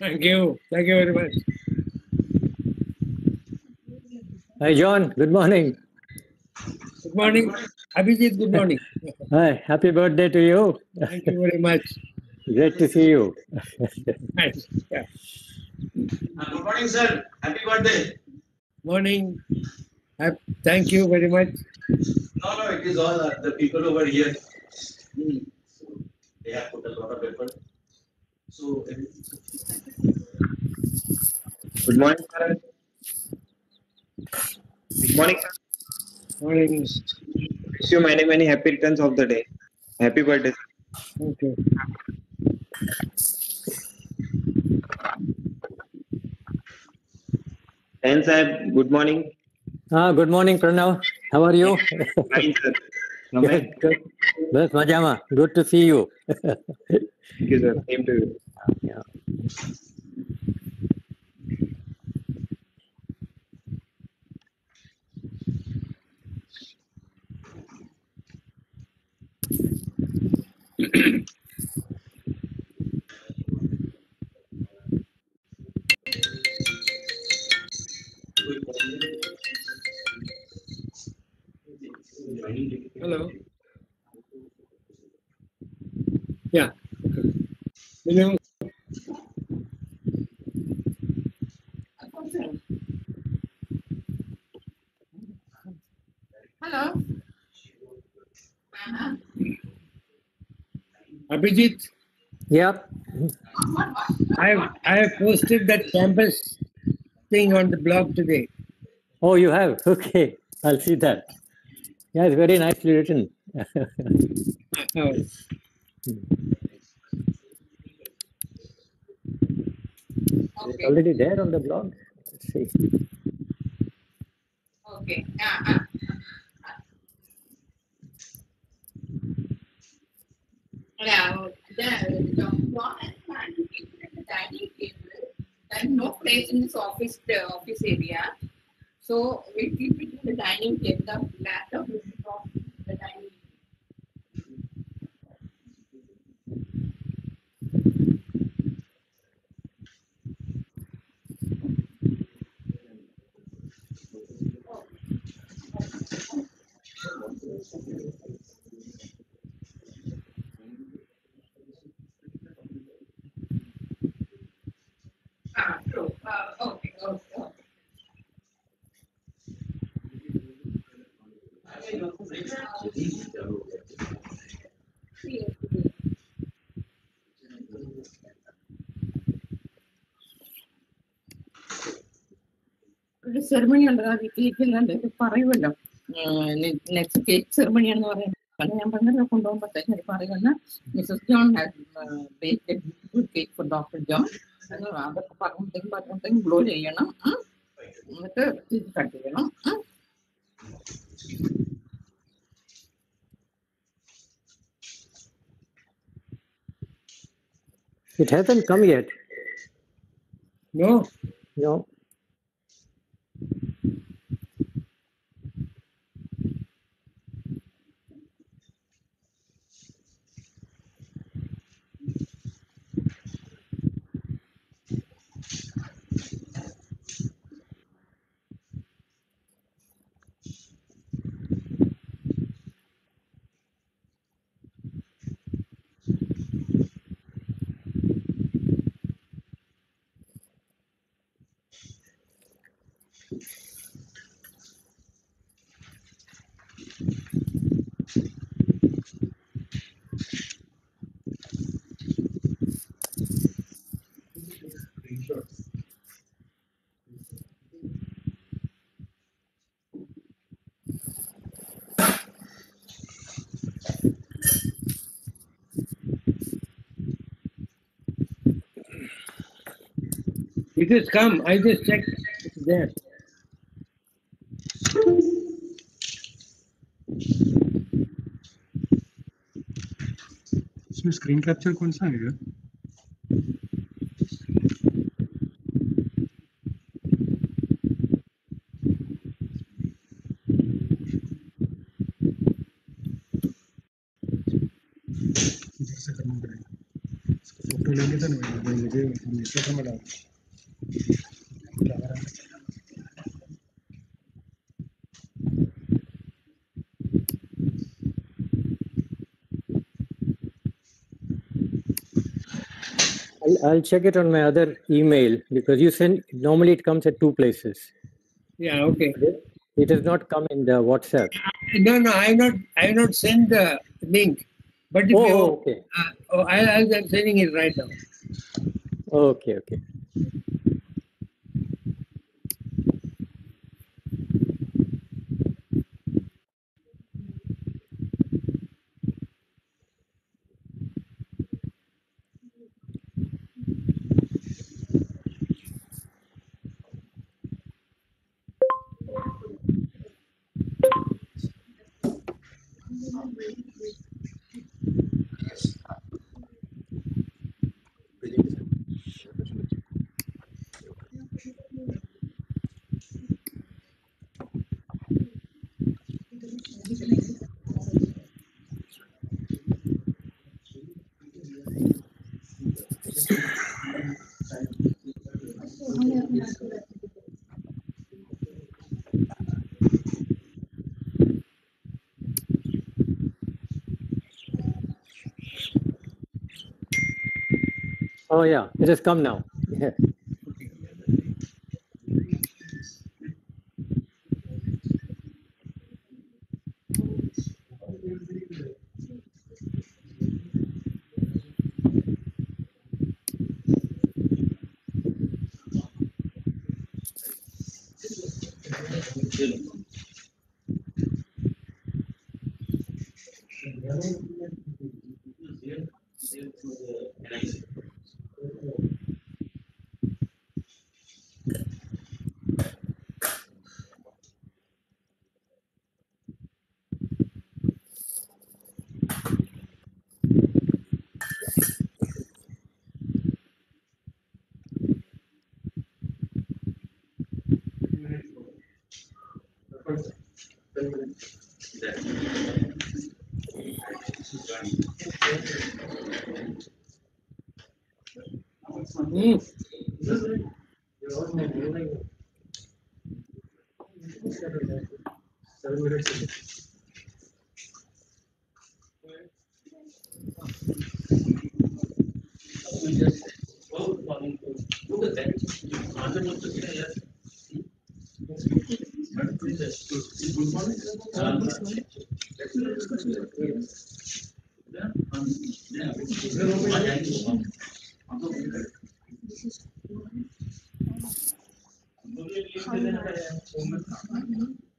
Thank you. Thank you very much. Hi, John. Good morning. Good morning. Abhijit, good morning. Hi, happy birthday to you. Thank you very much. Great to see you. Nice. Yeah. Uh, Good morning, sir. Happy birthday. Morning. Thank you very much. No, no, it is all uh, the people over here. Hmm. So they have put a lot of effort. So. Good morning, sir. Good morning, sir. Morning. Wish you many, many happy returns of the day. Happy birthday. sir. Thank you. Then, sir, good morning. Ah, good morning, Pranav. How are you? Fine, sir. No, good, good. Bas majama. Good to see you. Thank you, sir. Same to you. Yeah. Hello. Yeah. Okay. Hello. Abhijit, Yep. I have, I have posted that campus thing on the blog today. Oh, you have? Okay. I'll see that. Yeah, it's very nicely written. Oh, It's Okay. already there on the blog. Let's see. Okay. Ah, ah. The, and dining table, there's no place in this office, office area. So we keep it in the dining table, the laptop be on the dining. Ah, okay. Yes, yes. ഒരു ceremony ഉണ്ട് വീട്ടിലിരിക്കുന്നുണ്ട് പറയുമല്ലോ next cake ceremony ആണെന്ന് പറയുന്നത് കാരണം ഞാൻ പറഞ്ഞല്ലോ കൊണ്ടുപോകുമ്പോഴത്തേക്കും അത് പറയുന്ന Mrs John bake good cake for doctor John അതൊക്കെ പറഞ്ഞിട്ടുണ്ടെങ്കിൽ പറഞ്ഞിട്ടുണ്ടെങ്കിൽ ഗ്ലോ ചെയ്യണം ഉം. എന്നിട്ട് കട്ട് ചെയ്യണം ഉം. It hasn't come yet. no. No. It has come. I just checked. It's there. इसमें स्क्रीन कैप्चर कौन सा आएगा इधर से करना पड़ेगा इसको फ़ोटो मिलेंगे तो नहीं मिलेंगे नीचे से मिला I'll, I'll check it on my other email because you send normally it comes at two places. Yeah, okay. It does not come in the WhatsApp. No, no, I have not, I have not sent the link. But if Oh, you, oh, okay. uh, oh, I, I'm sending it right now. Okay, okay. Oh yeah, it has come now. 음. Yeah. Hmm.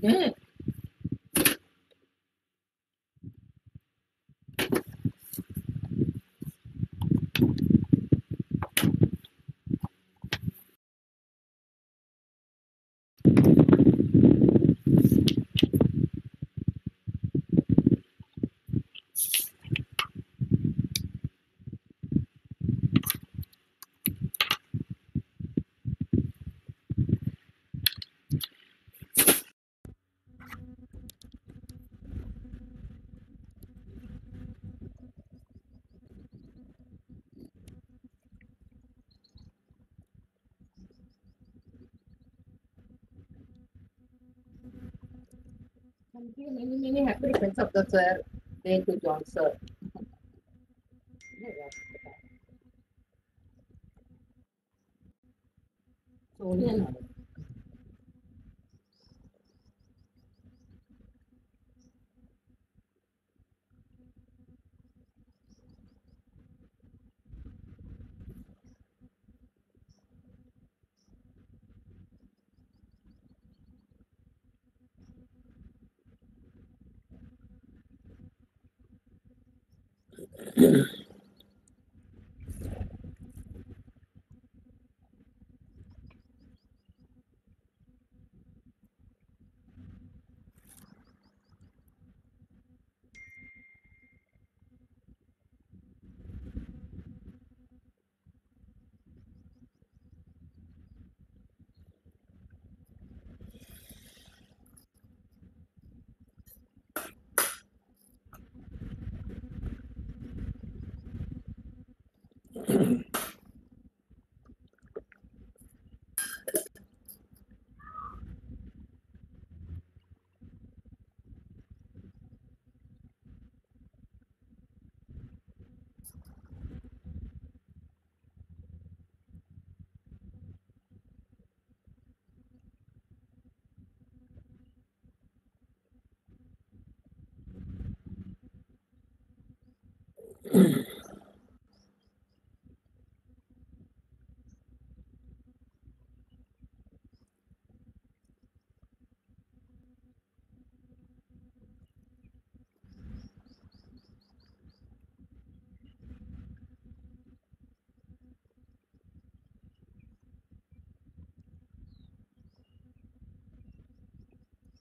Good. Thank you. Many, many happy returns of the sir. Thank you, John, sir.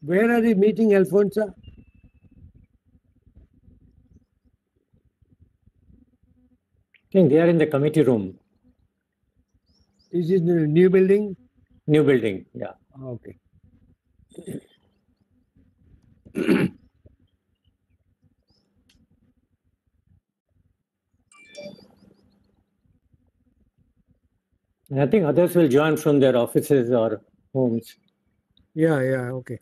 Where are you meeting, Alfonsa? Think they are in the committee room, Is it in a new building? new building. Yeah. Okay. I think others will join from their offices or homes. Yeah, yeah, okay.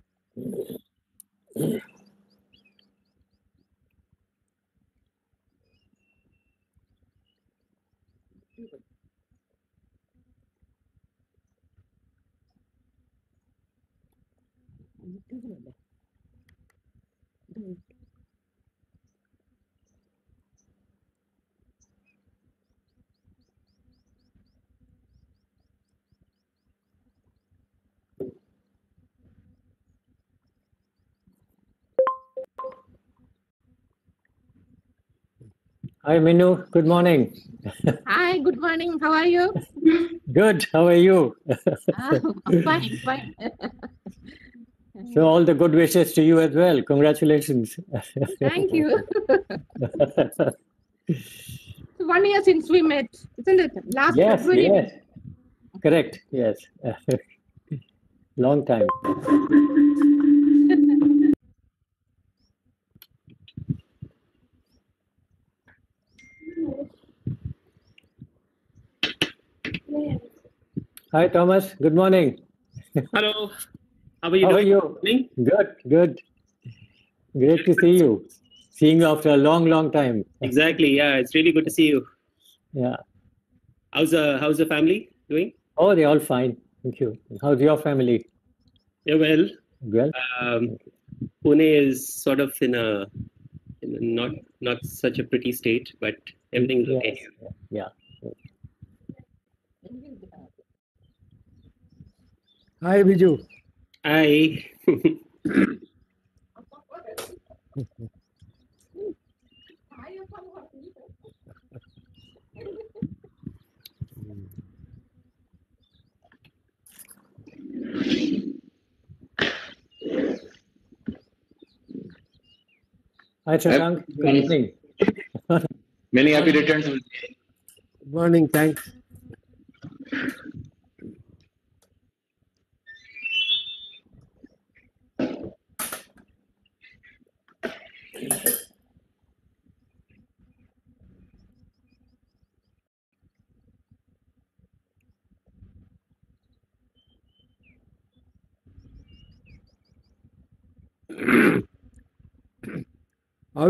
Hi, Minu. Good morning. Hi, good morning. How are you? Good. How are you? Ah, fine, fine. So, all the good wishes to you as well. Congratulations. Thank you. One year since we met, isn't it? Last yes, February. yes. Correct. Yes. Long time. Hi, Thomas. Good morning. Hello. How are you How are you? Good, good. Great to see you. Seeing you after a long, long time. Exactly. Yeah, it's really good to see you. Yeah. How's the How's the family doing? Oh, they're all fine. Thank you. How's your family? Yeah, well, Well, um, Pune is sort of in a, in a not not such a pretty state, but everything is okay. yes. Yeah. Hi, Viju. I Hi, Shashank. Good evening. Many happy returns. Good morning, thanks.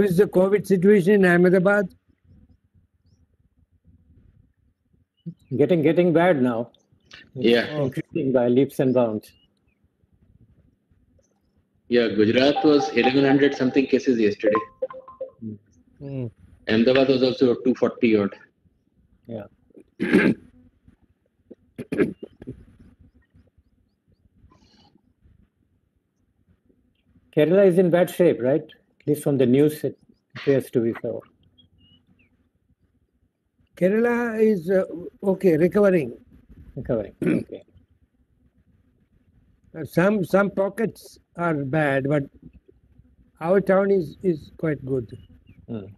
Is the COVID situation in Ahmedabad? Getting getting bad now. Yeah. increasing by leaps and bounds. Yeah, Gujarat was 1100 something cases yesterday. Hmm. Ahmedabad was also 240 odd. Yeah. Kerala is in bad shape, right? Least from the news, it appears to be so. Kerala is uh, okay, recovering. Recovering. Okay. Uh, some some pockets are bad, but our town is is quite good. Mm.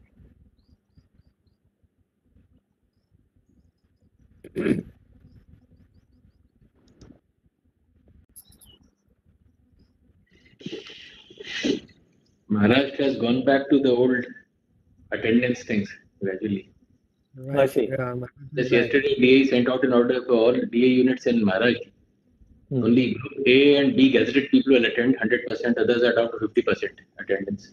Maharashtra has gone back to the old attendance things gradually. Right. see. yeah, Just right. yesterday, DA sent out an order for all DA units in Maharashtra. Hmm. Only group A and B gazetted people will attend 100%, others are down to 50% attendance.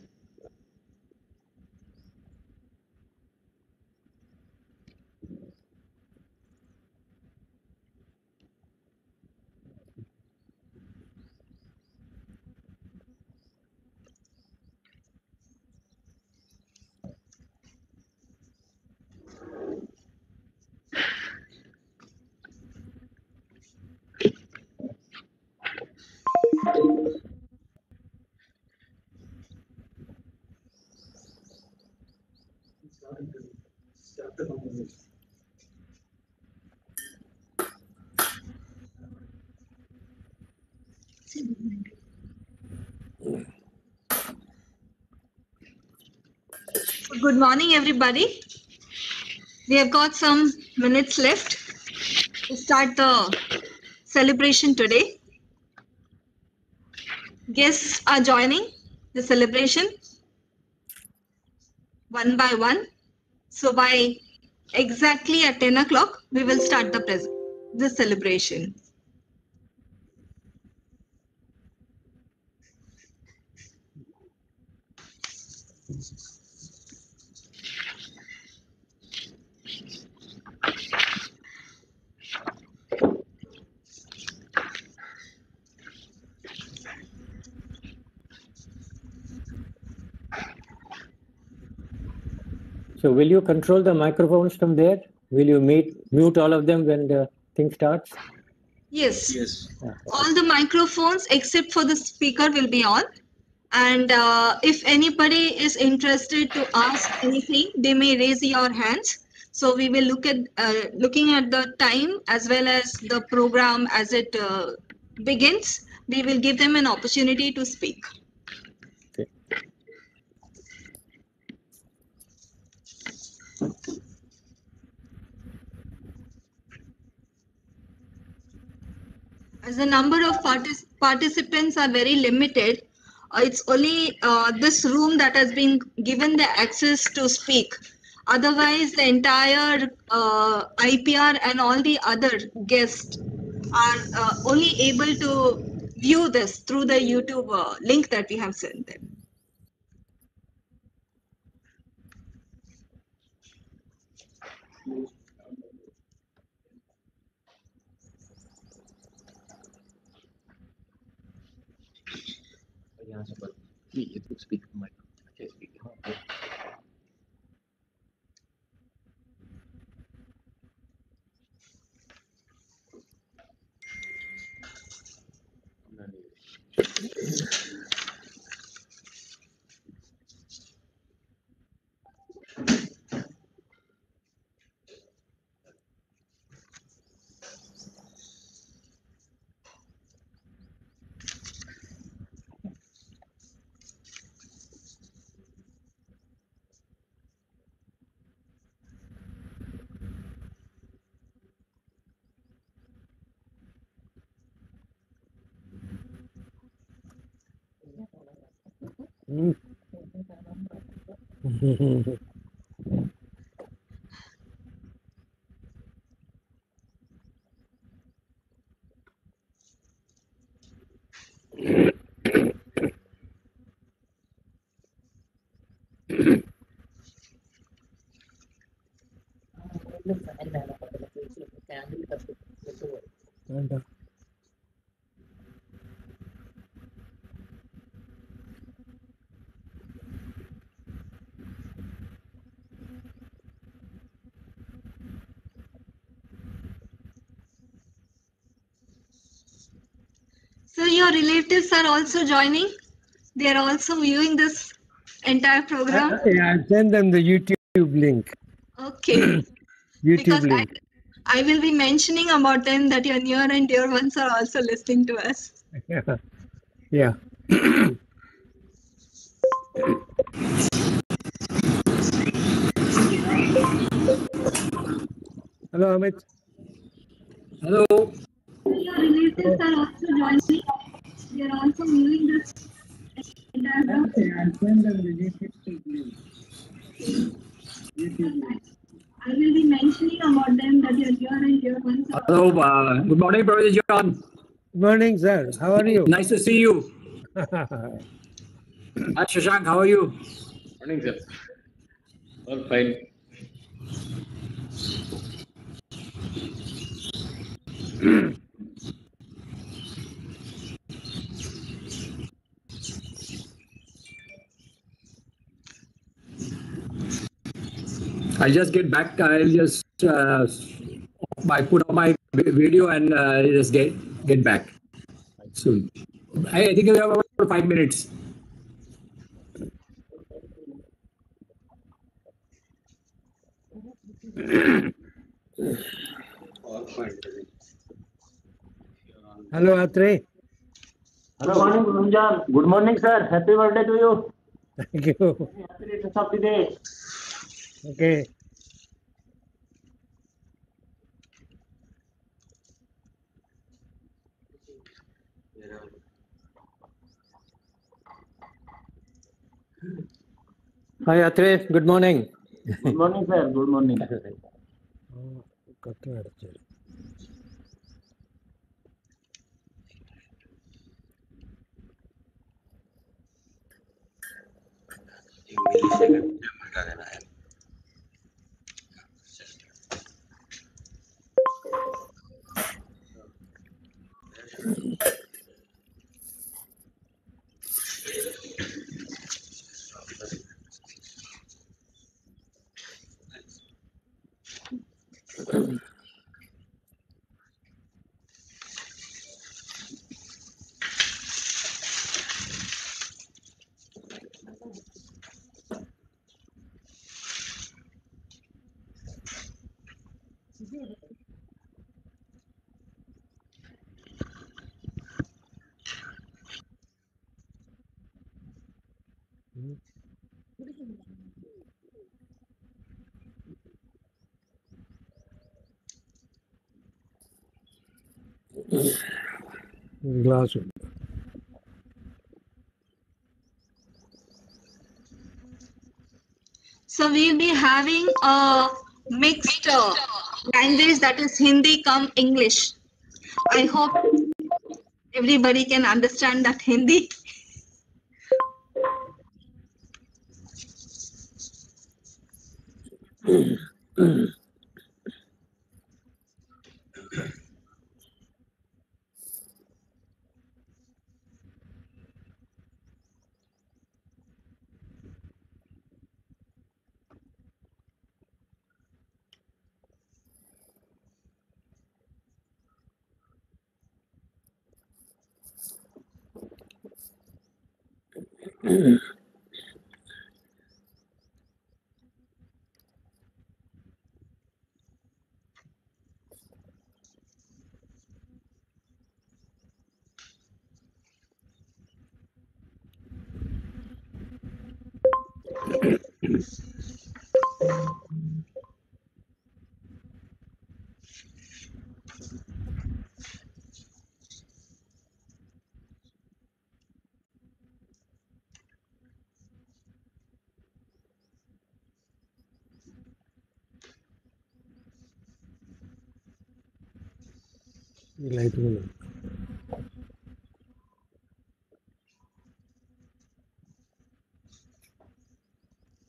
Good morning, everybody. We have got some minutes left to start the celebration today. Guests are joining the celebration one by one. So by exactly at 10 o'clock, we will start the pres- the celebration. So will you control the microphones from there? Will you mute, mute all of them when the thing starts? Yes. Yes. All the microphones except for the speaker will be on and uh, if anybody is interested to ask anything they may raise your hands so we will look at uh, looking at the time as well as the program as it uh, begins we will give them an opportunity to speak as the number of partic- participants are very limited uh, it's only uh, this room that has been given the access to speak. Otherwise the entire uh, ipr and all the other guests are uh, only able to view this through the youtube uh, link that we have sent them speak. You don't speak my I can't speak. Thank you. Mm-hmm. Your relatives are also joining? They are also viewing this entire program? Yeah, I'll send them the YouTube link. Okay. YouTube because I. I will be mentioning about them that your near and dear ones are also listening to us. Yeah. Yeah. Hello, Amit. Hello. Your relatives are also joining. They are also viewing this entire program. I'll send them the YouTube link. I will be mentioning about them that your near and dear ones are Hello. Uh, good morning, Professor John. Good morning, sir. How are you? Nice to see you. Hi, Shashank. How are you? Morning, sir. All fine. I'll just get back. I'll just uh, I put on my video and uh, just get get back soon. I, I think we have about five minutes. Hello, Atre. Hello, morning, Runjan. Good morning, sir. Happy birthday to you. Thank you. Happy returns of Okay. Hi, Atre, Good morning. Good morning, sir. Good morning. Millisecond. അടച്ചു glass So we'll be having a mixed uh, language that is Hindi come English. I hope everybody can understand that Hindi. ലൈറ്റുകൾ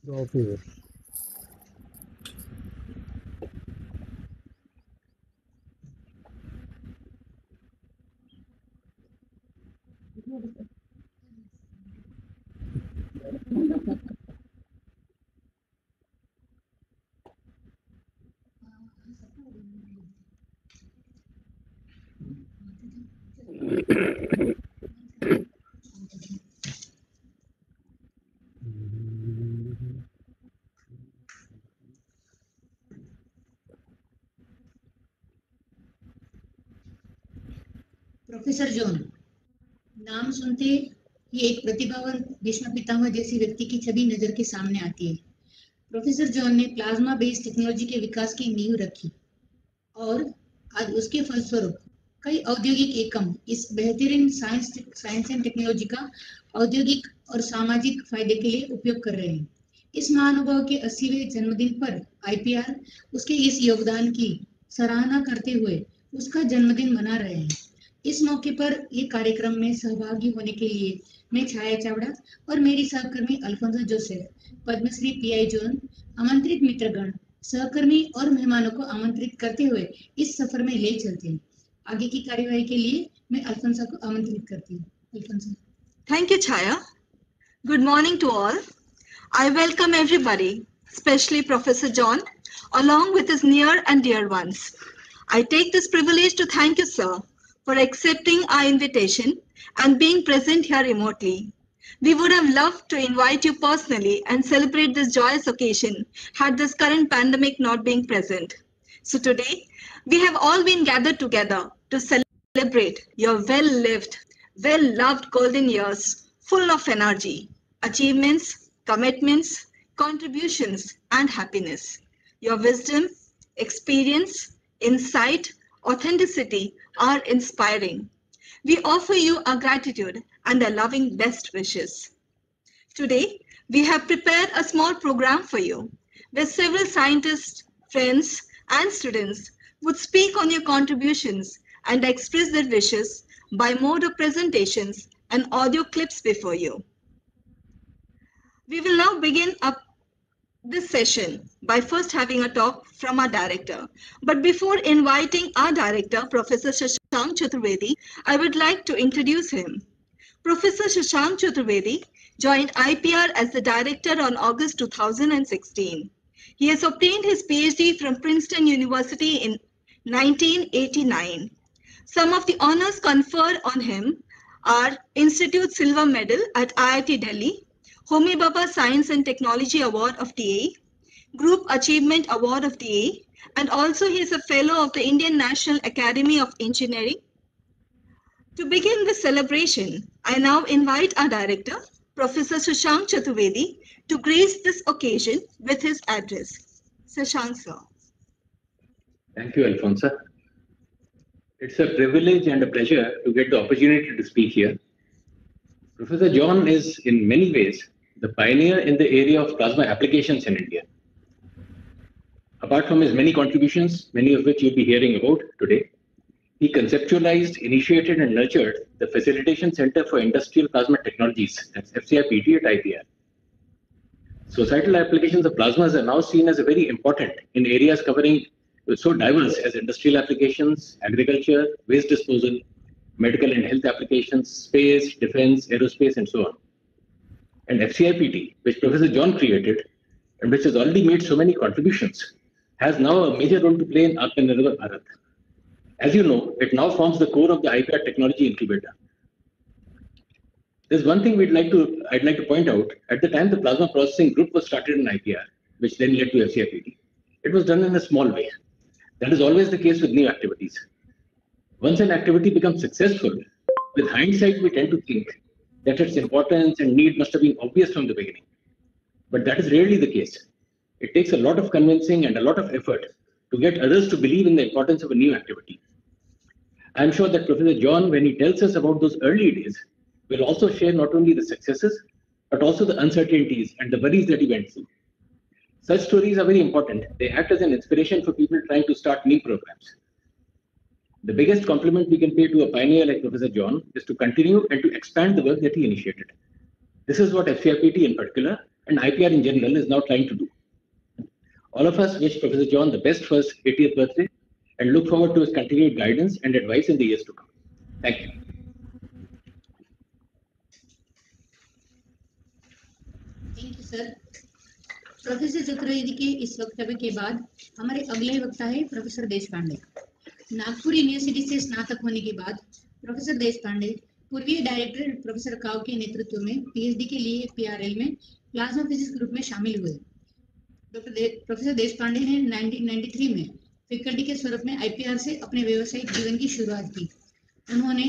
Professor. Professor John. नाम सुनते ही एक प्रतिभावान भीष्म पितामह जैसी व्यक्ति की छवि नज़र के सामने आती है। प्रोफेसर जॉन ने प्लाज्मा बेस्ड टेक्नोलॉजी के विकास की नींव रखी और आज उसके फलस्वरूप कई औद्योगिक एकम इस बेहतरीन साइंस साइंस एंड टेक्नोलॉजी का औद्योगिक और सामाजिक फ़ायदे के लिए उपयोग कर रहे हैं। इस महानुभाव के 80वें जन्मदिन पर आईपीआर उसके इस योगदान की सराहना करते हुए उसका जन्मदिन मना रहे हैं। इस मौके पर ये कार्यक्रम में सहभागी होने के लिए मैं छाया चावड़ा और मेरी सहकर्मी Alphonsa Joseph Padmashri PI John आमंत्रित मित्रगण सहकर्मी और मेहमानों को आमंत्रित करते हुए इस सफ़र में ले चलते हैं आगे की कार्यवाही के लिए मैं अल्फोंसा को आमंत्रित करती हूँ Alphonsa Thank you, Chaya. Good morning to all. I welcome everybody, especially Professor John, along with his near and dear ones. I take this privilege to thank you, sir, for accepting our invitation and being present here remotely. We would have loved to invite you personally and celebrate this joyous occasion had this current pandemic not been present. So today, we have all been gathered together to celebrate your well-lived, well-loved golden years full of energy, achievements, commitments, contributions, and happiness. Your wisdom, experience, insight, authenticity are inspiring. We offer you our gratitude and our loving best wishes. Today, we have prepared a small program for you where several scientists, friends, and students would speak on your contributions and express their wishes by mode of presentations and audio clips before you. We will now begin up this session by first having a talk from our director. But before inviting our director, Professor Shashank Chaturvedi, I would like to introduce him. Professor Shashank Chaturvedi joined IPR as the director on August 2016. He has obtained his PhD from Princeton University in 1989. Some of the honors conferred on him are Institute Silver Medal at IIT Delhi, Homi Bhabha Science and Technology Award of TA, Group Achievement Award of TA, and also he is a fellow of the Indian National Academy of Engineering. To begin the celebration, I now invite our director, Professor Shashank Chaturvedi, to grace this occasion with his address. Shashank, sir. Thank you, Alfonsa. It's a privilege and a pleasure to get the opportunity to speak here. Professor John is, in many ways, the pioneer in the area of plasma applications in India. Apart from his many contributions, many of which you'll be hearing about today, he conceptualized, initiated, and nurtured the Facilitation Center for Industrial Plasma Technologies, that's FCIPT at IPR. Societal applications of plasmas are now seen as very important in areas covering so diverse as industrial applications, agriculture, waste disposal, medical and health applications, space, defense, aerospace, and so on. And FCIPT, which Professor John created, and which has already made so many contributions, has now a major role to play in Atmanirbhar Bharat. As you know, it now forms the core of the IPR Technology Incubator. There's one thing we'd like to, I'd like to point out. At the time the plasma processing group was started in IPR, which then led to FCIPT, it was done in a small way. That is always the case with new activities. Once an activity becomes successful, with hindsight, we tend to think that its importance and need must have been obvious from the beginning. But that is rarely the case. It takes a lot of convincing and a lot of effort to get others to believe in the importance of a new activity. I'm sure that Professor John, when he tells us about those early days, will also share not only the successes, but also the uncertainties and the worries that he went through. Such stories are very important. They act as an inspiration for people trying to start new programs. The biggest compliment we can pay to a pioneer like Professor John is to continue and to expand the work that he initiated. This is what FCIPT in particular and IPR in general is now trying to do. All of us wish Professor John the best for his 80th birthday and look forward to his continued guidance and advice in the years to come. Thank you. Thank you, sir. Professor Chaturvedi के इस वक्तव्य के बाद हमारे अगले वक्ता है professor Deshpande Nagpur university से स्नातक होने के बाद प्रोफेसर देश पांडे पूर्वीय डायरेक्टर प्रोफेसर काव के नेतृत्व में पीएचडी के लिए पीआरएल में प्लाज्मा फिजिक्स ग्रुप में शामिल हुए। डॉक्टर दे, प्रोफेसर देश पांडे ने 1993 में फैकल्टी के स्वरूप में आईपीआर से अपने व्यवसायिक जीवन की शुरुआत की। उन्होंने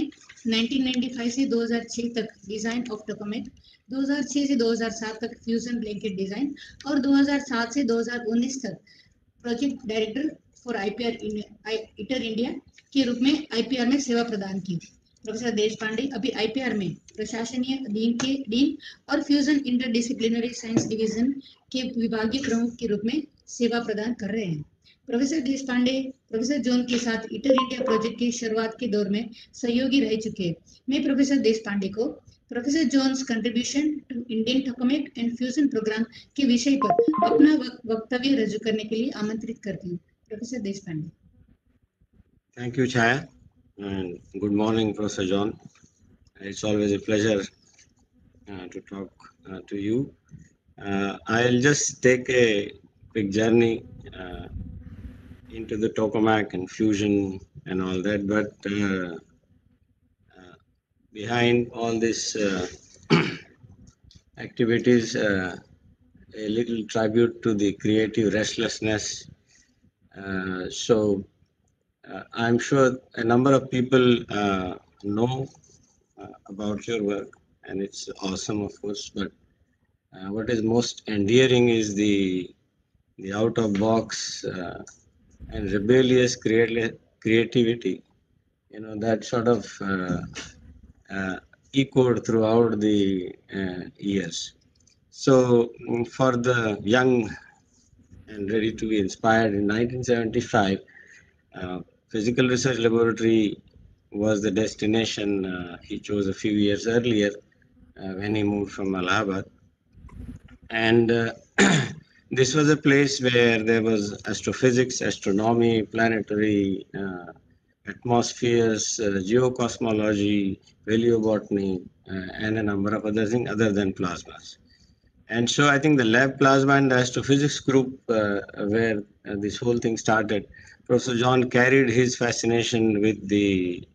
1995 से 2006 तक डिज़ाइन ऑफ़ टोकोमेट 2006 से 2007 तक फ्यूजन ब्लैंकेट डिज़ाइन और 2007 से 2019 तक project director for IPR ITER India के रूप में आईपीआर में सेवा प्रदान की। प्रोफेसर देश पांडे, अभी आईपीआर में प्रशासनीय डीन के डीन और फ्यूजन इंटरडिसिप्लिनरी साइंस डिवीज़न के विभागीय प्रमुख के रूप में सेवा प्रदान कर रहे हैं। प्रोफेसर देश पांडे, प्रोफेसर जोन के साथ इटर इंडिया प्रोजेक्ट की शुरुआत के दौर में सहयोगी रह चुके मैं प्रोफेसर देश पांडे को professor John's contribution to Indian tokamak and fusion programme के विषय पर अपना वक्तव्य रजू करने के लिए आमंत्रित करती हूँ। Professor Deshpande. Thank you, Chaya. And good morning, Professor John. It's always a pleasure uh, to talk uh, to you. Uh, I'll just take a quick journey uh, into the tokamak and fusion and all that, but uh, uh, behind all these activities, a little tribute to the creative restlessness uh, so uh, I'm sure a number of people uh, know uh, about your work, and it's awesome, of course. But uh, what is most endearing is the the out-of-box uh, and rebellious creati- creativity. You know that sort of echoed throughout the years. So mm, for the young and ready to be inspired in 1975. Uh, physical research laboratory was the destination uh, he chose a few years earlier uh, when he moved from Allahabad. And uh, this was a place where there was astrophysics, astronomy, planetary uh, atmospheres, uh, geocosmology, paleobotany, and a number of other things other than plasmas. And so I think the lab plasma and the astrophysics group, uh, where uh, this whole thing started, Professor John carried his fascination with the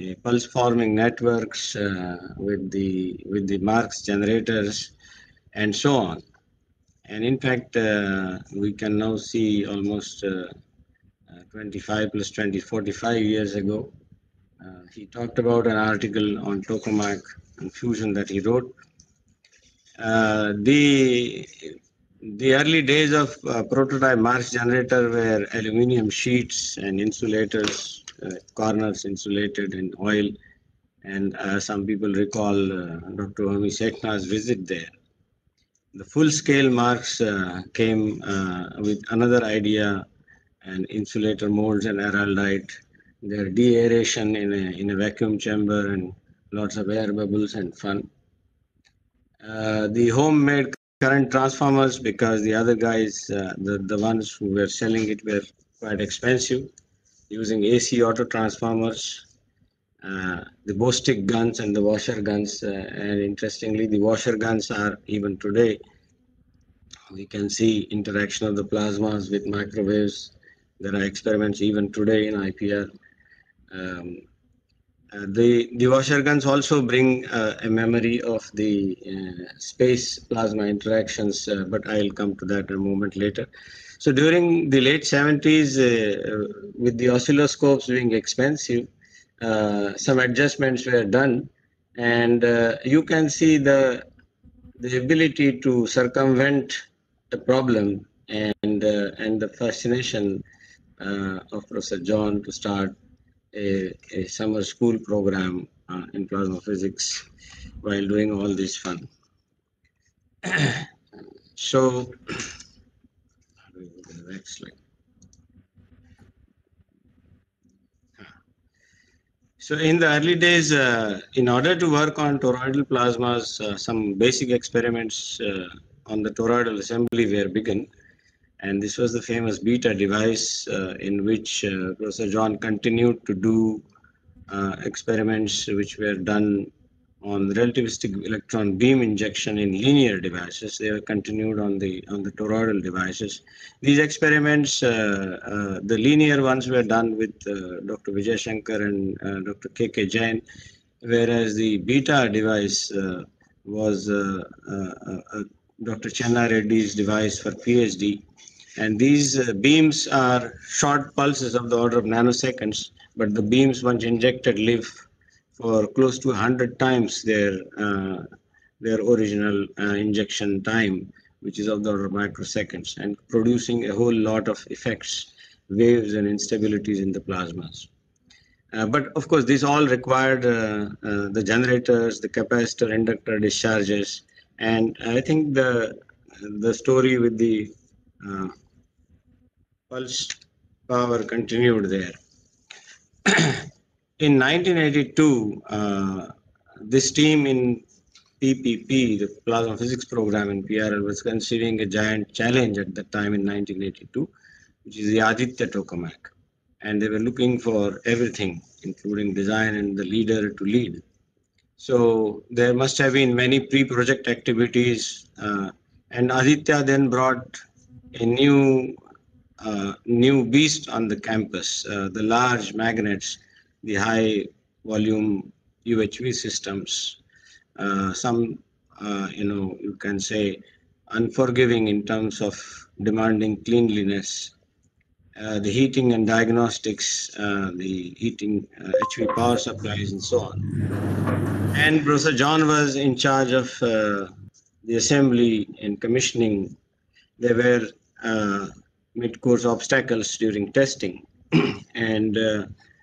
uh, pulse forming networks, uh, with the with the Marx generators, and so on. And in fact, uh, we can now see almost uh, uh, 25 plus 20, 45 years ago, he talked about an article on tokamak and fusion that he wrote. Uh, the the early days of uh, prototype Marx generator were aluminum sheets and insulators, uh, corners insulated in oil, and some people recall Dr. Homi Sethna's visit there. The full-scale Marx uh, came uh, with another idea, and insulator molds and araldite, their de-aeration in a, in a vacuum chamber and lots of air bubbles and fun. Uh, the homemade current transformers because the other guys, uh, the, the ones who were selling it were quite expensive, using AC auto transformers, uh, the Bostick guns and the washer guns. Uh, and interestingly, the washer guns are even today. We can see interaction of the plasmas with microwaves. There are experiments even today in IPR. Um, uh, the, the washer guns also bring uh, a memory of the uh, space plasma interactions, uh, but I'll come to that a moment later. So during the late 70s, uh, with the oscilloscopes being expensive, uh, some adjustments were done, and uh, you can see the the ability to circumvent the problem and uh, and the fascination uh, of Professor John to start a, a summer school program uh, in plasma physics while doing all this fun. so, next slide. So in the early days, uh, in order to work on toroidal plasmas, uh, some basic experiments uh, on the toroidal assembly were begun. And this was the famous beta device uh, in which uh, Professor John continued to do uh, experiments which were done on relativistic electron beam injection in linear devices. They were continued on the on the toroidal devices. These experiments, uh, uh, the linear ones were done with uh, Dr. Vijay Shankar and uh, Dr. K. K. Jain, whereas the beta device uh, was Dr. Chenna Reddy's device for PhD. And these beams are short pulses of the order of nanoseconds, but the beams once injected live for close to 100 times their uh, their original uh, injection time, which is of the order of microseconds, and producing a whole lot of effects, waves and instabilities in the plasmas. Uh, but of course, this all required uh, uh, the generators, the capacitor, inductor, discharges, and I think the the story with the uh, pulse power continued there. in 1982, uh, this team in PPP, the Plasma Physics Program in PRL, was considering a giant challenge at that time in 1982, which is the Aditya tokamak. And they were looking for everything, including design and the leader to lead. So there must have been many pre-project activities, uh, and Aditya then brought a new new beast on the campus, uh, the large magnets the high volume UHV systems, uh, some, uh, you know, you can say unforgiving in terms of demanding cleanliness, uh, the heating and diagnostics, uh, the heating HV uh, power supplies and so on. And Professor John was in charge of uh, the assembly and commissioning. There were mid-course obstacles during testing. and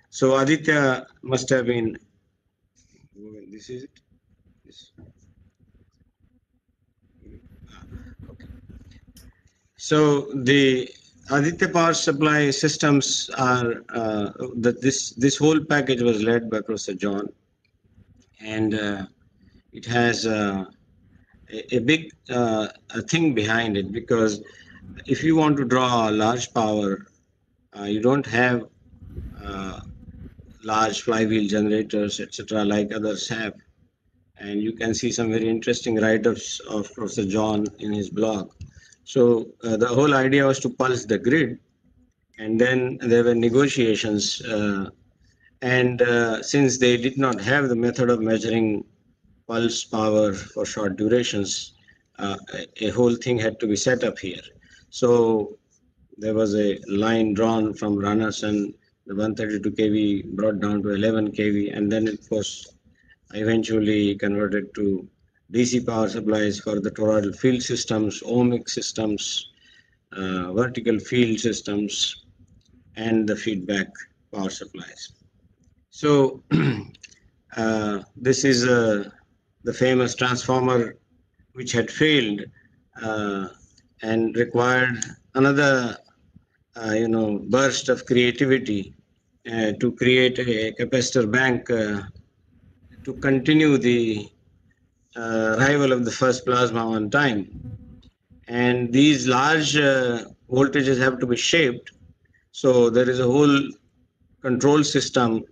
so Aditya must have been, this is it. This. So the Aditya power supply systems are uh, this this whole package was led by Professor John, and uh, it has uh, a, a, big uh, a thing behind it because if you want to draw large power, uh, you don't have uh, large flywheel generators, etc., like others have. And you can see some very interesting write-ups of Professor John in his blog. So uh, the whole idea was to pulse the grid, and then there were negotiations. Uh, and uh, since they did not have the method of measuring pulse power for short durations, uh, a, a whole thing had to be set up here. So there was a line drawn from Ranasan the 132 kV brought down to 11 kV, and then it was eventually converted to DC power supplies for the toroidal field systems, ohmic systems, uh, vertical field systems, and the feedback power supplies. So uh, this is uh, the famous transformer which had failed uh, and required another uh, you know burst of creativity uh, to create a capacitor bank uh, to continue the uh, arrival of the first plasma on time. And these large voltages have to be shaped. So there is a whole control system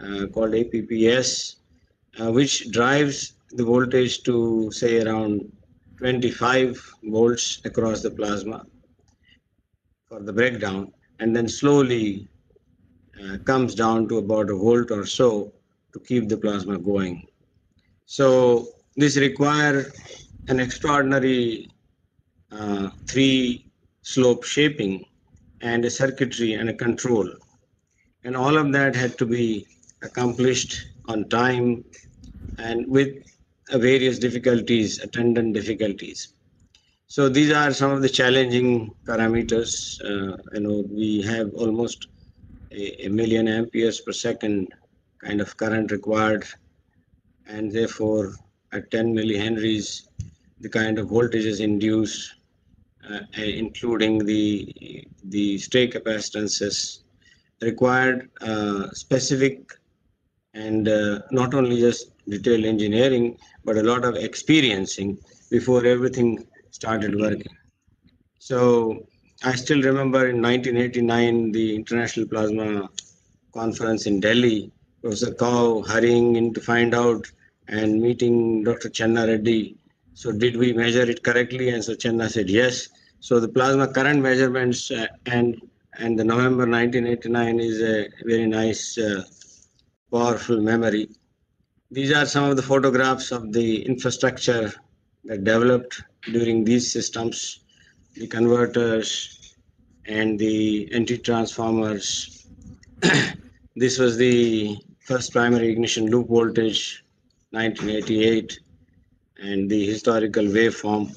uh, called APPS, uh, which drives the voltage to say around 25 volts across the plasma for the breakdown, and then slowly uh, comes down to about a volt or so to keep the plasma going. So this requires an extraordinary uh, three slope shaping and a circuitry and a control. And all of that had to be accomplished on time and with various difficulties, attendant difficulties. So these are some of the challenging parameters. Uh, you know, we have almost a, a million amperes per second kind of current required and therefore at 10 millihenries the kind of voltages induced uh, including the the stray capacitances required uh, specific and uh, not only just detailed engineering but a lot of experiencing before everything started working. So I still remember in 1989 the International Plasma Conference in Delhi. Professor Kaw hurrying in to find out and meeting Dr. Chenna Reddy. So did we measure it correctly? And so Chenna said yes. So the plasma current measurements uh, and and the November 1989 is a very nice, uh, powerful memory. These are some of the photographs of the infrastructure that developed during these systems, the converters and the anti-transformers. this was the first primary ignition loop voltage, 1988, and the historical waveform.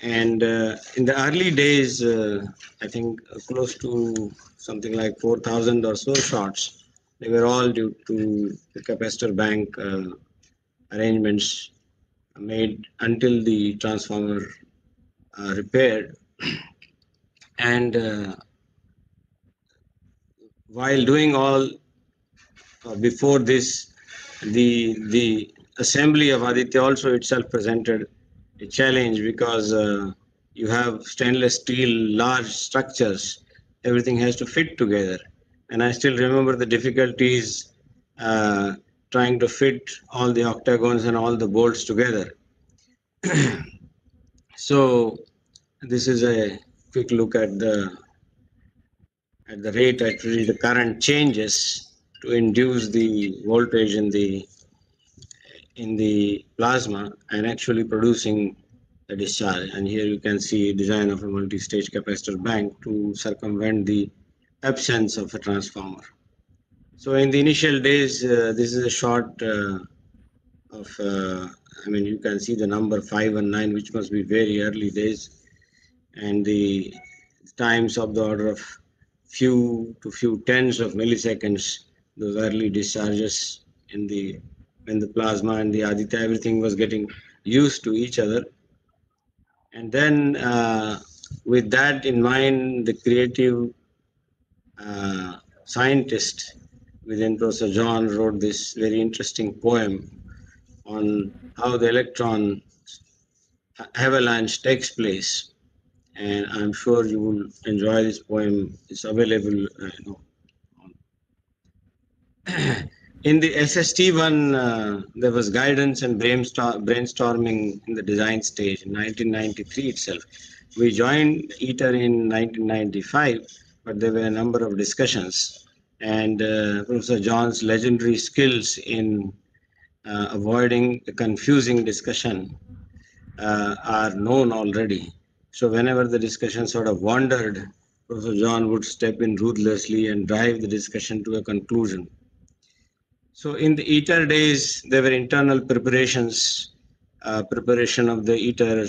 And uh, in the early days, uh, I think close to something like 4,000 or so shots, they were all due to the capacitor bank uh, arrangements made until the transformer uh, repaired. And uh, while doing all uh, before this, the the assembly of Aditya also itself presented a challenge because uh, you have stainless steel large structures everything has to fit together and i still remember the difficulties uh, trying to fit all the octagons and all the bolts together so this is a quick look at the at the rate at which the current changes to induce the voltage in the in the plasma and actually producing the discharge. And here you can see design of a multi-stage capacitor bank to circumvent the absence of a transformer. So in the initial days, uh, this is a shot uh, of, uh, I mean, you can see the number five and nine, which must be very early days. And the times of the order of few to few tens of milliseconds, those early discharges in the when the plasma and the Aditya, everything was getting used to each other. And then uh, with that in mind, the creative uh, scientist within Professor John wrote this very interesting poem on how the electron avalanche takes place. And I'm sure you will enjoy this poem. It's available uh, in the SST one, uh, there was guidance and brainstorming in the design stage in 1993 itself. We joined ITER in 1995, but there were a number of discussions. And uh, Professor John's legendary skills in uh, avoiding a confusing discussion uh, are known already. So whenever the discussion sort of wandered, Professor John would step in ruthlessly and drive the discussion to a conclusion. So in the ITER days, there were internal preparations, uh, preparation of the ITER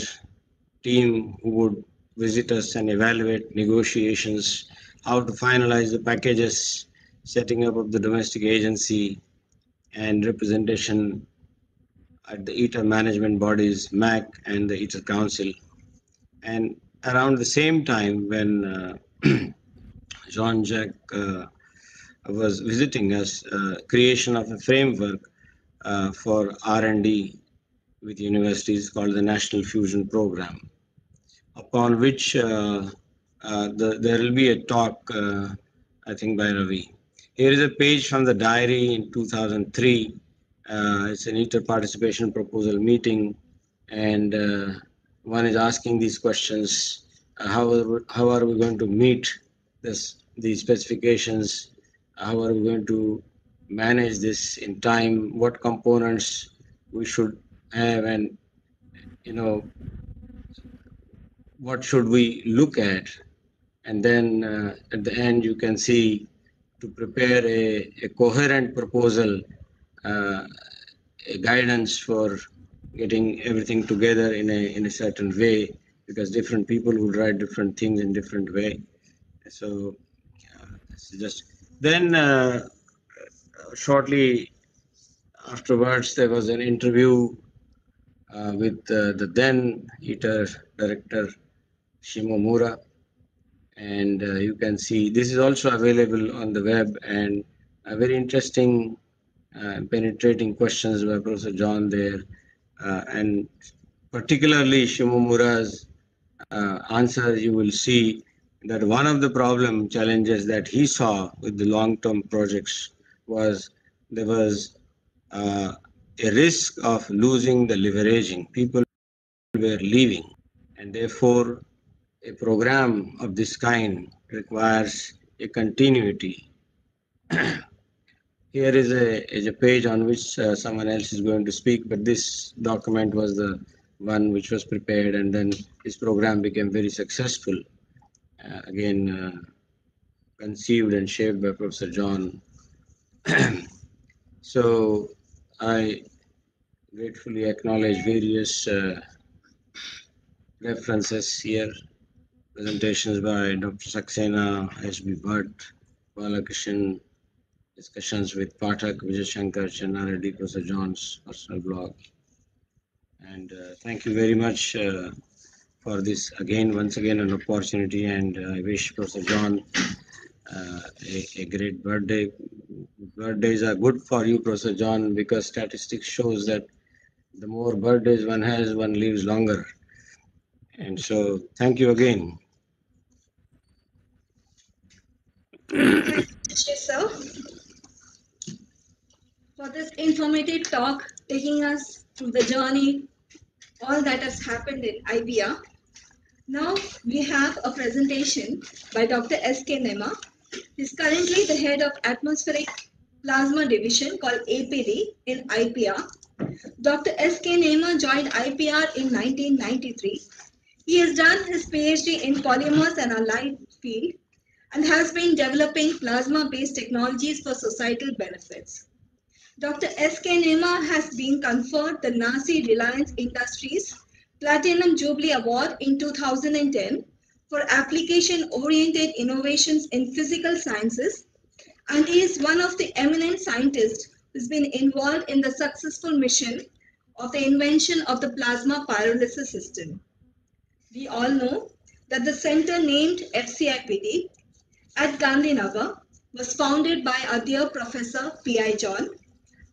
team who would visit us and evaluate negotiations, how to finalize the packages, setting up of the domestic agency and representation at the ITER management bodies, MAC and the ITER Council. And around the same time when uh, Jean-Jacques uh, was visiting us, uh, creation of a framework uh, for R&D with universities called the National Fusion Program, upon which uh, the, there will be a talk, uh, I think, by Ravi. Here is a page from the diary in 2003. Uh, it's an inter-participation proposal meeting, and one is asking these questions. how, are, how are we going to meet this, these specifications how are we going to manage this in time, what components we should have, and you know, what should we look at? And then uh, at the end, you can see to prepare a, a coherent proposal, uh, a guidance for getting everything together in a in a certain way, because different people would write different things in different way. So uh, just then, uh, shortly afterwards, there was an interview uh, with uh, the then ITER director, Shimomura. And uh, you can see this is also available on the web and a very interesting, uh, penetrating questions by Professor John there. Uh, and particularly Shimomura's uh, answer, you will see that one of the problem challenges that he saw with the long-term projects was there was uh, a risk of losing the leveraging. People were leaving, and therefore, a program of this kind requires a continuity. Here is a, is a page on which uh, someone else is going to speak, but this document was the one which was prepared, and then this program became very successful. Uh, again, uh, conceived and shaped by Professor John. so I gratefully acknowledge various uh, references here, presentations by Dr. Saxena, S.B. Bhatt, Balakrishnan, discussions with Pathak, Vijay Shankar, Chenna Reddy, Professor John's personal blog. And uh, thank you very much uh, for this again, once again, an opportunity. And uh, I wish Professor John uh, a, a great birthday. Birthdays are good for you, Professor John, because statistics shows that the more birthdays one has, one lives longer. And so, thank you again. Thank you, sir, for this informative talk, taking us through the journey, all that has happened in IPR. Now we have a presentation by Dr. S.K. Nema. He's currently the head of Atmospheric Plasma Division called APD in IPR. Dr. S.K. Nema joined IPR in 1993. He has done his PhD in polymers and allied field and has been developing plasma-based technologies for societal benefits. Dr. S.K. Nema has been conferred the Nasi Reliance Industries Platinum Jubilee Award in 2010 for application-oriented innovations in physical sciences and is one of the eminent scientists who's been involved in the successful mission of the invention of the plasma pyrolysis system. We all know that the center named FCIPT at Gandhinagar was founded by our dear Professor P.I. John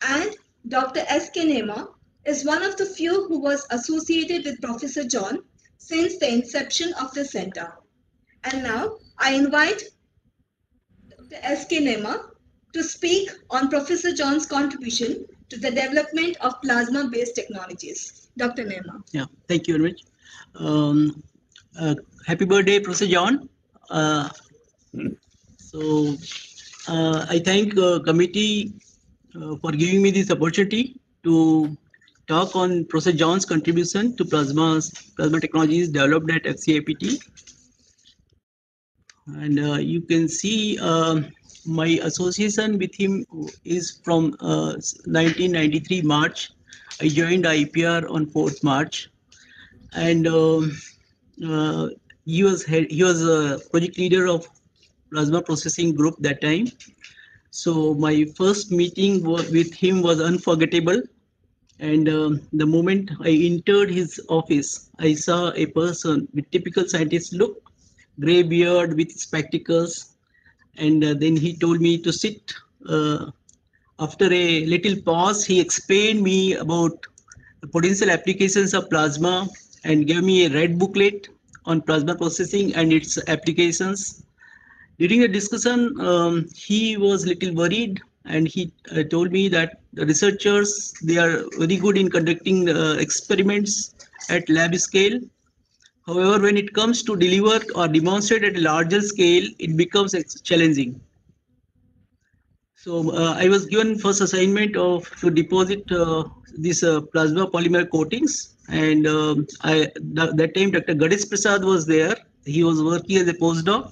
and Dr. S.K. Nema is one of the few who was associated with Professor John since the inception of the center. And now I invite Dr. S.K. Nema to speak on Professor John's contribution to the development of plasma-based technologies. Dr. Nema. Yeah, thank you very much. Um, uh, happy birthday, Professor John. Uh, so uh, I thank uh, committee uh, for giving me this opportunity to talk on Professor John's contribution to plasma plasma technologies developed at FCIPT. And uh, you can see um my association with him is from uh, 1993 March. I joined IPR on 4th March, and um, uh, he was he was a project leader of plasma processing group that time. So my first meeting with him was unforgettable. And um, the moment I entered his office, I saw a person with typical scientist look, gray beard with spectacles. And uh, then he told me to sit. Uh, after a little pause, he explained me about the potential applications of plasma and gave me a red booklet on plasma processing and its applications. During the discussion, um, he was little worried and he uh, told me that the researchers, they are very good in conducting uh, experiments at lab scale. However, when it comes to deliver or demonstrate at a larger scale, it becomes challenging. So uh, I was given first assignment of to deposit uh, these uh, plasma polymer coatings, and um, I th- that time Dr. Ganesh Prasad was there. He was working as a postdoc.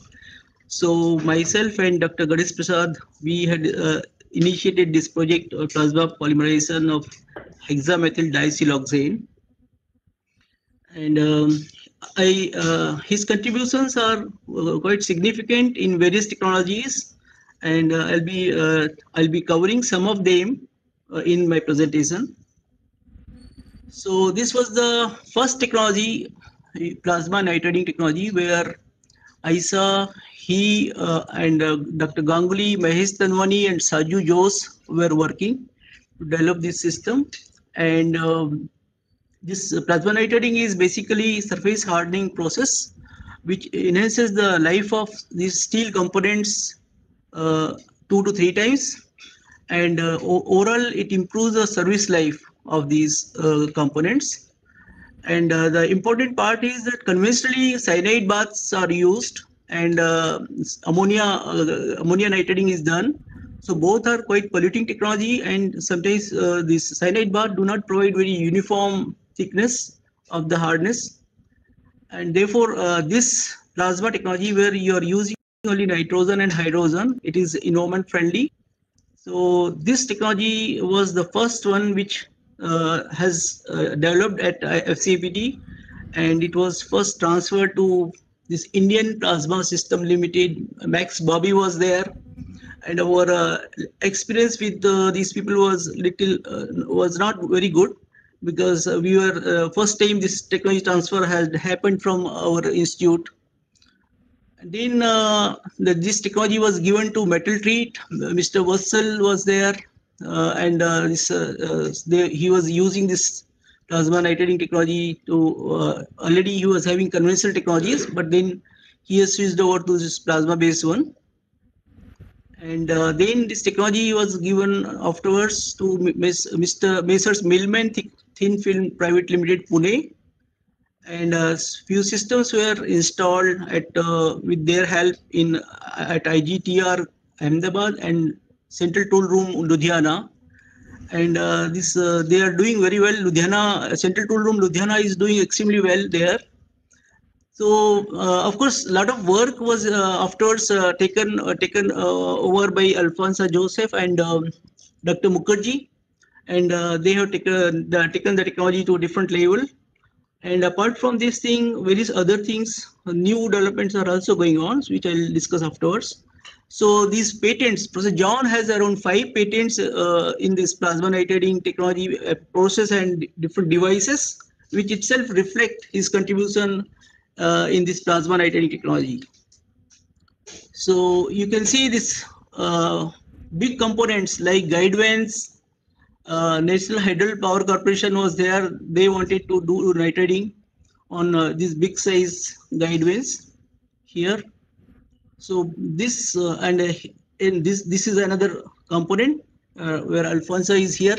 So myself and Dr. Ganesh Prasad, we had uh, initiated this project of plasma polymerization of hexamethyl disiloxane. And um, I, uh, his contributions are uh, quite significant in various technologies, and uh, I'll be uh, I'll be covering some of them uh, in my presentation. So this was the first technology, plasma nitriding technology, where I saw he uh, and uh, Dr. Ganguly, Mahesh Tanwani, and Saju Jose were working to develop this system. And um, this plasma nitriding is basically surface hardening process which enhances the life of these steel components uh, two to three times and uh, overall it improves the service life of these uh, components and uh, the important part is that conventionally cyanide baths are used and uh, ammonia uh, ammonia nitriding is done. So both are quite polluting technology and sometimes uh, this cyanide bar do not provide very uniform thickness of the hardness. And therefore this plasma technology where you are using only nitrogen and hydrogen it is environment friendly. So this technology was the first one which uh, has uh, developed at FCIPT and it was first transferred to this Indian Plasma System Limited. Max Bobby was there and our uh, experience with uh, these people was little uh, was not very good because uh, we were uh, first time this technology transfer had happened from our institute then the, this technology was given to metal treat mr Wassel was there and this they, he was using this plasma nitriding technology to uh, already he was having conventional technologies but then he has switched over to this plasma based one and uh, then this technology was given afterwards to Mr. Messrs. Milman Thi- Thin Film Private Limited, Pune. And uh, few systems were installed at uh, with their help in at IGTR Ahmedabad and Central Tool Room Ludhiana. And uh, this uh, they are doing very well. Ludhiana Central Tool Room Ludhiana is doing extremely well there. So uh, of course, a lot of work was uh, afterwards uh, taken uh, taken over by Alfonsa Joseph and um, Dr. Mukherjee, and they have taken the, taken the technology to a different level. And apart from this thing, various other things, new developments are also going on, which I'll discuss afterwards. So these patents, Professor John has around five patents uh, in this plasma nitriding technology uh, process and different devices, which itself reflect his contribution uh, in this plasma nitriding technology. So you can see this uh, big components like guide uh, National Hydel Power Corporation was there. They wanted to do nitriding on uh, these big size guide here. So this uh, and uh, in this this is another component uh, where Alfonsa is here.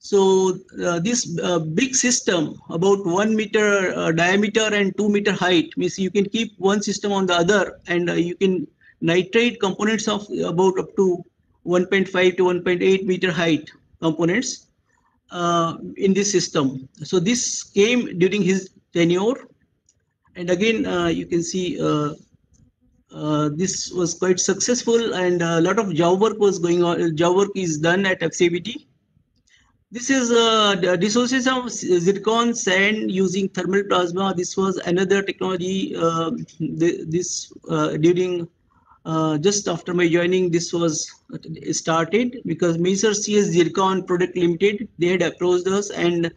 So uh, this uh, big system about one meter uh, diameter and two meter height means you can keep one system on the other and you can nitrate components of about up to 1.5 to 1.8 meter height components in this system. So this came during his tenure and again you can see uh, this was quite successful and a lot of job work was going on. Job work is done at FCIPT. This is uh, the dissociation of zircon sand using thermal plasma. This was another technology. Uh, th- this uh, during uh, just after my joining, this was started because Mr. CS Zircon Product Limited they had approached us and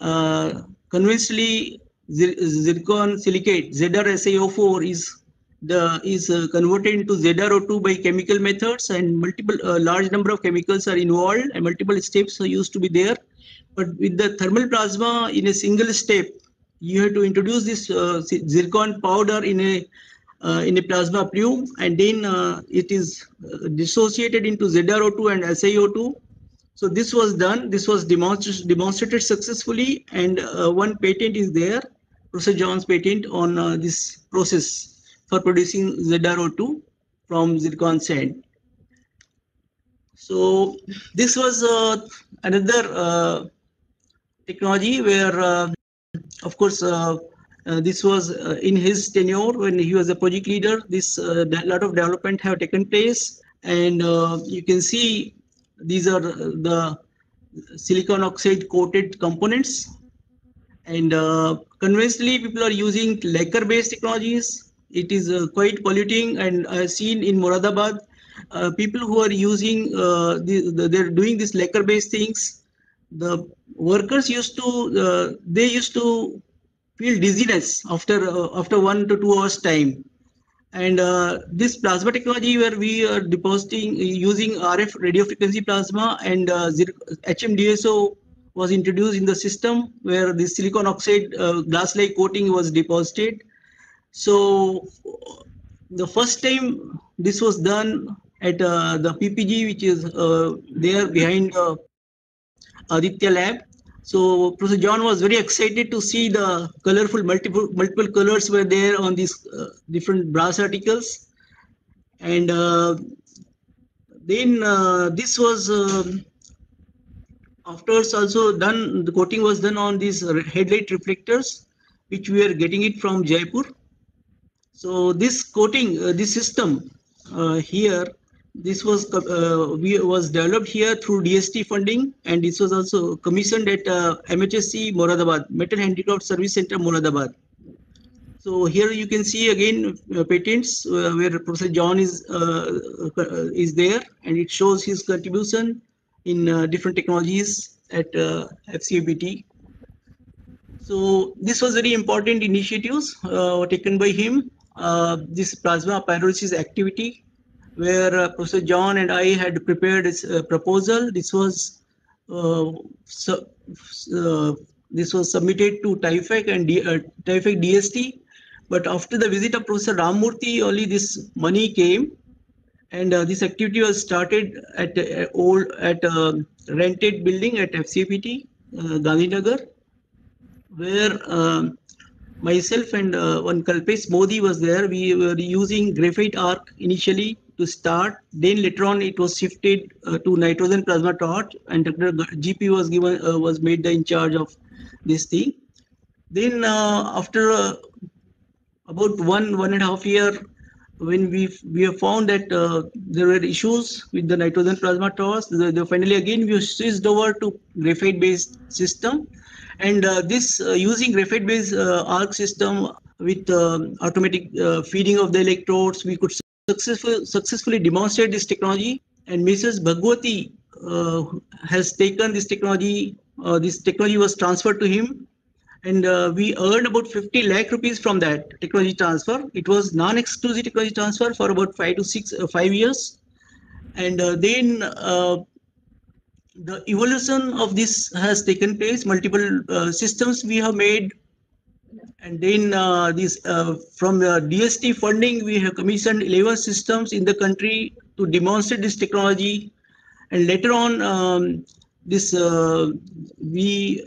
uh, conventionally zir- zircon silicate ZrSiO4 is the is uh, converted into ZrO2 by chemical methods and multiple uh, large number of chemicals are involved and multiple steps are used to be there. But with the thermal plasma in a single step you have to introduce this uh, zircon powder in a uh, in a plasma plume and then uh, it is uh, dissociated into ZrO2 and SiO2 so this was done this was demonstrated demonstrated successfully and one patent is there Professor John's patent on this process for producing ZrO2 from zircon sand. So this was uh, another uh, technology where, uh, of course, uh, this was in his tenure when he was a project leader. This lot of development have taken place, and you can see these are the silicon oxide coated components. And uh, conventionally, people are using lacquer-based technologies it is uh, quite polluting. And i've seen in moradabad uh, people who are using uh, the, the, they're doing this lacquer based things. The workers used to uh, they used to feel dizziness after uh, after one to two hours time. And uh, this plasma technology where we are depositing using rf radio frequency plasma and uh, hmdso was introduced in the system where the silicon oxide uh, glass-like coating was deposited. So the first time this was done at uh, the PPG, which is uh, there behind uh, Aditya lab. So Professor John was very excited to see the colorful multiple multiple colors were there on these uh, different brass articles, and uh, then uh, this was um afterwards also done. The coating was done on these headlight reflectors, which we are getting it from Jaipur. So this coating, uh, this system uh, here this was uh, we was developed here through DST funding, and this was also commissioned at MHSC Moradabad, Metal Handicraft Service Center, Moradabad. So here you can see again uh, patents uh, where Professor John is uh, is there, and it shows his contribution in different technologies at uh, FCIPT. So this was very important initiatives taken by him. Uh, this plasma pyrolysis activity where uh, Professor John and I had prepared this uh, proposal. This was uh, this was submitted to TIFAC and D- TIFAC DST. But after the visit of Professor Ramamurthy, only this money came, and this activity was started at old at a rented building at FCIPT, Gandhinagar, where. um myself and uh, one Kalpesh Modi was there. We were using graphite arc initially to start. Then later on, it was shifted uh, to nitrogen plasma torch, and Dr. GP was given uh, was made the in charge of this thing. Then after about one one and a half year, when we we have found that uh, there were issues with the nitrogen plasma torch, the, the finally again we switched over to graphite based system and uh, this uh, using graphite based uh, arc system with automatic feeding of the electrodes we could successful, successfully demonstrate this technology. And mrs bhagwati has taken this technology this technology was transferred to him. And uh, we earned about 50 lakh rupees from that technology transfer. It was non-exclusive technology transfer for about five to six uh, five years. And uh, then the evolution of this has taken place. Multiple uh, systems we have made. And then uh, this uh, from the dst funding we have commissioned 11 systems in the country to demonstrate this technology. And later on um, this uh, we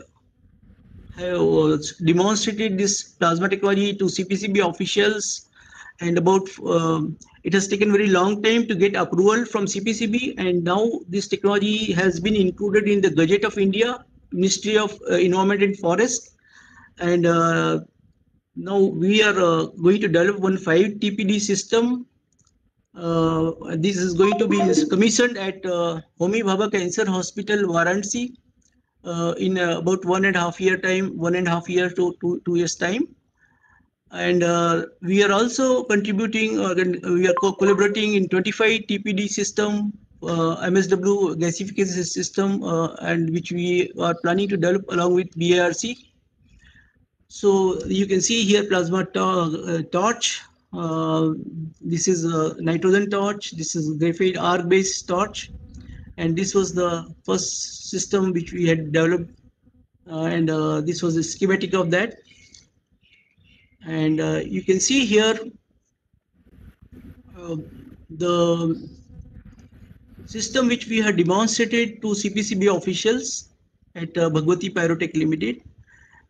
have uh, demonstrated this plasma technology to cpcb officials. And about um, it has taken very long time to get approval from CPCB and now this technology has been included in the Gazette of India, Ministry of uh, Environment and Forest. And uh, now we are uh, going to develop one 5 TPD system. Uh, this is going to be commissioned at uh, Homi Bhabha Cancer Hospital, Varanasi uh, in about one and a half year time, one and a half year to two, two years time and uh, we are also contributing uh, we are co- collaborating in 25 tpd system uh, msw gasification system uh, and which we are planning to develop along with barc so you can see here plasma to- uh, torch. Uh, this is a nitrogen torch. This is graphite arc based torch. And this was the first system which we had developed. And this was a schematic of that and uh, you can see here uh, the system which we had demonstrated to CPCB officials at uh, Bhagwati Pyrotech Limited.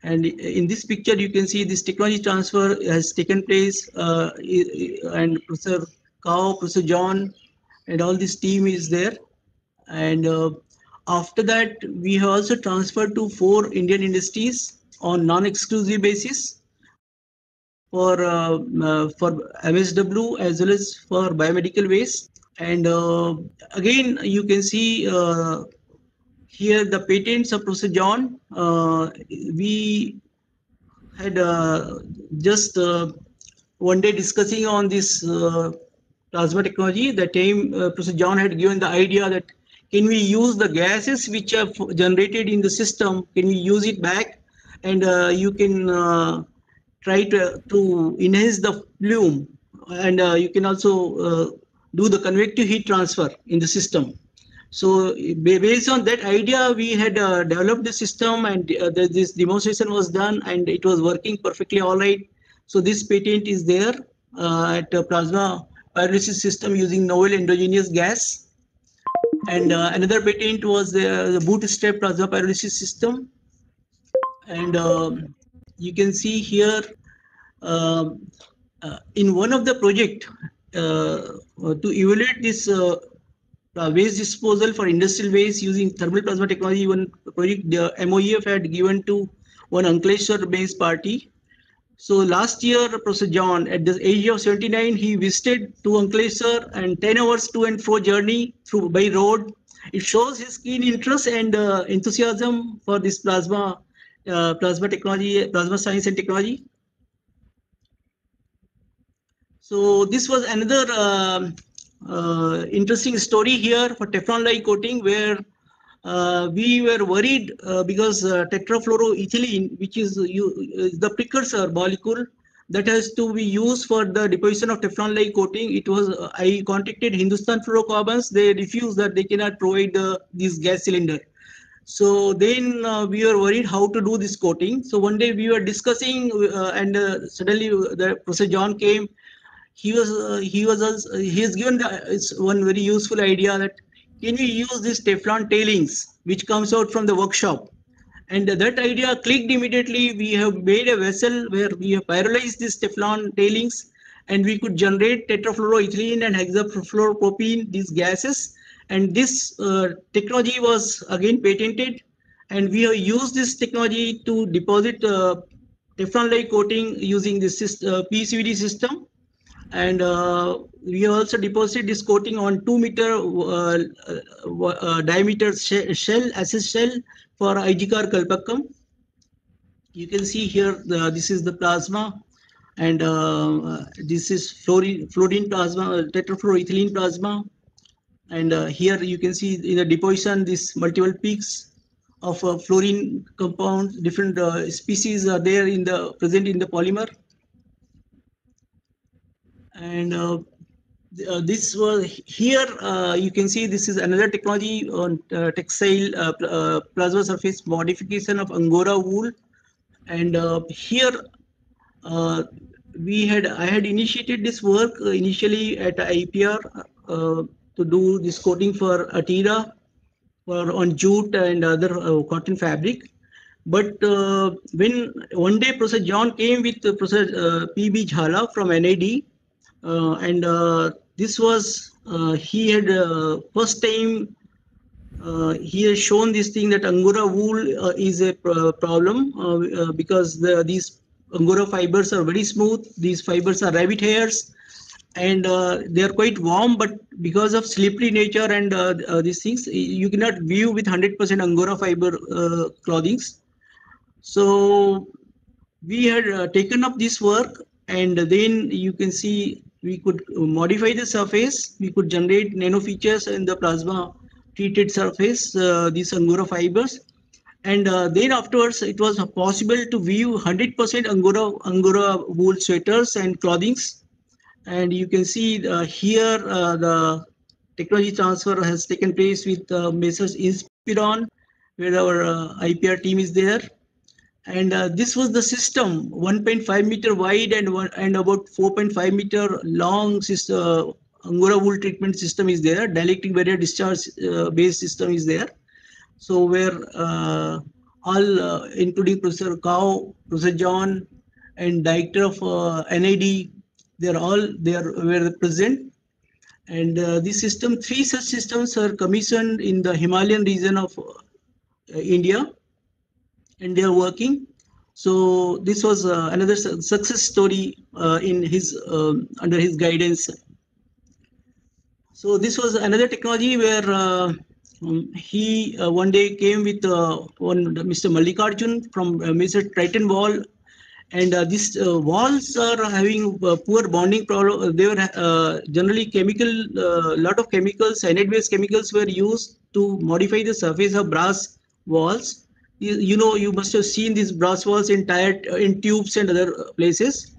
And in this picture, you can see this technology transfer has taken place uh, and Professor Kaw, Professor John, and all this team is there. And uh, after that, we have also transferred to four Indian industries on non-exclusive basis for uh, uh, for MSW as well as for biomedical waste. And uh, again, you can see uh, here the patents of Professor John. Uh, we had uh, just one day discussing on this plasma technology. The time Professor John had given the idea that can we use the gases which are generated in the system? Can we use it back? And you can try to, to enhance the plume and uh, you can also uh, do the convective heat transfer in the system So based on that idea, we had uh, developed the system and uh, this demonstration was done and it was working perfectly all right. So this patent is there uh, at a plasma pyrolysis system using novel endogenous gas. And uh, another patent was the, the bootstrap plasma pyrolysis system. And um, you can see here um, uh, in one of the project uh, uh, to evaluate this uh, uh, waste disposal for industrial waste using thermal plasma technology, one project the MOEF had given to one Ankleshwar based party. So last year, Professor John, at the age of 79, he visited to Ankleshwar and 10 hours to and fro journey through by road. It shows his keen interest and uh, enthusiasm for this plasma, uh, plasma technology, plasma science and technology. So this was another um, uh, interesting story here for Teflon-like coating where uh, we were worried uh, because uh, tetrafluoroethylene, which is is the precursor molecule that has to be used for the deposition of Teflon-like coating. It was uh, I contacted Hindustan Fluorocarbons. They refused that they cannot provide uh, this gas cylinder. So then uh, we were worried how to do this coating. So one day we were discussing, uh, and uh, suddenly the Professor John came. He was uh, he was uh, he has given the, one very useful idea that can we use this Teflon tailings which comes out from the workshop, and that idea clicked immediately. We have made a vessel where we have pyrolyzed this Teflon tailings, and we could generate tetrafluoroethylene and hexafluoropropene these gases and this uh, technology was again patented and we have used this technology to deposit uh, Teflon-like coating using this uh, PCVD system. And uh, we also deposited this coating on 2 meter uh, uh, diameter she- shell assist shell for IGCAR Kalpakkam. You can see here the, this is the plasma. And uh, this is fluorine, fluorine plasma, tetrafluoroethylene plasma and uh, here you can see in the deposition these multiple peaks of uh, fluorine compounds different uh, species are there in the present in the polymer. And uh, uh, this was here uh, you can see this is another technology on textile pl- plasma surface modification of angora wool. And here we had i had initiated this work initially at ipr to do this coating for Atira or on jute and other uh, cotton fabric. But uh, when one day Professor John came with Professor uh, P.B. Jhala from NAD, and this was he had first time uh, he has shown this thing that angora wool uh, is a pro- problem uh, because the, these angora fibers are very smooth. These fibers are rabbit hairs and uh, they are quite warm but because of slippery nature and uh, uh, these things you cannot view with 100% angora fiber uh, clothings. So we had uh, taken up this work and then you can see we could modify the surface. We could generate nano features in the plasma treated surface uh, these angora fibers. And uh, then afterwards it was possible to view 100% angora angora wool sweaters and clothings and you can see uh, here uh, the technology transfer has taken place with uh, Messrs. Inspiron, where our uh, IPR team is there. And this was the system, 1.5 meter wide and one, and about 4.5 meter long system, Angora wool treatment system is there. Dielectric barrier discharge based system is there. So where uh, all, uh, including Professor Kaw, Professor John, and Director of uh, NID, they are all they are were present. And uh, this system three such systems are commissioned in the himalayan region of uh, india. And they are working. So this was uh, another su- success story uh, in his um, under his guidance. So this was another technology where uh, um, he uh, one day came with one mr mallikarjun from mr Triton Valve and uh, these uh, walls are having uh, poor bonding problem. They were uh, generally chemical, a lot of chemicals, cyanide-based chemicals were used to modify the surface of brass walls. You, you know, you must have seen these brass walls in tire, in tubes and other places.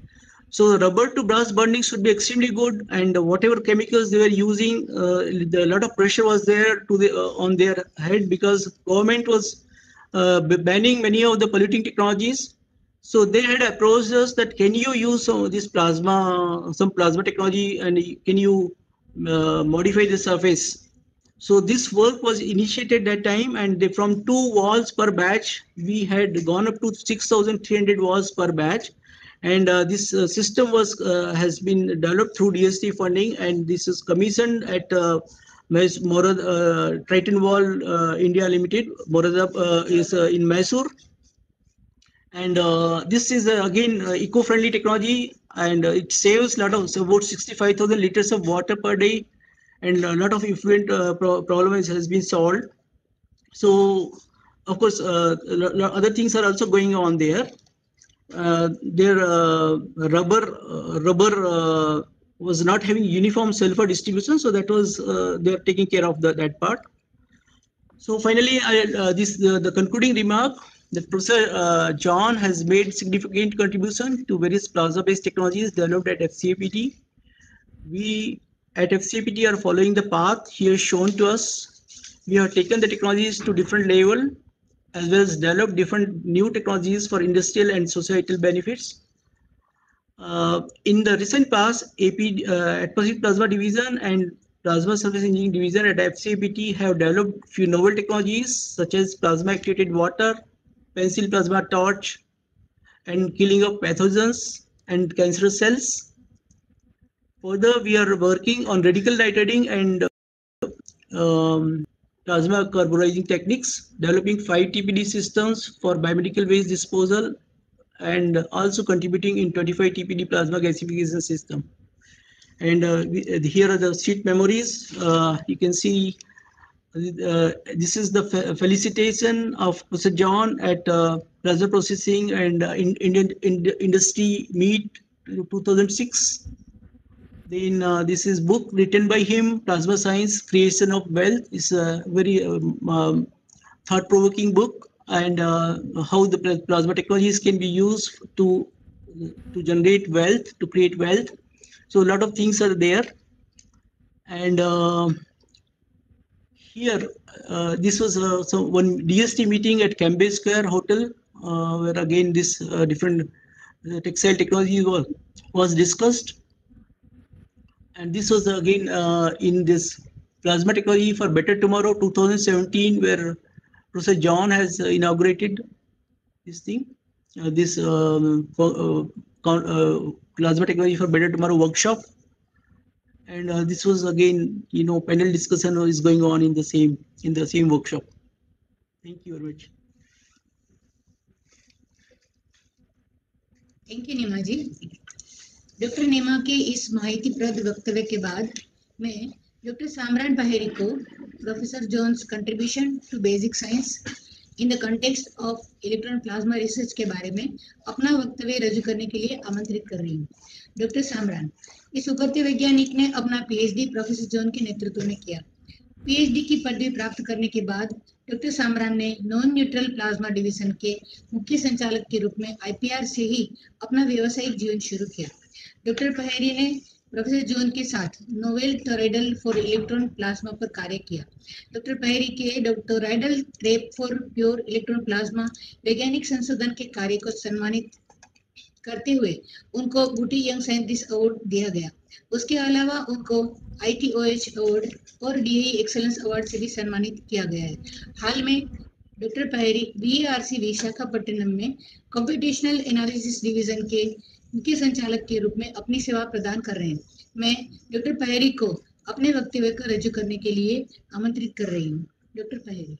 So rubber to brass bonding should be extremely good, and whatever chemicals they were using, uh, the, a lot of pressure was there to the uh, on their head because government was uh, banning many of the polluting technologies. So they had approached us that can you use some of this plasma, some plasma technology, and can you uh, modify the surface? So this work was initiated that time, and they, from two walls per batch, we had gone up to 6,300 walls per batch, and uh, this uh, system was uh, has been developed through DST funding, and this is commissioned at uh, Morad, uh, Triton Valve uh, India Limited. Moradab is in Mysore, and uh, this is uh, again uh, eco-friendly technology, and uh, it saves a lot of so about 65,000 liters of water per day and a lot of effluent uh, pro- problems has been solved. So, of course, uh, other things are also going on there. Their rubber rubber was not having uniform sulfur distribution, so that was they are taking care of the, that part. So finally, I, this the, the concluding remark that Professor uh, John has made significant contribution to various plasma-based technologies developed at FCIPT. We at FCIPT are following the path here shown to us. We have taken the technologies to different level as well as developed different new technologies for industrial and societal benefits. Uh, in the recent past, AP, uh, Atmospheric Plasma Division and Plasma Surface Engineering Division at FCIPT have developed few novel technologies such as plasma activated water, pencil plasma torch, and killing of pathogens and cancerous cells. Further, we are working on radical nitriding and um, plasma carburizing techniques, developing 5 TPD systems for biomedical waste disposal, and also contributing in 25 TPD plasma gasification system. And uh, we, uh, here are the sheet memories. Uh, you can see uh, this is the fe- felicitation of Professor John at uh, Plasma Processing and uh, in, Indian in, Industry Meet 2006. Then uh, this is book written by him, Plasma Science: Creation of Wealth. is a very um, um, thought-provoking book, and uh, how the plasma technologies can be used to to generate wealth, to create wealth. So a lot of things are there, and uh, here uh, this was uh, so one DST meeting at Cambridge Square Hotel, uh, where again this uh, different uh, textile technology was, was discussed. And this was again uh, in this plasma technology for better tomorrow 2017 where professor john has inaugurated this thing. This um, plasma technology for better tomorrow workshop and uh, this was again you know panel discussion is going on in the same in the same workshop. Thank you very much. Thank you Neema ji doctor Neema के इस माहितीप्रद वक्तव्य के बाद मैं doctor Samran Baheri को professor John's contribution to basic science in the context of electron plasma research के बारे में अपना वक्तव्य रजू करने के लिए आमंत्रित कर रही हूँ डॉक्टर सामरान, इस उभरते वैज्ञानिक ने अपना पीएचडी प्रोफेसर जोन के नेतृत्व में किया। पीएचडी की पदवी प्राप्त करने के बाद, डॉक्टर सामरान ने नॉन न्यूट्रल प्लाज्मा डिवीज़न के मुख्य संचालक के रूप में आईपीआर से ही अपना व्यवसायिक जीवन शुरू किया। डॉक्टर पहेरी ने प्रोफेसर जोन के साथ novel toroidal for electron plasma पर कार्य किया। डॉक्टर पहरी के डॉक्टोराइडल trap for pure electron plasma वैज्ञानिक संशोधन के कार्य को सम्मानित करते हुए उनको गुटी यंग साइंटिस्ट अवार्ड दिया गया। उसके अलावा उनको आईटीओएच अवार्ड और डीई एक्सेलेंस अवार्ड से भी सम्मानित किया गया है। हाल में डॉक्टर पहेरी बीआरसी विशाखापट्टनम में कंप्यूटेशनल एनालिसिस डिवीज़न के मुख्य संचालक के रूप में अपनी सेवा प्रदान कर रहे हैं। मैं डॉक्टर पहेरी को अपने वक्तव्य को रजू करने के लिए आमंत्रित कर रही हूँ। डॉक्टर पहेरी।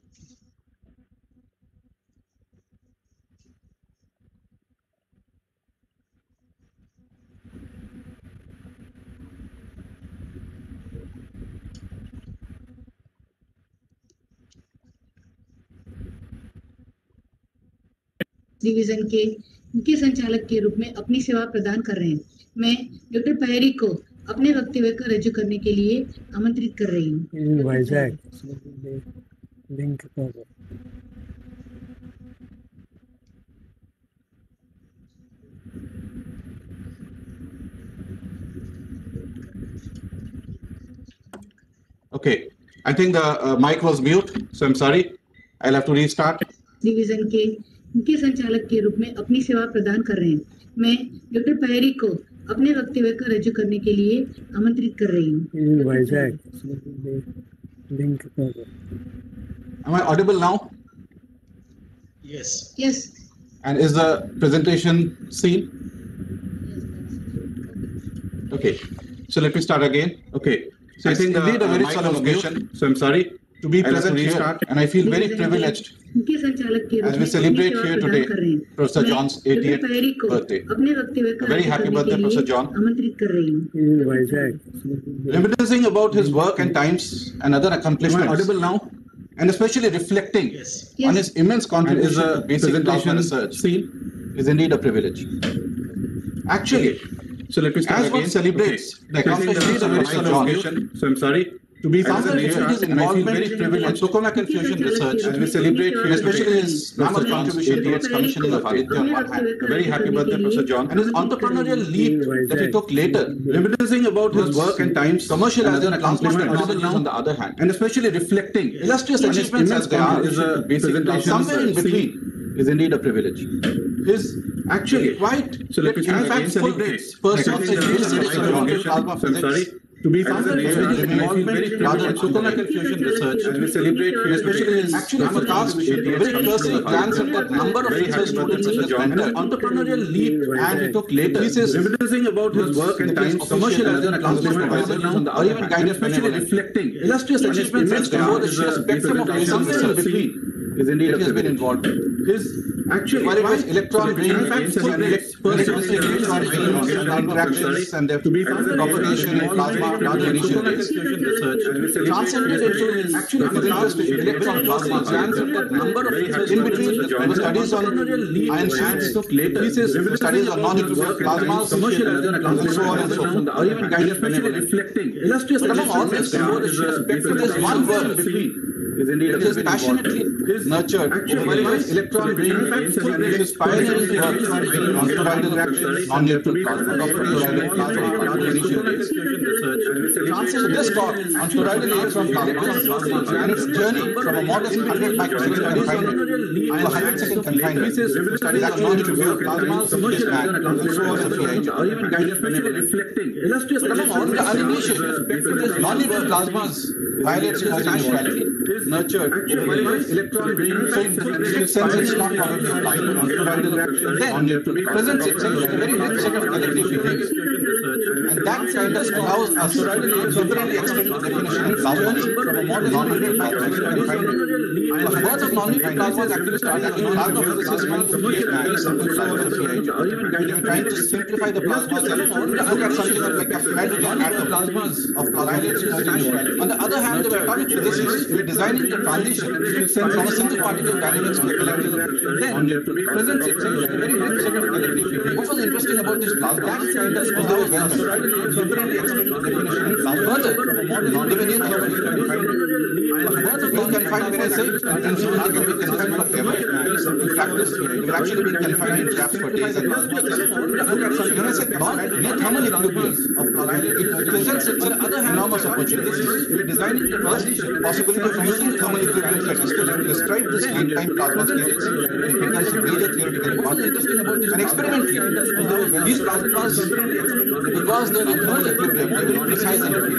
डिवीज़न के मुख्य संचालक के रूप में अपनी सेवा प्रदान कर रहे हैं मैं डॉक्टर पैरी को अपने वक्तव्य को रजू करने के लिए आमंत्रित कर रही हूँ Okay, I think the uh, mic was mute, so I'm sorry. I'll have to restart. Division K. मुख्य संचालक के रूप में अपनी सेवा प्रदान कर रहे हैं मैं डॉक्टर पैरी को अपने वक्तव्य को रजू करने के लिए आमंत्रित कर रही हूँ Am I audible now? Yes. Yes And is the presentation seen? Okay, so let me start again. Okay, so I Yes, think the indeed a uh, very solemn occasion. So I'm sorry to be present here, and I feel very privileged as we celebrate here today Professor John's 80th birthday. Very happy birthday, Professor John. Reminiscing about his work and times and other accomplishments. audible now? And especially reflecting yes. on his immense contribution to a basic plasma research scene. is indeed a privilege. Actually, so let me start as again. one celebrates okay. the accomplishments of John. So I'm sorry. To be Somewhere present between here, his and I feel involvement very in privileged. tokamak and fusion research, As we celebrate here especially his Professor mammoth contribution 80th towards commissioning of Aditya. On one hand, A very happy birthday, Professor John. and his entrepreneurial leap that he took later, Reminiscing about his work and times, commercializing and plasma accomplishments technologies on the other hand, and especially reflecting illustrious achievements as they are, contribution to basic basic somewhere in between is indeed a privilege. His actually quite So let me in fact again. celebrates Celebrate. personal Like, I think the achievements very in solemn quantum occasion. plasma I'm sorry. To be Somewhere present here, his and I feel involvement very rather privileged. in tokamak and research, As we celebrate here especially today, his actually for Professor past John's a very cursory glance at the number of research students in his Professor John. entrepreneurial leap and he took later. This is Reminiscing about his work and times, commercializing a plasma accomplishments technology the or other even guidance especially especially reflecting illustrious achievements immense as they are, the sheer spectrum of basic in between is indeed a has been involved. In. His Actually, while it was electron so beam in fact, interactions and their propagation in plasma days. Transcended into actually his interest in electron plasma number of in between. There were studies on ion sheets, pieces, studies on non-neutral plasmas, and so on and so forth, or even guidance especially reflecting. Illustrious among all this, a sheer spectrum. There's one word between is indeed that is passionately nurtured over the years. Electron beam which is pioneering work on toroidal non-neutral plasma, toroidal plasma, initial days. Transcended this talk. On toroidal electron plasma and its journey from a modest 100 microsecond confinement to a 100 second confinement. Studies on non-neutral plasmas, this man, and so on and so forth. or even guidance especially reflecting. illustrious But among all the animation, non-neutral plasmas violates cosmic neutrality, nurtured over the years. electron beam So in in sense, it's not probably a plasma. Then presents itself a very rich set of collective behaviors. And that of allows us to differently extend the definition. of plasmas from non-neutral plasma to confinement. The words of non-neutral plasmas actually started in plasma physicists trying to create matters and plasma They were trying to simplify the plasma cell to look at something like a hydrogen atom of plasma. On the other hand, were atomic physicists were designing the transition from a single particle dynamics to a collective. Then presents itself in a very rich set of collective. What was interesting about this plasma was were well Further, the being confined when I say intention are going confined forever. In practice, were actually being confined in traps for days and months. When I say thermal equilibrium of plasma, it presents its enormous opportunities. We are designing the first possibility of using thermal equilibrium settings to describe this time plasma states. It a major theoretical important. And experimentally, these plasmas, because they are in thermal equilibrium, they will be precise and accurate.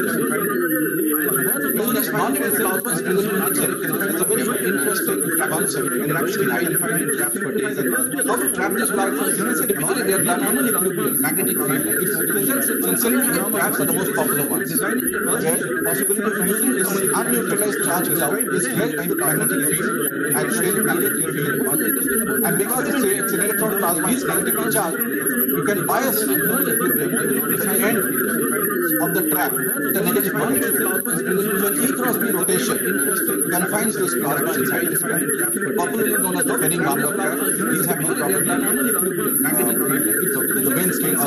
Non-neutral plasmas in itself is very interesting concept and actually identifying traps for days and. How to they are done only magnetic field. It presents cylindrical traps are the most popular ones. Where possibility of using this unneutralized charge cloud is by the magnetic field and shell magnetic field. And because it's, a, it's an electron plasma, it's negatively charged, you can bias the end of the trap potential. So an E cross B rotation confines this plasma inside popularly known as the Penning-Malmberg trap. These have no problem. Magnetic the, the mainstay of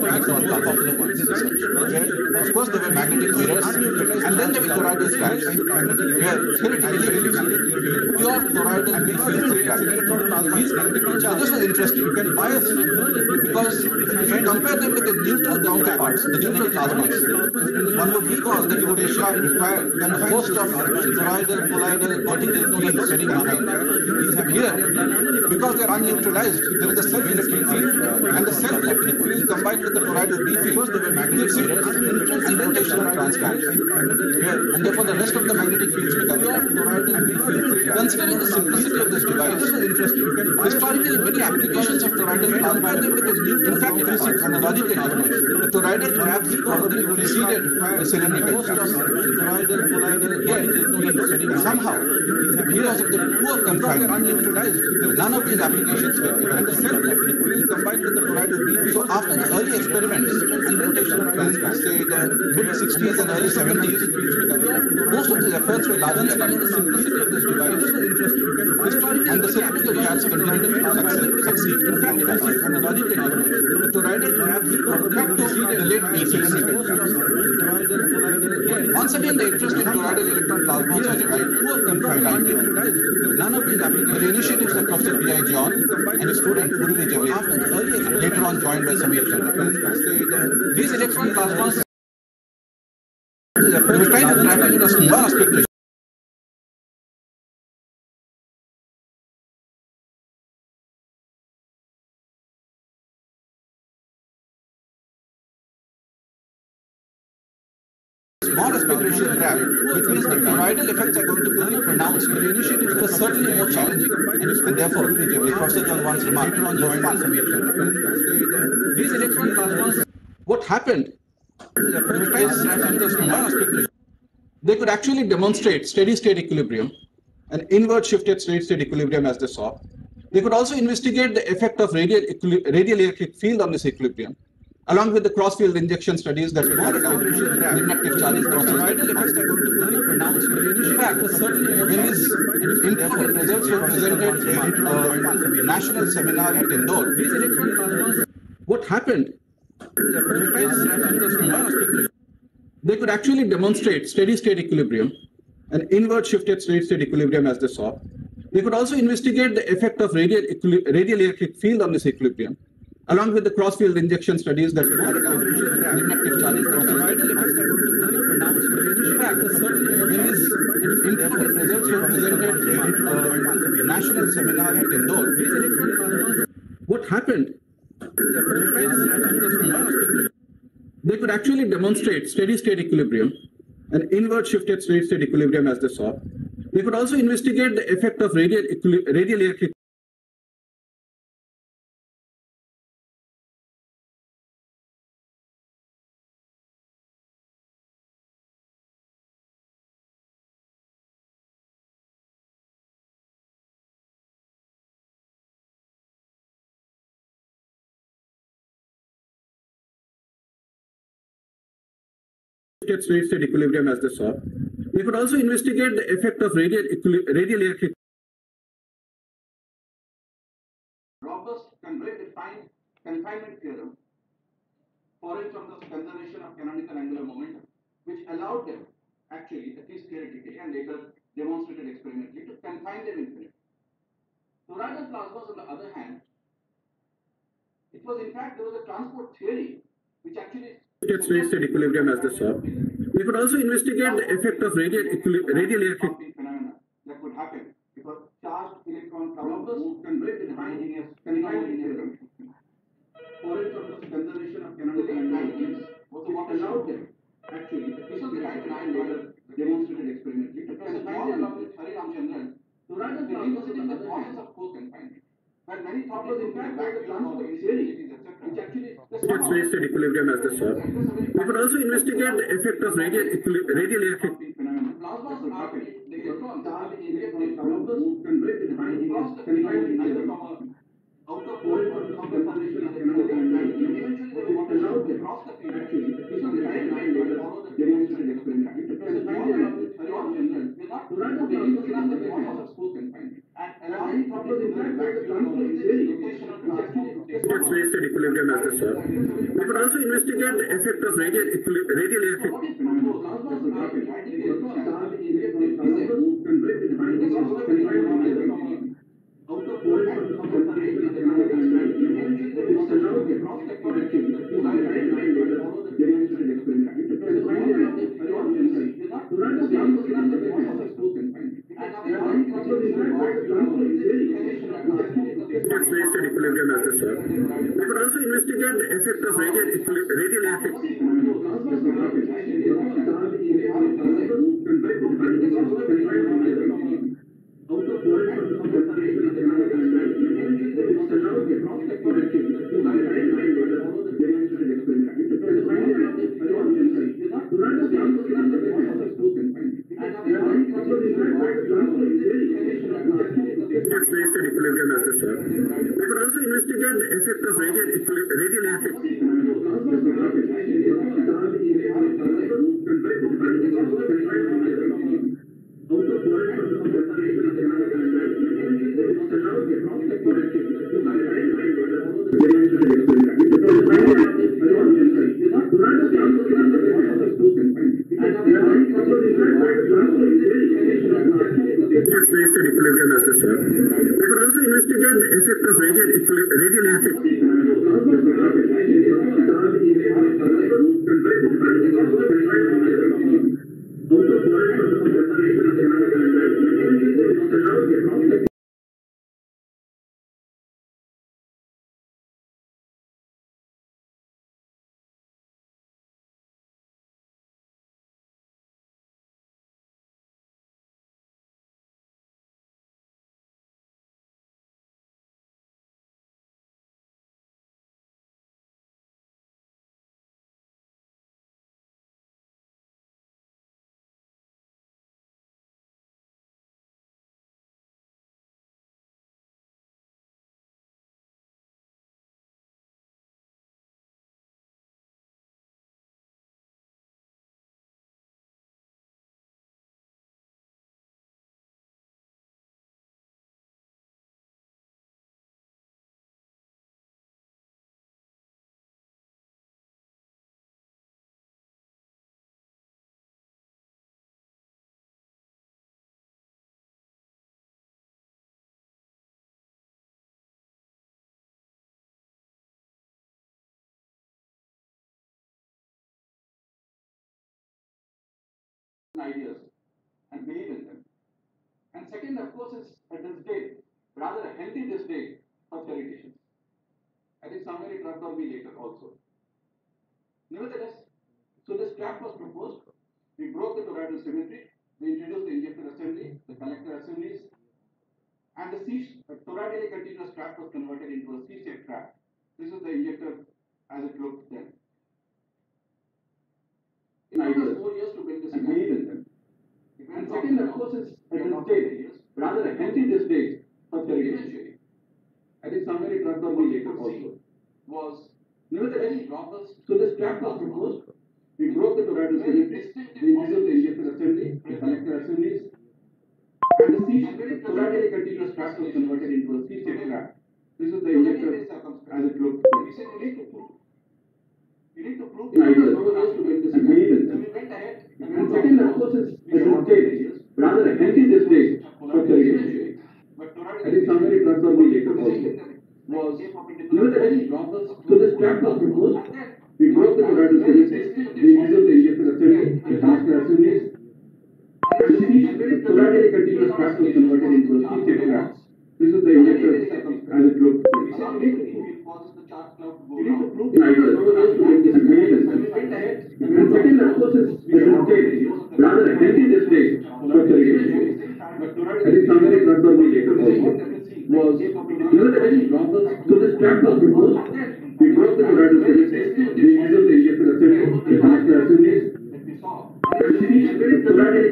electron popular ones. Of course, there were magnetic mirrors, and then there were toroidal traps, where theoretically toroidal of trap. So this was interesting. You can bias because if you compare them with the neutral counterparts, the neutral plasmas, one would recall that you would require a host of toroidal, colloidal particles being sitting behind. Here, because they are unneutralized, there is a self-electric field, and the self-electric field combined with the toroidal B field gives it intrinsic rotational transference. And therefore, the rest of the magnetic fields become toroidal B fields. Considering the simplicity of this device, is. Historically, many applications of toroidal plasma are there because, in fact, if you see chronologically, the toroidal traps probably preceded the cylindrical traps. Somehow, because of the poor confinement, unutilized, none of these applications were given. And the self-electric combined with the B. So after the early experiments in rotational say the mid 60s and early 70s, most of these efforts were largely studying the simplicity of this device. Was and the cylindrical traps continued to succeed. In fact, see chronologically, the toroidal traps come to the late 80s. Once again, the interest in toroidal electron plasma surgery by poor None of these applications, the initiatives of Professor P.I. John and his student Guru Javed, later on joined by Samir Chandra. These they were trying to trap in a small aspect aspect ratio which means the toroidal effects are going to be very pronounced. The initiatives were certainly more challenging, and therefore, Professor John once remarked on low These electron what happened? They were trying to trap into a small aspect ratio. They could actually demonstrate steady state equilibrium, an inward shifted steady state equilibrium as they saw. They could also investigate the effect of radial, radial electric field on this equilibrium, along with the cross field injection studies that were carried out, the process. Effects are going to be very pronounced. In fact, when these important results were presented in a national seminar at Indore, what happened? They could actually demonstrate steady state equilibrium, an inward shifted steady state equilibrium as they saw. They could also investigate the effect of radial, radial electric field on this equilibrium, along with the cross field injection studies that were carried out, the inductive charging process. Radial effects are going to be very pronounced. In fact, when these important results were presented in a national seminar at Indore, what happened? They could actually demonstrate steady state equilibrium, an inward shifted steady state equilibrium as they saw. They could also investigate the effect of radial, radial shifted steady state equilibrium as they saw. They could also investigate the effect of radial, radial electric robust and well-defined confinement theorem following from the conservation of canonical angular momentum, which allowed them, actually, at least theoretically, and later demonstrated experimentally, to confine them infinitely. Toroidal plasmas, on the other hand, it was in fact, there was a transport theory which actually shifted steady state equilibrium as they saw. We could also investigate the effect of radial, radial phenomena that would happen because charged electron and confinement theorem following from the conservation of canonical angular was what allowed them actually this was the right line later demonstrated experimentally. To confine them along with Hari Ramchandran to the in the process of co-confinement. But many thought was in fact that the transport theory which actually shifted steady state equilibrium as they saw. They could also investigate the effect of radial, radial electric plasmas would happen the electron charged electron robust and well-defined confinement either from a outer pole or from the condition of canonical angular eventually they would allowed across the field actually this was the right line they follow the demonstrated experimentally to confine them with Hari Ramchandran to run the plasmas in the process of school confinement and allowing problems in fact that the transport theory rotational transport shifted steady state equilibrium as they saw. They could also investigate the effect of radial, radial Workplace at. We could also investigate the effect of radial, radial effect. The on equilibrium sir. We could also investigate the effect of radial, radial That's and believe in them. And second, of course, is a disdain, rather a healthy disdain for theoreticians. I think somewhere it rubbed on me later also. Nevertheless, so this trap was proposed. We broke the toroidal symmetry. We introduced the injector assembly, the collector assemblies, and the C uh, continuous trap was converted into a C-shaped trap. This is the injector as it looked then. It took us four years to build this and believe in them. And second, of course, is a disdain, rather a healthy disdain for theoreticians. I think somewhere it on me later also. Was nevertheless, so this trap was proposed. We broke the toroidal symmetry. We introduced the injector assembly, the collector assemblies, and the C toroidally continuous trap was converted into a C-shaped trap. This is the injector as it looked. We said you need to prove. You need to prove. It took us four years to build this and believe in them. So we went ahead. And second, of course, is a disdain, rather a healthy disdain for theoreticians. I think somewhere it rubbed on me later also. Was nevertheless, so trap was proposed. We broke the toroidal symmetry. We introduced the injector assembly, the collector assemblies, and the continuous was converted into a C-shaped trap. This is the injector as it looked.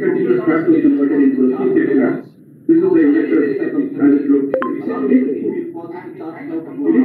Continuous trap was converted into a C-shaped trap. This is the injector as it looked. We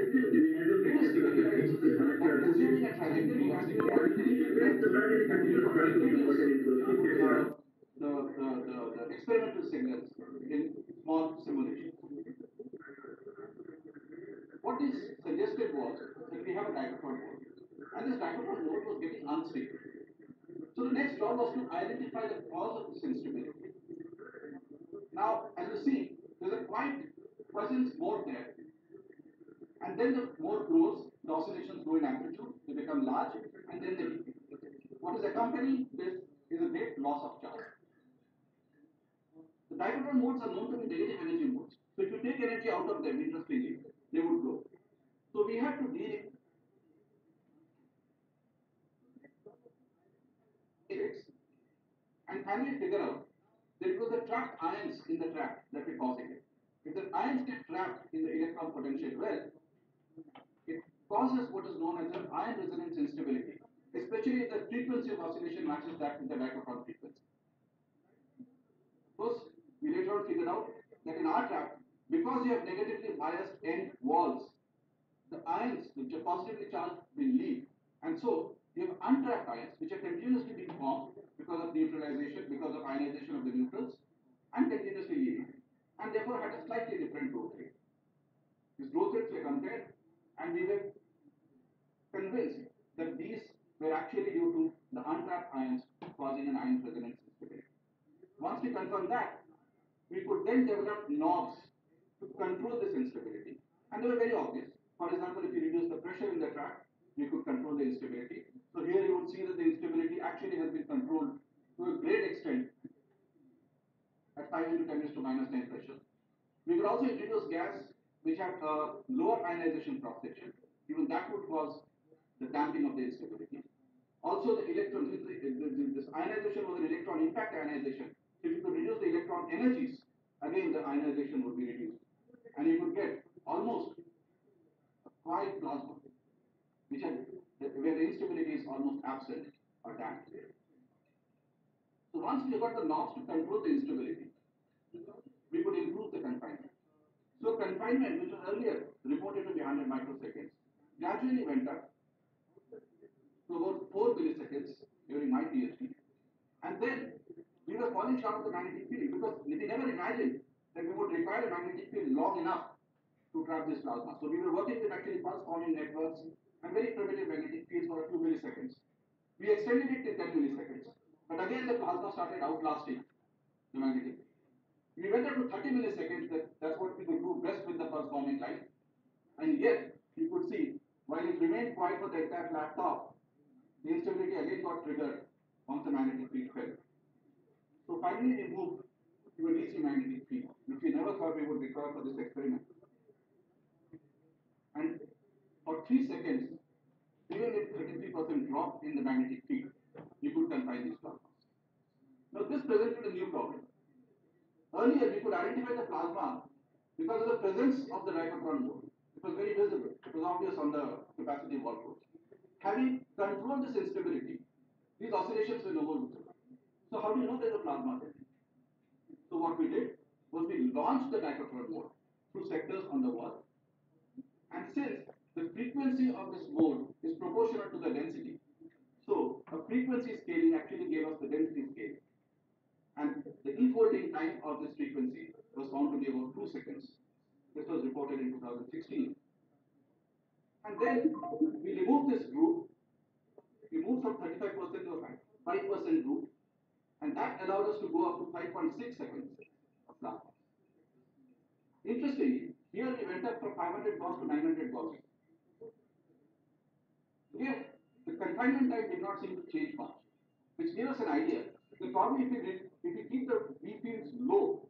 the the the experimental signals in small simulations. What is suggested was that we have a diocotron mode, and this diocotron mode was getting unstable. So the next job was to identify the cause of this instability. Now, as you see, there's a quite presence mode there. And then the mode grows, the oscillations grow in amplitude, they become large, and then they decay. What is accompanying this is a great loss of charge. The diocotron modes are known to be negative energy modes. So if you take energy out of them, interestingly, they would grow. So we have to deal it and finally figure out that it was the trapped ions in the trap that were causing it. If the ions get trapped in the electron potential well, it causes what is known as an ion resonance instability, especially if the frequency of oscillation matches that with the diocotron frequency. First, we later on figured out that in our trap, because you have negatively biased end walls, the ions which are positively charged will leave. And so you have untrapped ions which are continuously being formed because of neutralization, because of ionization of the neutrals, and continuously leaving. And therefore had a slightly different growth rate. These growth rates were compared, and we were convinced that these were actually due to the untrapped ions causing an ion resonance instability. Once we confirmed that, we could then develop knobs to control this instability. And they were very obvious. For example, if you reduce the pressure in the track, you could control the instability. So here you would see that the instability actually has been controlled to a great extent at 5 into 10 to minus 10 pressure. We could also introduce gas which had a lower ionization cross section. Even that would cause the damping of the instability. Also, the electron, this ionization was an electron impact ionization. If you could reduce the electron energies, again the ionization would be reduced. And you could get almost a quiet plasma, which had, where the instability is almost absent or damped. So once we got the knobs to control the instability, we could improve the confinement. So confinement, which was earlier reported to be 100 microseconds, gradually went up to about 4 milliseconds during my PhD. And then we were falling short of the magnetic field because we never imagined that we would require a magnetic field long enough to trap this plasma. So we were working with actually pulse forming networks and very primitive magnetic fields for a few milliseconds. We extended it to 10 milliseconds. But again, the plasma started outlasting the magnetic field. We went up to 30 milliseconds, that, that's what we could do best with the pulse forming light. And yet, you could see, while it remained quiet for the entire flat top, the instability again got triggered once the magnetic field fell. So finally, we moved to a DC magnetic field, which we never thought we would require for this experiment. And for three seconds, even with 33% drop in the magnetic field, you could confine these plasmas. Now, this presented a new problem. Earlier, we could identify the plasma because of the presence of the diocotron mode. It was very visible. It was obvious on the capacity wall. Having controlled this instability, these oscillations were no more visible. So how do you know there's a plasma there? So what we did was we launched the diocotron mode through sectors on the wall. And since the frequency of this mode is proportional to the density, so a frequency scaling actually gave us the density scale. And the e-folding time of this frequency was found to be about 2 seconds. This was reported in 2016. And then we removed this group. We moved from 35% to a 5% group. And that allowed us to go up to 5.6 seconds of plasma. Interestingly, here we went up from 500 gauss to 900 gauss. Here, the confinement time did not seem to change much, which gave us an idea. The problem if we if we keep the V fields low,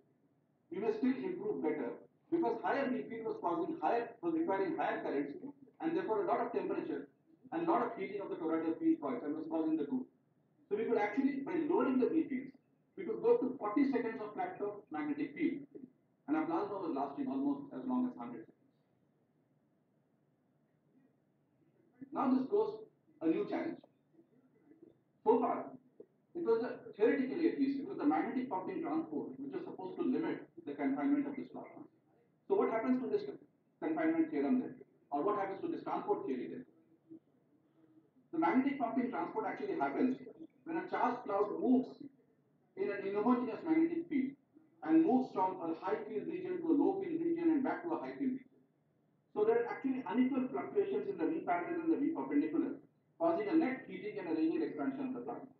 we may still improve better because higher V field was causing higher, was requiring higher currents and therefore a lot of temperature and a lot of heating of the toroidal field coils and was causing the group. So we could actually, by lowering the V fields, we could go to 40 seconds of plateau magnetic field and our plasma was lasting almost as long as 100 seconds. Now this goes a new challenge. So far, it was a, theoretically at least, it was the magnetic pumping transport which was supposed to limit the confinement of this plasma. So what happens to this confinement theorem then? Or what happens to this transport theory then? The magnetic pumping transport actually happens when a charged cloud moves in an inhomogeneous magnetic field and moves from a high field region to a low field region and back to a high field region. So there are actually unequal fluctuations in the V parallel and the V perpendicular, causing a net heating and a linear expansion of the plasma.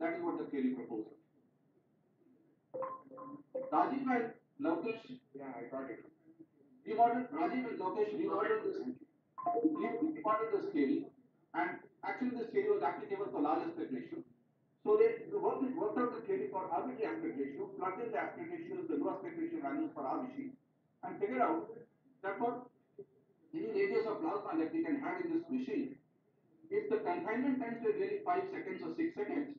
That is what the theory proposes. Rajiv and Lokesh, yeah, I got it. Remodeled, Rajiv and Lokesh remodeled this, remodeled this theory, and actually this theory was applicable for large aspect ratio. So they worked, worked out the theory for arbitrary aspect ratio, plugged in the aspect ratios, the low aspect ratio values for our machine, and figured out that for any radius of plasma that we can have in this machine, if the confinement times were really 5 seconds or 6 seconds,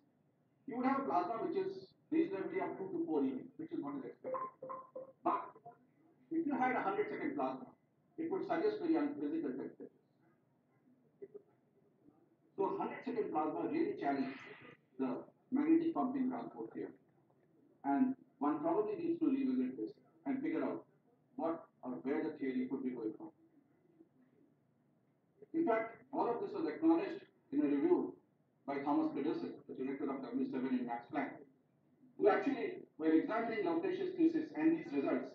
you would have a plasma which is reasonably up 2 to 4 eV, which is what is expected. But if you had a 100 second plasma, it would suggest very unphysical temperatures. So 100 second plasma really challenged the magnetic pumping transport theory. And one probably needs to revisit this and figure out what or where the theory could be going from. In fact, all of this was acknowledged in a review by Thomas Pedersen, the director of W7 in Max Planck, who actually, while examining Lokesh's thesis and these results,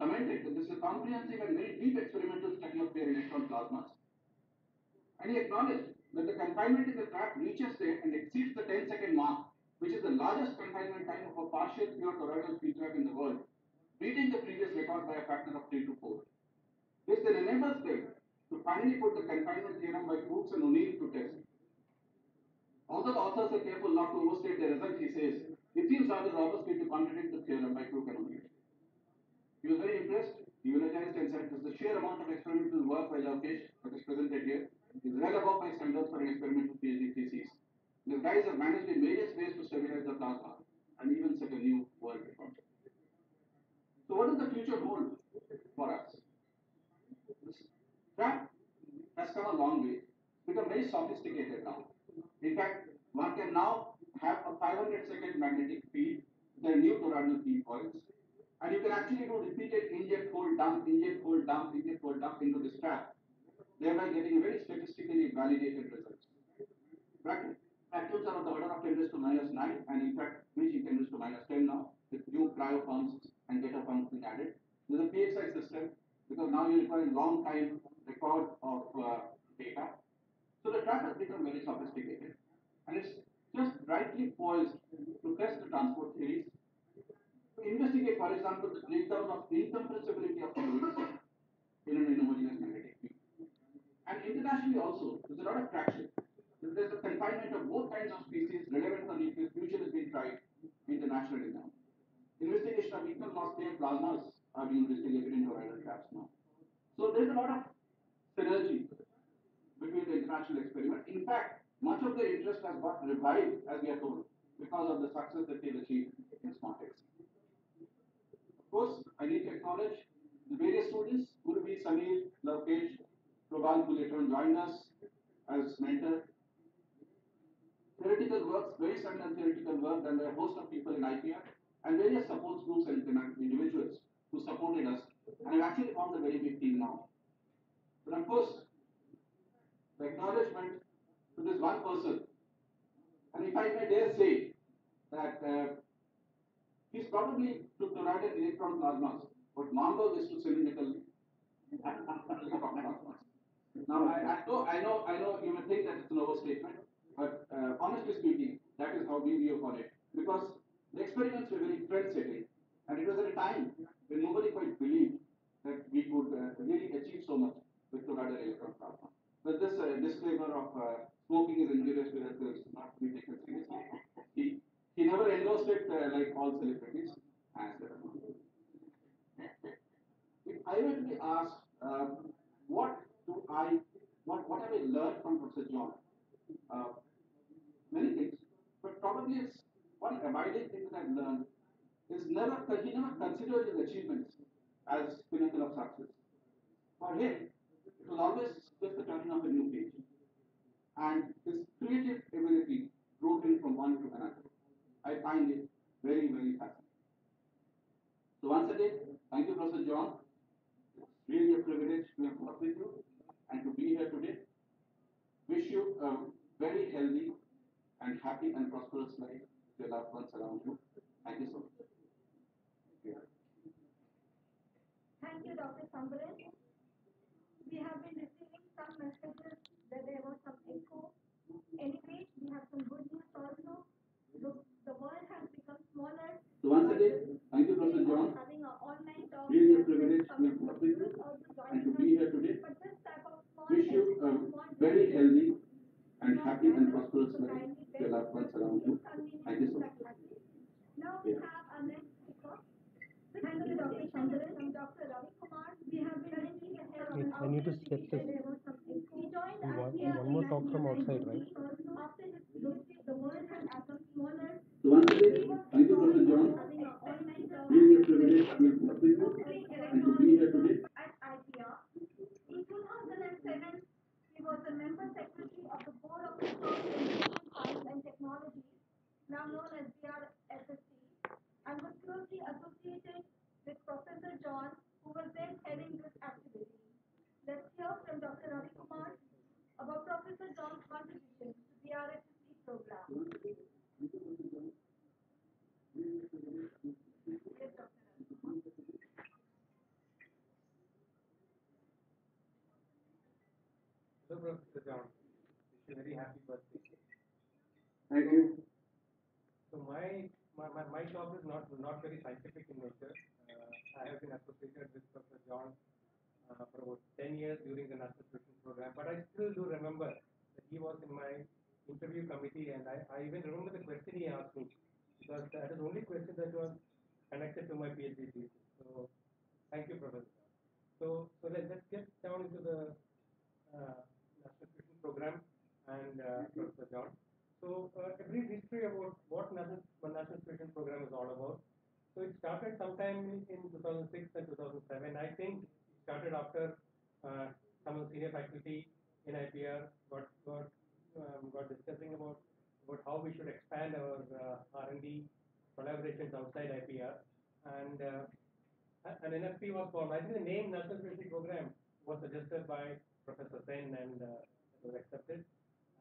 commented that this is a comprehensive and very deep experimental study of pure electron plasmas. And he acknowledged that the confinement in the trap reaches there and exceeds the 10 second mark, which is the largest confinement time of a partial pure toroidal field trap in the world, beating the previous record by a factor of 3 to 4. This then enables them to finally put the confinement theorem by Crooks and O'Neil to test. Although the authors are careful not to overstate the result, he says, it seems rather robustly to contradict the theorem by and O'Neil. He was very impressed, he eulogized and said, the sheer amount of experimental work by Lokesh that is presented here is well above my standards for an experimental PhD thesis. These guys have managed in various ways to stabilize the plasma and even set a new world record. So what does the future hold for us? This trap has come a long way, become very sophisticated now. In fact, one can now have a 500 second magnetic field, the new toroidal field coils, and you can actually do repeated inject, hold, dump, inject, hold, dump, inject, hold, dump into this trap, thereby getting a very statistically validated result. Vacuums are of the order of 10 raised to minus 9, and in fact, reaching 10 raised to minus 10 now, with new cryo pumps and data pumps being added. There's a PXI system, because now you require long time record of uh, data. So the trap has become very sophisticated, and it's just rightly poised to test the transport theories to investigate, for example, the breakdown of incompressibility of fluids in an inhomogeneous magnetic field. And internationally also, there's a lot of traction. There's a confinement of both kinds of species relevant for nuclear fusion is being tried internationally now. Investigation of equal mass clear plasmas are being investigated in toroidal traps now. So there's a lot of synergy between the international experiment. In fact, much of the interest has got revived, as we are told, because of the success that they've achieved in SmartX. Of course, I need to acknowledge the various students, Gurvi, Samir, Lokesh, Prabal, who later on joined us as mentor. Theoretical works, very similar theoretical work done by a host of people in IPR and various support groups and individuals who supported us and I've actually formed a very big team now. But of course, the acknowledgement to this one person, and if I may dare say that uh, he's probably to toroidal electron plasmas, but Malmberg is to cylindrical. Now, I, I, know, I know, I know you may think that it's an overstatement, but uh, honestly speaking, that is how we view upon it. Because the experiments were very trend-setting, and it was at a time when nobody quite believed that we could uh, really achieve so much with toroidal electron plasma. But this uh, disclaimer of uh, smoking is injurious to health is not to be taken seriously. He, he never endorsed it uh, like all celebrities. As if I were to be asked, um, what do I, what, what have I learned from Professor John? Uh, many things, but probably it's one abiding thing that I've learned is never, he never considered his achievements as pinnacle of success. For him, it was always just the turning of a new page. And his creative ability drove from one to another. I find it very, very fascinating. So once again, thank you, Professor John. It's really a privilege to have worked with you and to be here today. Wish you a very healthy and happy and prosperous life with your loved ones around you. Thank you so much. Thank you. Thank you, Dr. Sambaran. We have been receiving some messages that there was some echo. Anyway, we have some good news also. The, the world has become smaller. So once again, thank you, Professor John. Having an online talk. Really a and privilege some to work with you also and joining to us. be here today. But this type of small Wish you a very healthy and happy and prosperous life to your loved ones around you. Thank you so much. Now we have our next speaker. Thank you, Dr. Chandran and Dr. Ravi Kumar. We have been arranging a hair Wait, I need to skip this. There was some He joined And us one, here one in more talk from outside, 1990. right? After his visit, the world had become smaller. So once again, thank you, Professor John. Having an online talk. Really a privilege to work with you and to be here today. At IPR. In 2007, he was a member secretary of the Board of Research in Information Science and Technology, now known as BRFST, and was closely associated with Professor John, who was then heading this activity. Let's hear from Dr. Ravi Kumar about Professor John's contribution to the RSSC program. Yes, Dr. Professor John. Very happy birthday. Thank you. So my my, my, my talk is not not very scientific in nature. Uh, I have been associated with Professor John uh, for about 10 years during the National Fusion Program, but I still do remember that he was in my interview committee, and I, I even remember the question he asked me because that is the only question that was connected to my PhD thesis. So thank you, Professor. So so let, let's get down into the uh, National Program and uh, Professor John. So uh, a brief history about what National, National Fusion Program is all about. So it started sometime in 2006 and 2007. I think it started after uh, some of the senior faculty in IPR got got um, got discussing about about how we should expand our uh, R&D collaborations outside IPR, and uh, an NFP was formed. I think the name National Fusion Program was suggested by Professor Sen and uh, it was accepted.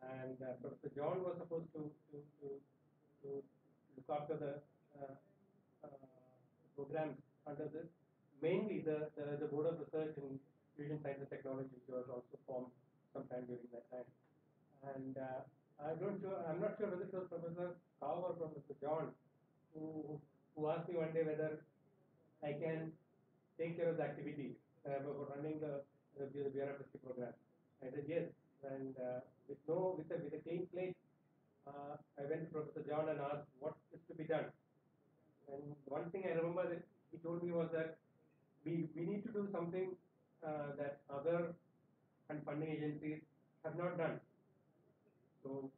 And uh, Professor John was supposed to to, to, to look after the uh, uh, programs under this. Mainly the, the, the Board of Research in Fusion Science and Technology, was also formed sometime during that time. And uh, I don't sure, I'm not sure whether it was Professor Kaw or Professor John who, who asked me one day whether I can take care of the activity uh, for running the, the, BRFST program. I said yes, and uh, with no with a with a clean slate, uh, I went to Professor John and asked what is to be done. And one thing I remember that he told me was that we we need to do something uh, that other and funding agencies have not done. So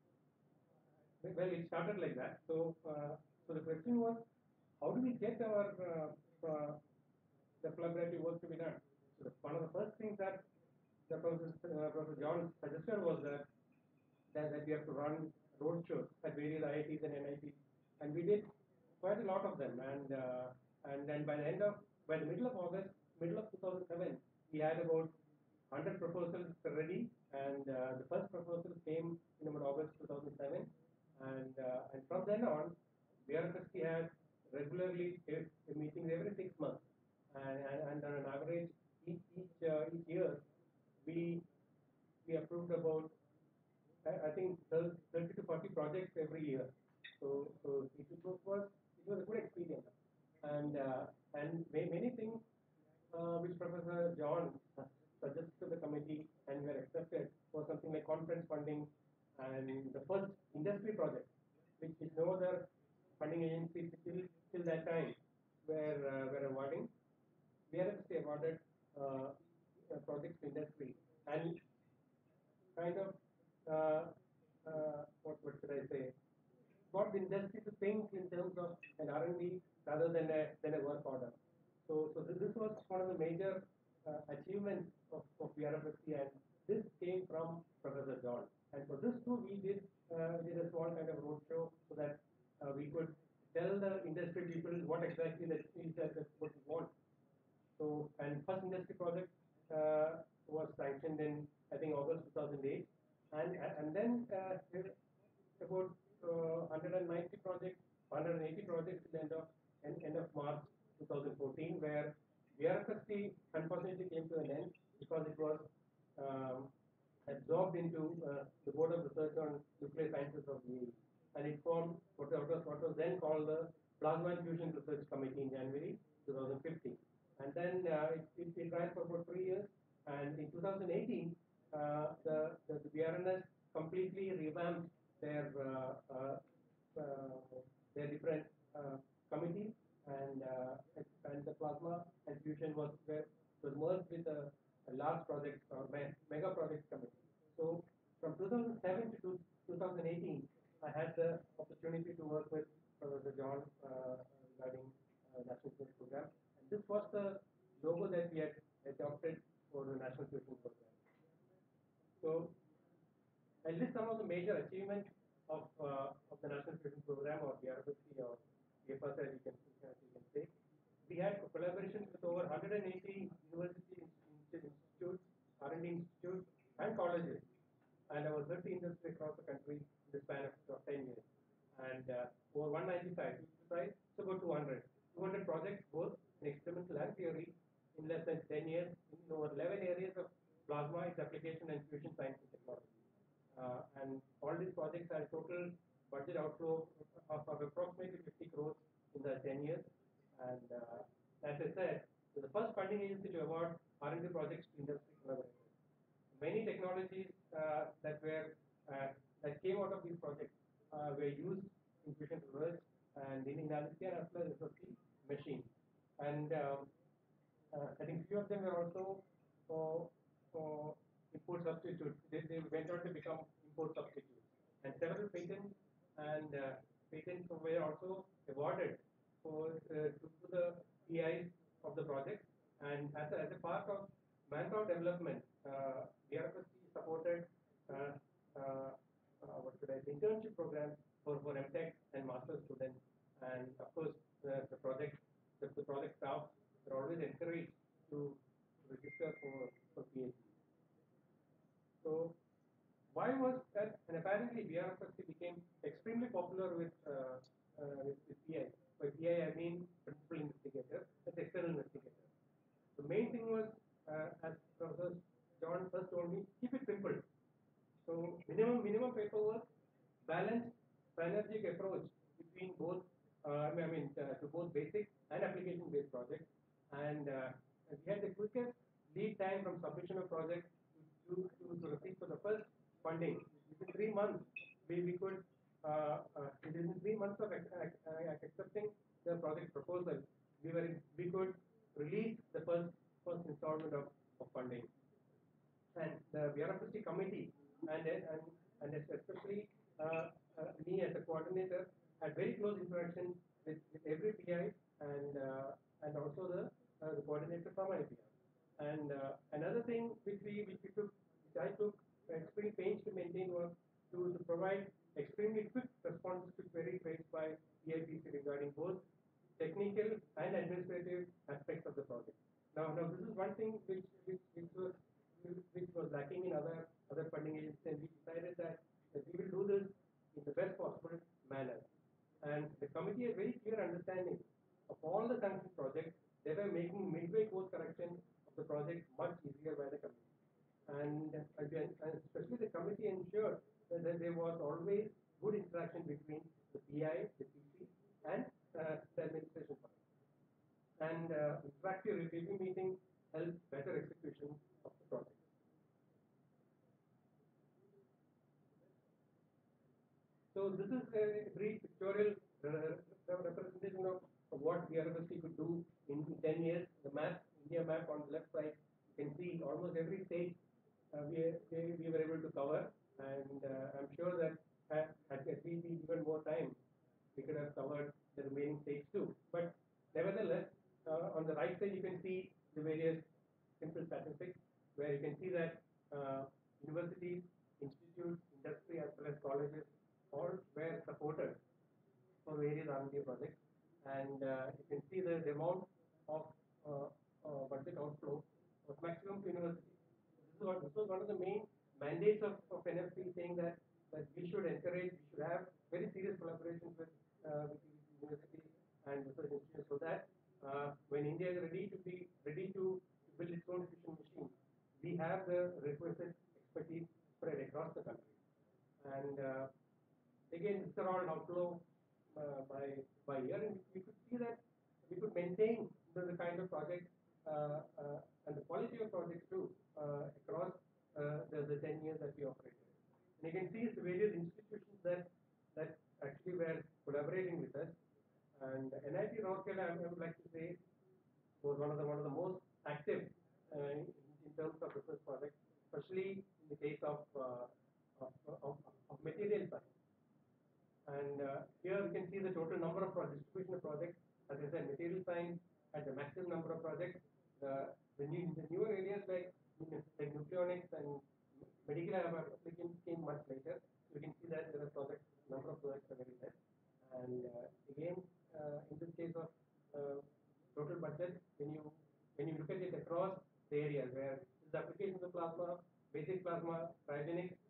well, it started like that. So uh, so the question was, how do we get our uh, uh, the collaborative work to be done? One of the first things that the Professor, uh, Professor John suggested was that, that that we have to run roadshows at various IITs and NITs, and we did quite a lot of them. And uh, and then by the end of by the middle of August, middle of 2007, we had about 100 proposals ready, and uh, the first proposal came in about August 2007, and uh, and from then on, BRFST had regularly meetings every six months, and, and, and on an average each each, uh, each year we we approved about I, I think 30 to 40 projects every year. So so it was it was a good experience, and uh, and ma- many things uh, which Professor John suggested to the committee and were accepted was something like conference funding and the first industry project, which is no other funding agency till, till that time were, uh, were awarding. BRFC awarded uh, uh, projects to industry and kind of, uh, uh, what, what should I say, got the industry to think in terms of an R&D rather than a, than a work order. So, so this was one of the major uh, achievements of, of BRFST and this came from Professor John. And for this too, we did, uh, did a small kind of roadshow so that uh, we could tell the industry people what exactly that that what we want. So, and first industry project uh, was sanctioned in, I think, August 2008. And, and then uh, about uh, 190 projects, 180 projects the end of end, end of March 2014, where BRFST unfortunately came to an end because it was um, absorbed into uh, the Board of Research on Nuclear Sciences of the and it formed what was, what was then called the Plasma Fusion Research Committee in January 2015. And then uh, it, it, it ran for about three years. And in 2018, uh, the, the, the BRNS completely revamped their uh, their different committees, and and the plasma and fusion was was merged with a, a large project or mega project committee. So from 2007 to 2018, I had the opportunity to work with Professor John uh, regarding uh, National Program, this was the logo that we had adopted for the National Fusion Program. So I'll list some of the major achievements of, uh, of the National Fusion Program or BRFC or BFS as you can, as you can say. We had collaborations with over 180 university institutes, R&D institutes, and colleges, and over 30 industries across the country in the span of, of 10 years. And uh, over 195, sites, it's about 200. 200 projects, both in experimental and theory, in less than 10 years, in over 11 areas of plasma, its application, and fusion science and technology. Uh, and all these projects had total budget outflow of, of approximately 50 crores in the 10 years. And uh, as I said, the first funding agency to award R&D projects to industry collaborators. Many technologies uh, that were uh, that came out of these projects uh, were used in fusion research and in analysis and as well as SOC machine. And um, uh, I think few of them were also for, for import substitutes. They, they went on to become import substitutes. And several patents and uh, patents were also awarded for uh, to, the PIs of the project. And as a, as a part of manpower development, uh, BRFST supported uh, uh, uh, what should I say, internship program for, for MTech and master's students. And of course, the project, the, the project staff are always encouraged to register for, for PhD. So why was that? And apparently BRFST became extremely popular with, uh, uh, with, with PI. By PI I mean principal investigator, as external investigator. The main thing was, uh, as Professor John first told me, keep it simple. So minimum minimum paperwork, balanced synergic approach between both, uh, I mean, I mean uh, to both basic and application-based projects, and uh, we had the quickest lead time from submission of project to, to, to receive for the first funding. Within three months, we, we could, uh, uh, within three months of ac- ac- ac- accepting the project proposal, we were we could release the first first installment of, of funding. And the BRFST committee and and and especially uh, uh, me as a coordinator had very close interaction with, with every PI and uh, and also the uh, the coordinator from IPR. And uh, another thing which we which we took, which I took extreme pains to maintain was to, to provide extremely quick responses to queries raised by EIPC regarding both technical and administrative aspects of the project. Now, now this is one thing which which, which was which was lacking in other other funding agencies, and we decided that, that we will do this in the best possible manner. And the committee had very clear understanding of all the sanctioned projects. They were making midway course correction of the project much easier by the committee. And again, and especially the committee ensured that, that there was always good interaction between the PI, the PC, and uh, the administration part. And uh, interactive review meetings help better execution of the project. So this is a brief pictorial uh, representation of what BRFST could do in 10 years. The map, India map on the left plasma cryogenic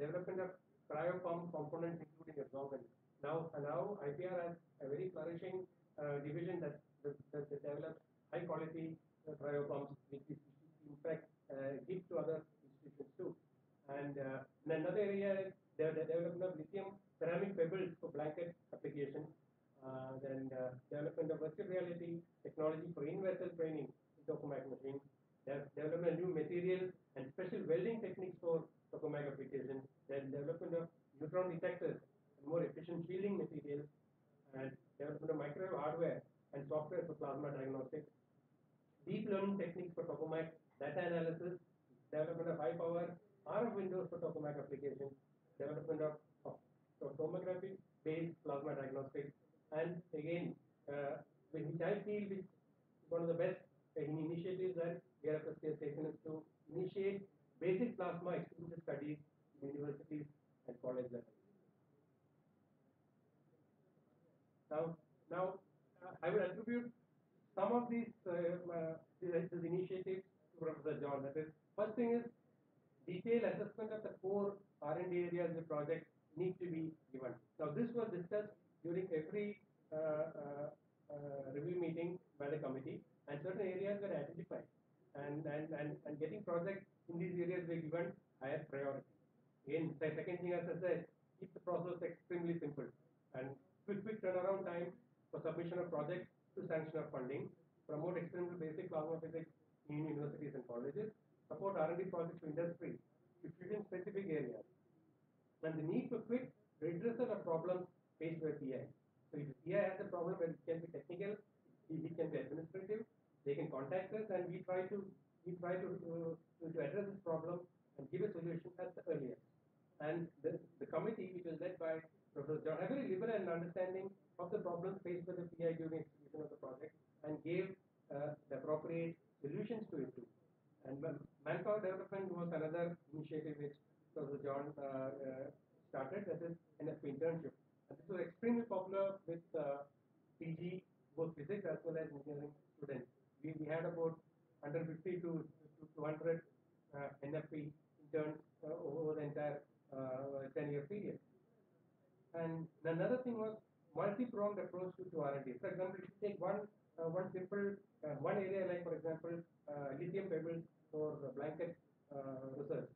development of cryoform components including adsorbent. Now, now IPR has a very flourishing uh, division that cómo es another thing was multi-pronged approach to R&D. For example, if you take one uh, one simple uh, one area like for example uh, lithium pebbles or blanket uh, research,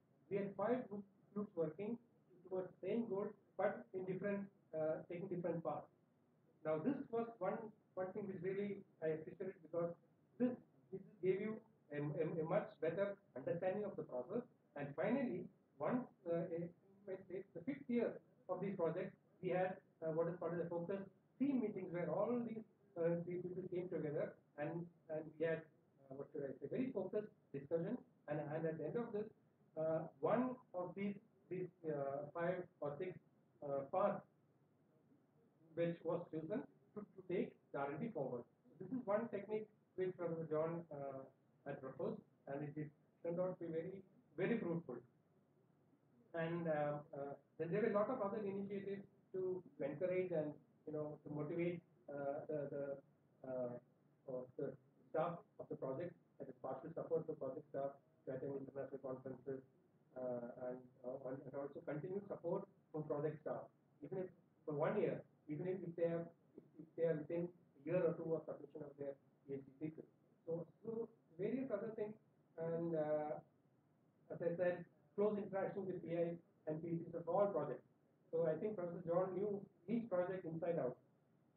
and then close interaction with PI and PCs of all projects. So I think Professor John knew each project inside out.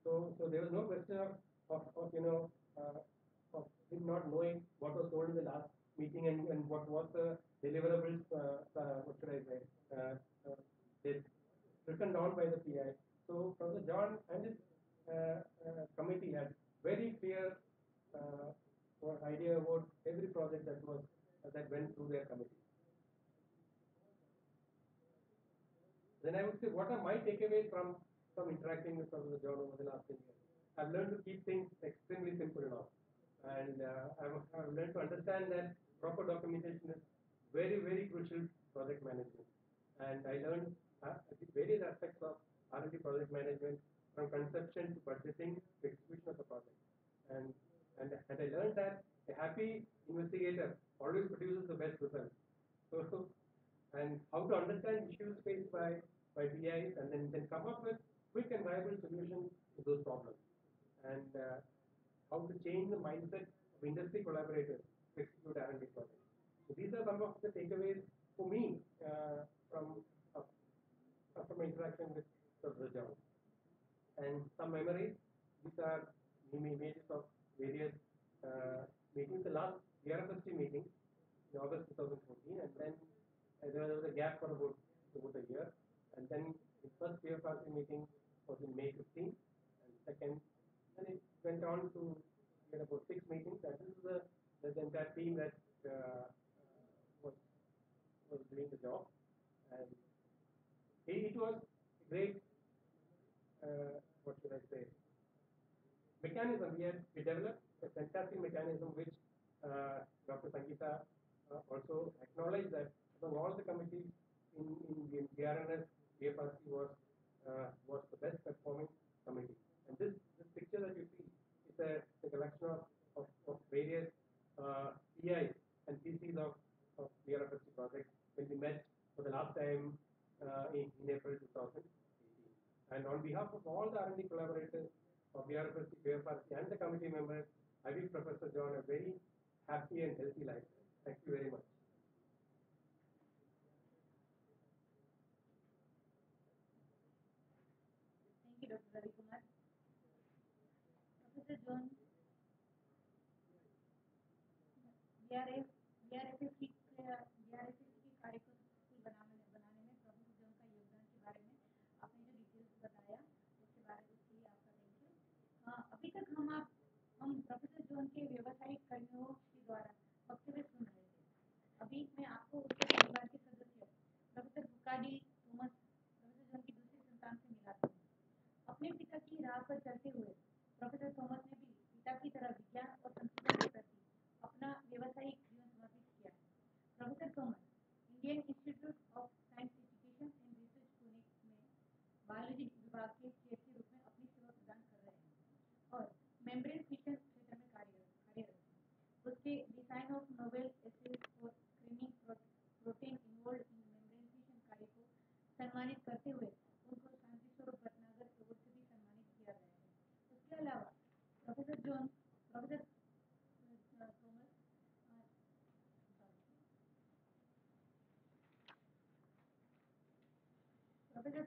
So, so there was no question of, of, of you know, uh, of him not knowing what was told in the last meeting and, and what was the deliverables, uh, uh, what should I say, I've learned behalf of all the R&D collaborators of BRFST, BFR, and the committee members, I wish Professor John a very happy and healthy life. अपने पिता की राह पर चलते हुए professor Thomas ने भी पिता की तरह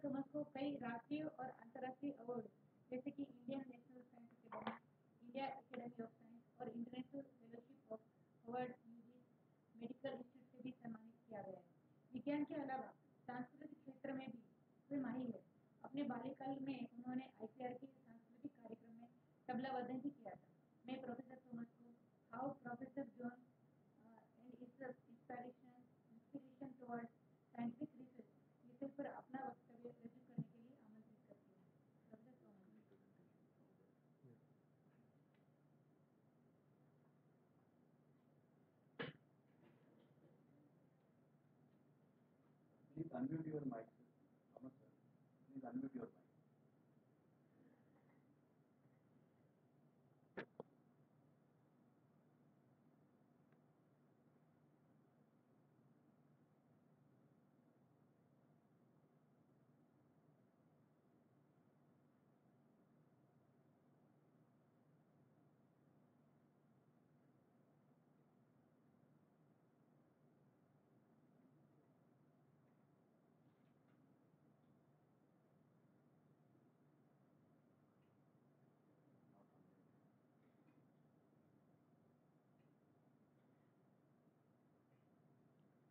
थॉमस को कई राष्ट्रीय और अंतर्राष्ट्रीय अवार्ड, जैसे कि Indian National Science Academy India Academy of Science और international fellowship of Howard medical institute से भी सम्मानित किया गया है। विज्ञान के अलावा सांस्कृतिक क्षेत्र में भी वे माहिर है। अपने बाल्यकाल में उन्होंने आईसीआर के सांस्कृतिक कार्यक्रम में तबला वर्धन भी किया था। मैं प्रोफेसर थॉमस को, how professor John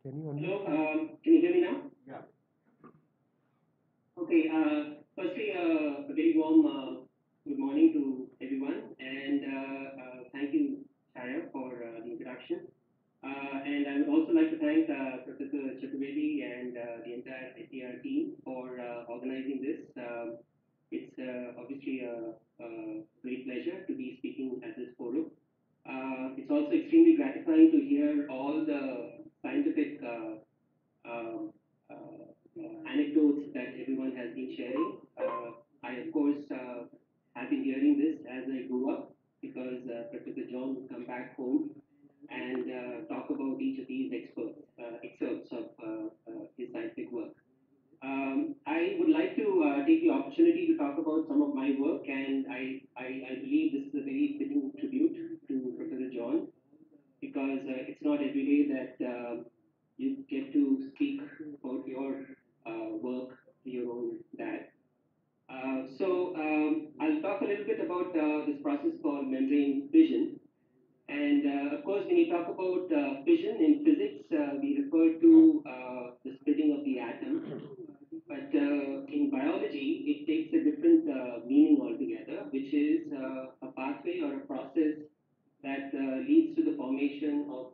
Can you Hello, um, can you hear me now? Yeah. Okay, uh, firstly, uh, a very warm uh, good morning to everyone, and uh, uh, thank you, Shara, for uh, the introduction. and I would also like to thank Professor Chaturvedi and the entire IPR team for organizing this. Um, it's obviously a, a, great pleasure to be speaking at this forum. it's also extremely gratifying to hear all the scientific uh, uh, uh, anecdotes that everyone has been sharing. I, of course, have been hearing this as I grew up because Professor John would come back home and talk about each of these experts, excerpts of his scientific work. Um, I would like to uh, take the opportunity to talk about some of my work, and I, I, I believe this is a very fitting tribute to Professor John because uh, it's not every day that uh, you get to speak about your uh, work, your own that. Uh, so um, I'll talk a little bit about uh, this process called membrane fission. And uh, of course, when you talk about fission in physics, we refer to the splitting of the atom. But in biology, it takes a different meaning altogether, which is a pathway or a process formation of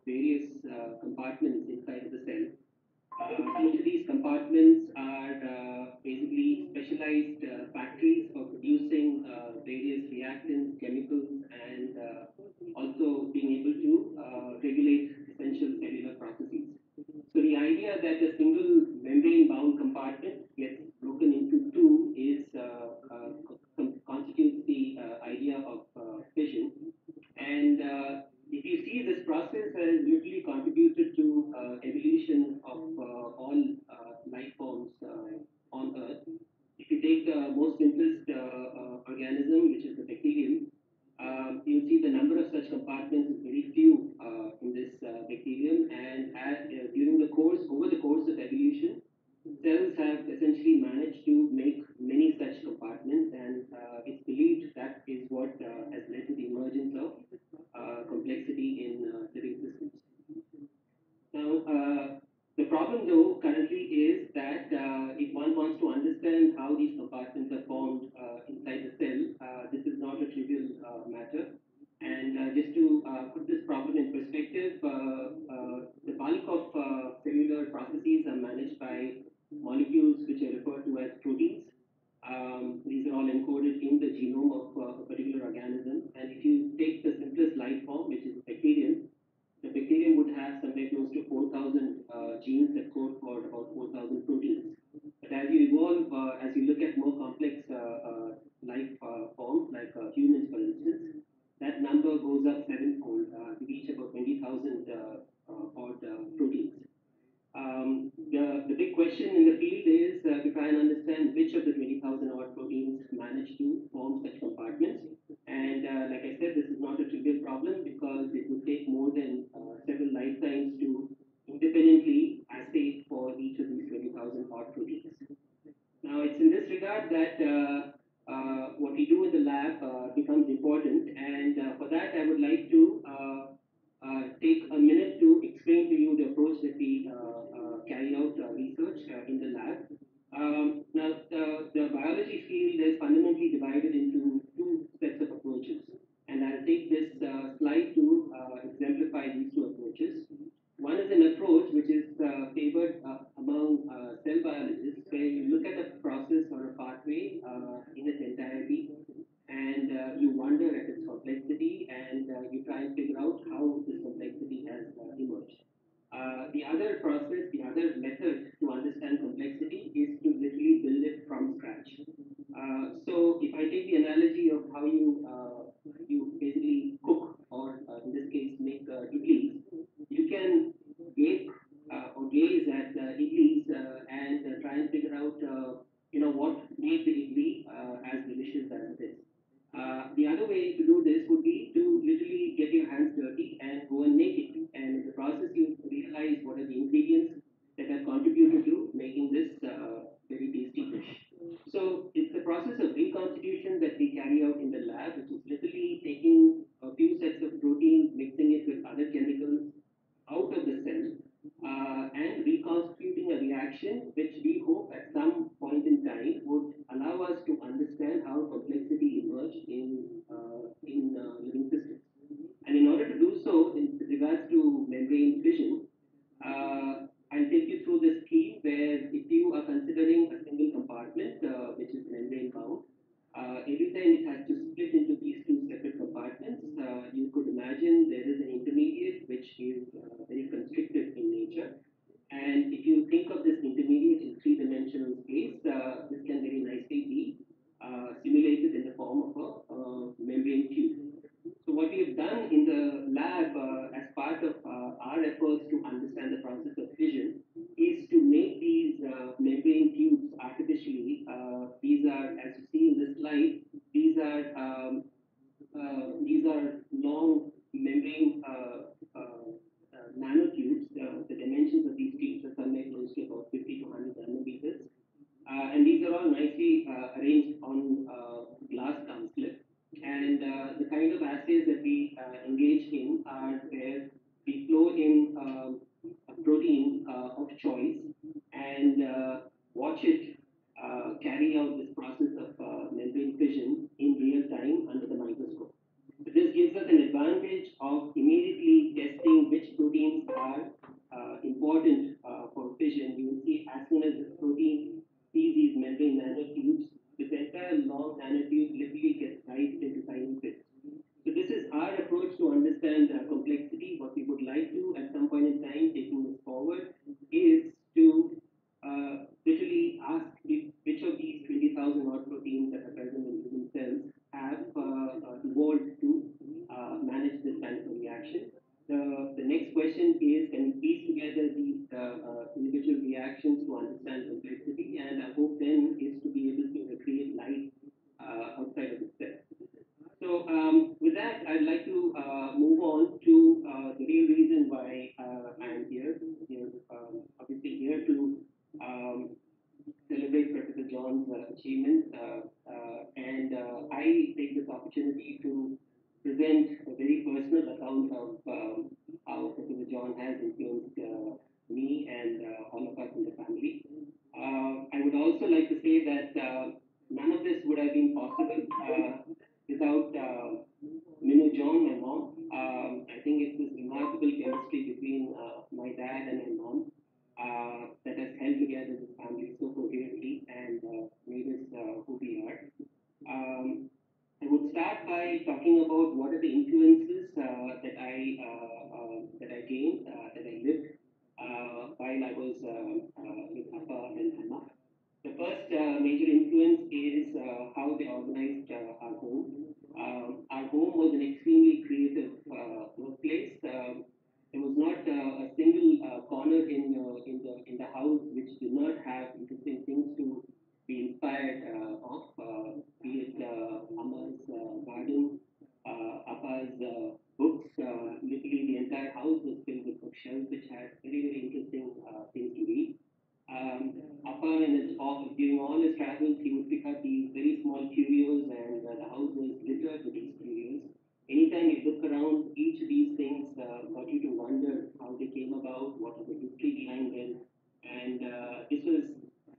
Uh, got you to wonder how they came about, what is the history behind them, and uh, this was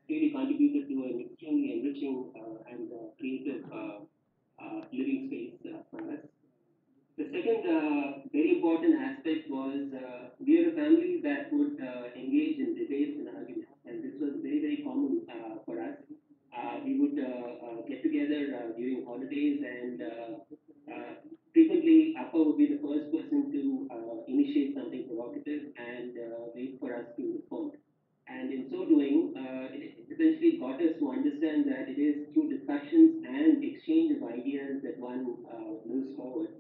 really contributed to an extremely enriching uh, and creative living space for us. The second very important aspect was we are a family that would engage in debates and arguments, and this was very, very common for us. Uh, we would uh, uh, get together during holidays and frequently Appa would be the first person to uh, initiate something provocative and uh, wait for us to respond. And in so doing, uh, it essentially got us to understand that it is through discussions and exchange of ideas that one uh, moves forward.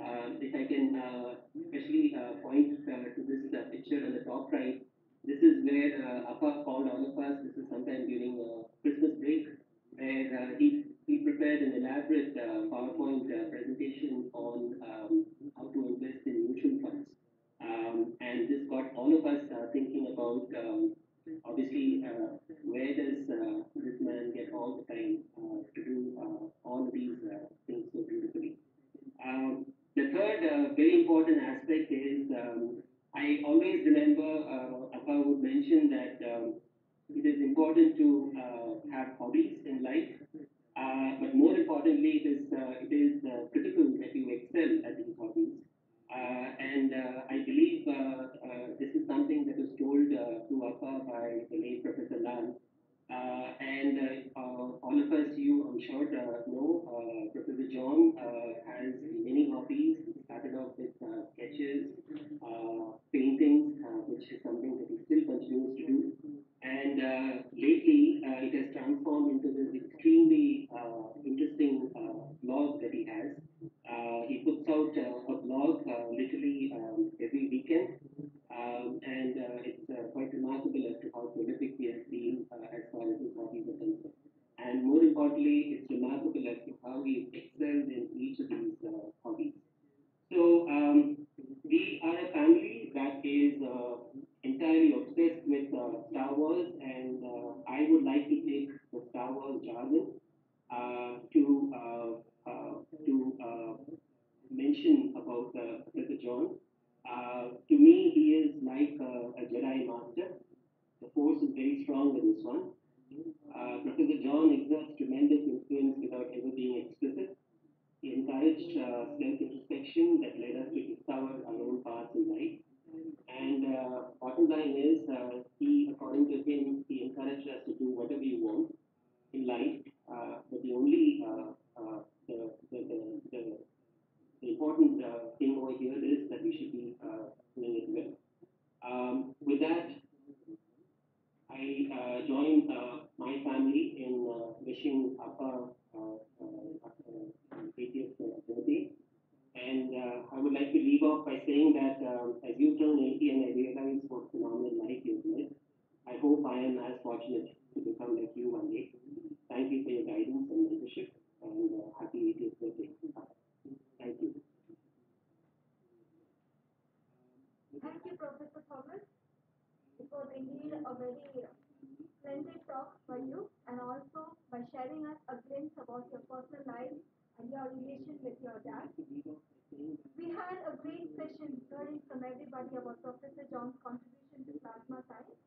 Um, if I can uh, especially uh, point to this picture on the top right, this is where Appa called all of us. This is sometime during Christmas break, where he we prepared an elaborate uh, PowerPoint uh, presentation on um, how to invest in mutual funds. Um, and this got all of us uh, thinking about um, obviously uh, where does this man get all the time to do all these things so beautifully. Um, the third very important aspect is um, I always remember uh, Appa would mention that um, it is important to uh, have hobbies in life uh, but more importantly, it is uh, it is uh, critical that you excel at these hobbies. Uh, and uh, I believe uh, this is something that was told to Appa by the late Professor Lal. And all of us, you I'm sure know, Professor John has many hobbies. He started off with sketches, paintings, which is something that he still continues to do. And uh, lately, uh, it has transformed into this extremely uh, interesting blog that he has. He puts out a blog literally um, every weekend, um, and it's quite remarkable as to how prolific he has been as far as his hobbies are concerned. And more importantly, it's remarkable as to how he excelled in each of these uh, hobbies. So um, we are a family that is uh, entirely obsessed with uh, Star Wars, and uh, I would like to take the Star Wars jargon uh, to uh, uh, to mention about Professor John. To me, he is like a Jedi Master. The Force is very strong with this one. Professor John exerts tremendous influence without ever being explicit. He encouraged self-introspection that led us to discover our own paths in life. And uh, bottom line is, uh, he, according to him, he encouraged us to do whatever you want in life. Uh, but the only uh, uh, the, the, the, the, important uh, thing over here is that we should be uh, doing it well. Um, with that, I uh, join uh, my family in uh, wishing Appa uh, uh, uh, 80th birthday. And uh, I would like to leave off by saying that um, as you turn 80 and I realize what phenomenal life you've led, I hope I am as fortunate to become like you one day. Thank you for your guidance and mentorship, and uh, happy 80th birthday. Thank you. Thank you, Professor Thomas. Was indeed a very splendid talk by you and also by sharing us a glimpse about your personal life and your relation with your dad. We had a great session learning from everybody about Professor John's contribution to plasma science.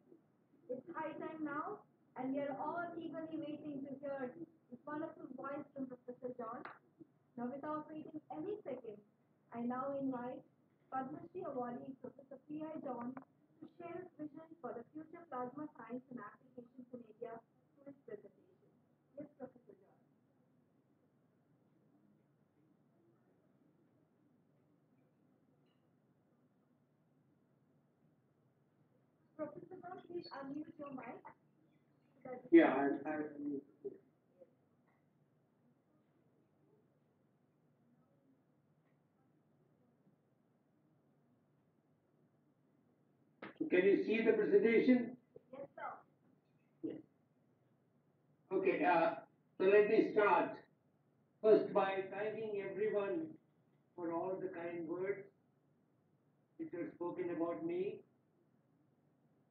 It's high time now, and we are all eagerly waiting to hear this wonderful voice from Professor John. Now, without waiting any second, I now invite Padma Shri awardee Professor P.I. John to share his vision for the future plasma science and applications in India through his presentation. Yes, Professor John. Professor John, please unmute your mic. Yeah, I, I, can you see the presentation? Yes, sir. Okay, uh, so let me start first by thanking everyone for all the kind words which were spoken about me.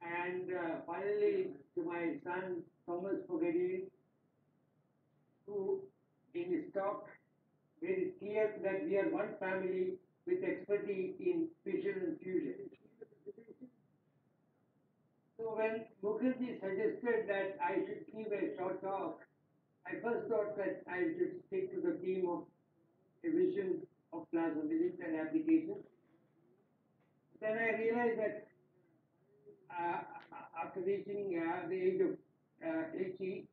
And uh, finally, to my son Thomas Fogarty, who in his talk made it clear that we are one family with expertise in fission and fusion. So when Mukherjee suggested that I should give a short talk, I first thought that I should stick to the theme of a vision of plasma physics and application. Then I realized that after reaching the age of uh, 80,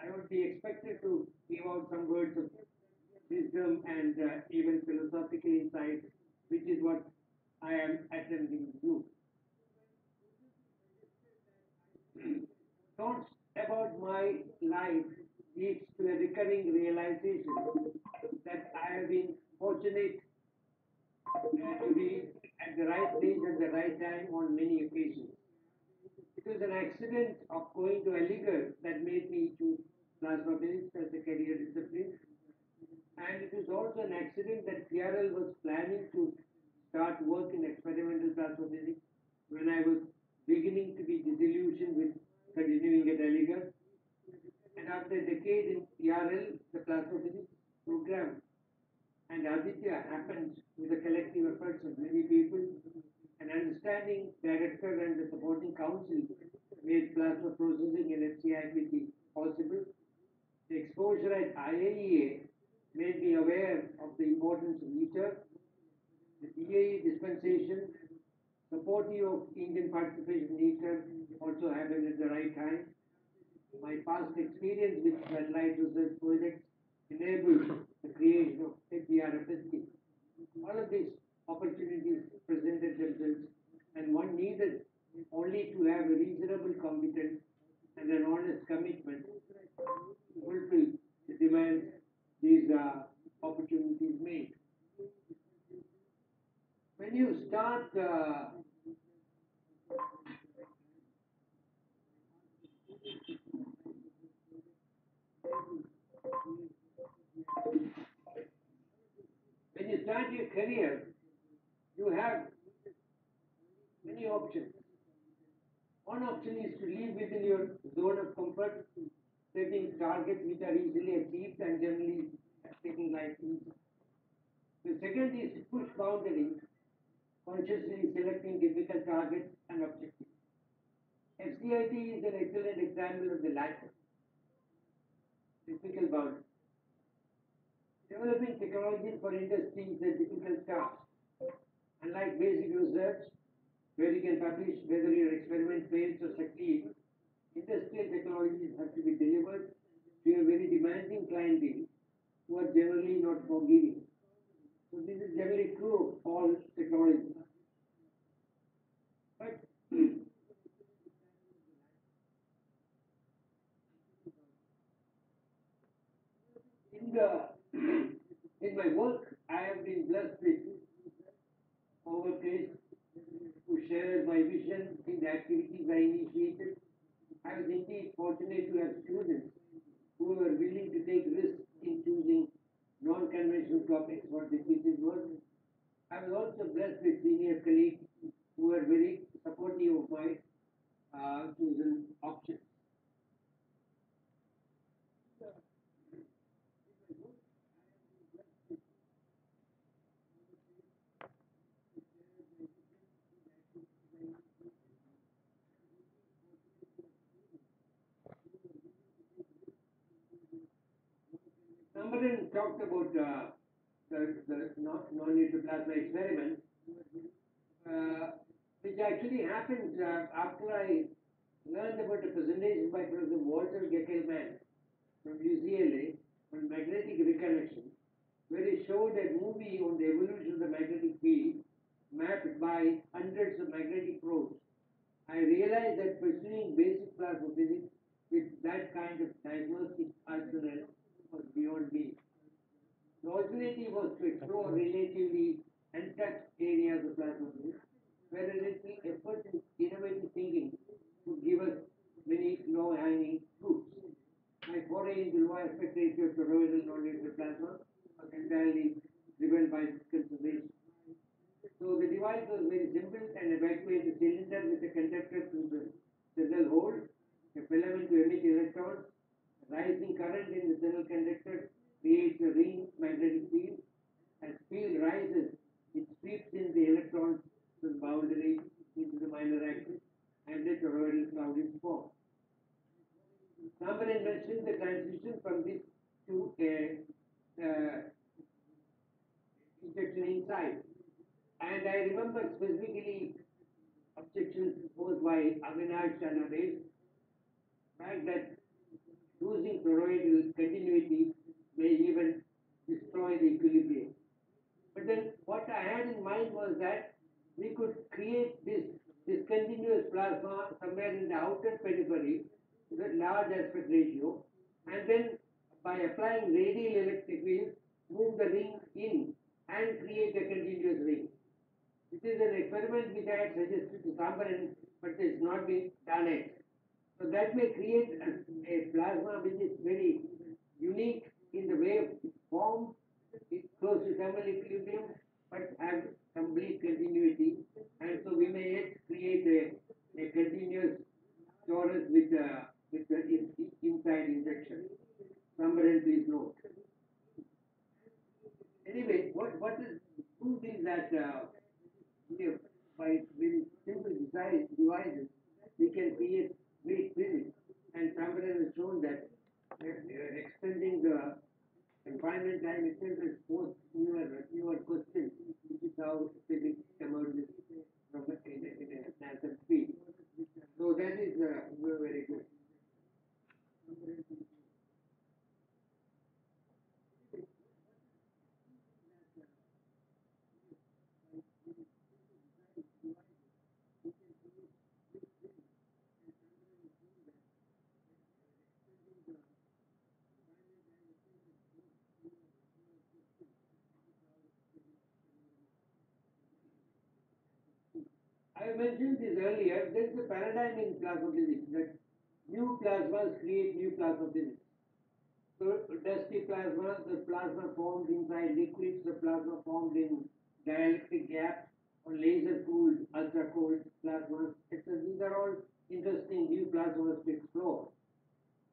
I would be expected to give out some words of wisdom and uh, even philosophical insight, which is what I am attempting to do. Thoughts about my life leads to a recurring realization that I have been fortunate uh, to be at the right place at the right time on many occasions. It was an accident of going to Aligarh that made me choose plasma physics as a career discipline. And it was ERL was planning to start work in experimental plasma physics when I was beginning to be disillusioned with continuing at Aligarh. And after a decade in ERL, the plasma physics program and Aditya happened with the collective efforts of many people. An understanding director and the supporting council made plasma processing in FCIPT possible. The exposure at IAEA made me aware of the importance of ITER. The DAE dispensation, supportive of Indian participation in ITER, also happened at the right time. My past experience with satellite research projects enabled the creation of APRFST. All of these opportunities presented themselves, and one needed only to have a reasonable competence and an honest commitment to fulfill the demands these uh, opportunities made. When you start uh, when you start your career, you have many options. One option is to live within your zone of comfort, setting targets which are easily achieved and generally taking life easy. The second is to push boundaries, consciously selecting difficult targets and objectives. FCIPT is an excellent example of the latter. Difficult boundaries. Developing technology for industry is a difficult task. Unlike basic research, where you can publish whether your experiment fails or succeeds, industrial technologies have to be delivered to a very demanding clientele who are generally not forgiving. So this is generally true of all technologies. But in the in my work, I have been blessed with overtaste who shares my vision in the activities I initiated. I was indeed fortunate to have students who were willing to take risks in choosing non-conventional topics for the thesis work. I was also blessed with senior colleagues who were very supportive of my uh, chosen options. Sambaran talked about uh, the, the non- non-neutral plasma experiment, uh, which actually happened uh, after I learned about a presentation by Professor Walter Gekelman from UCLA on magnetic reconnection, where he showed a movie on the evolution of the magnetic field mapped by hundreds of magnetic probes. I realized that pursuing basic plasma physics with that kind of diagnostic arsenal was beyond me. The alternative was to explore relatively untouched areas of plasma physics, where a little effort in innovative thinking would give us many low-hanging fruits. My foray into low aspect ratio toroidal non-neutral plasma was entirely driven by this conservation. So the device was very simple and evacuate the cylinder with a conductor through the cell hole, a filament to emit electrons, rising current in the cell conductor creates a ring magnetic field. As field rises, it sweeps in the electrons from the boundary into the minor axis and a toroidal cloud is formed. Number mentioned the transition from this to a uh, injection inside. And I remember specifically objections posed by Avinash and others, that losing toroidal continuity may even destroy the equilibrium. But then what I had in mind was that we could create this discontinuous plasma somewhere in the outer periphery with a large aspect ratio, and then by applying radial electric field, move the ring in and create a continuous ring. It is an experiment which I had suggested to Sambaran, but it has not been done yet. So that may create a, a plasma which is very unique in the way it forms. It close to thermal equilibrium, but has complete continuity. And so we may yet create a, a continuous torus with a with the in, inside injection. Number is note. Anyway, what what is proved is that uh, we have, by very simple design devices we can create we did. And Tamperer has shown that extending the confinement time itself is posed newer, newer question, which is how physics come out from a, in a, natural speed. So that is uh, very good. I mentioned this earlier, there is a paradigm in plasma physics that new plasmas create new plasma physics. So dusty plasma, the plasma formed inside liquids, the plasma formed in dielectric gaps or laser cooled, ultra cold plasmas, etc. These are all interesting new plasmas to explore.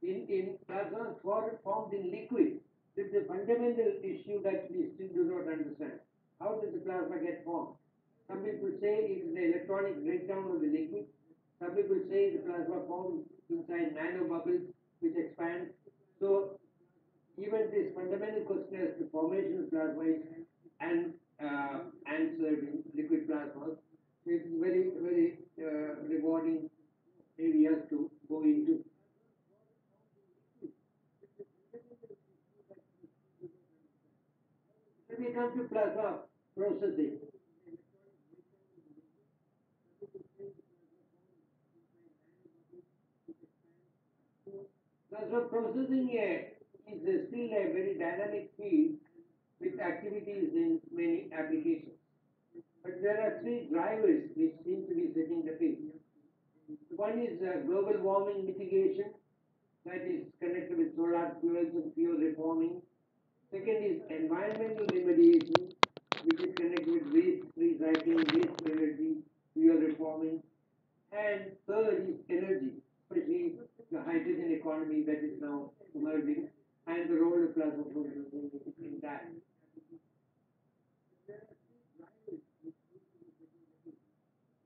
In, in plasmas formed in liquid, this is a fundamental issue that we still do not understand. How does the plasma get formed? Some people say it is the electronic breakdown of the liquid. Some people say the plasma forms inside nanobubbles which expand. So even this fundamental question as to formation of plasma is and uh, in liquid plasma. It's very, very uh, rewarding areas to go into. When we come to plasma processing, Plasma processing uh, is uh, still a very dynamic field with activities in many applications. But there are three drivers which seem to be setting the pace. One is uh, global warming mitigation, that is connected with solar fuels and fuel reforming. Second is environmental remediation, which is connected with waste recycling, waste energy, fuel reforming. And third is energy, especially the hydrogen economy that is now emerging and the role of plasma in that.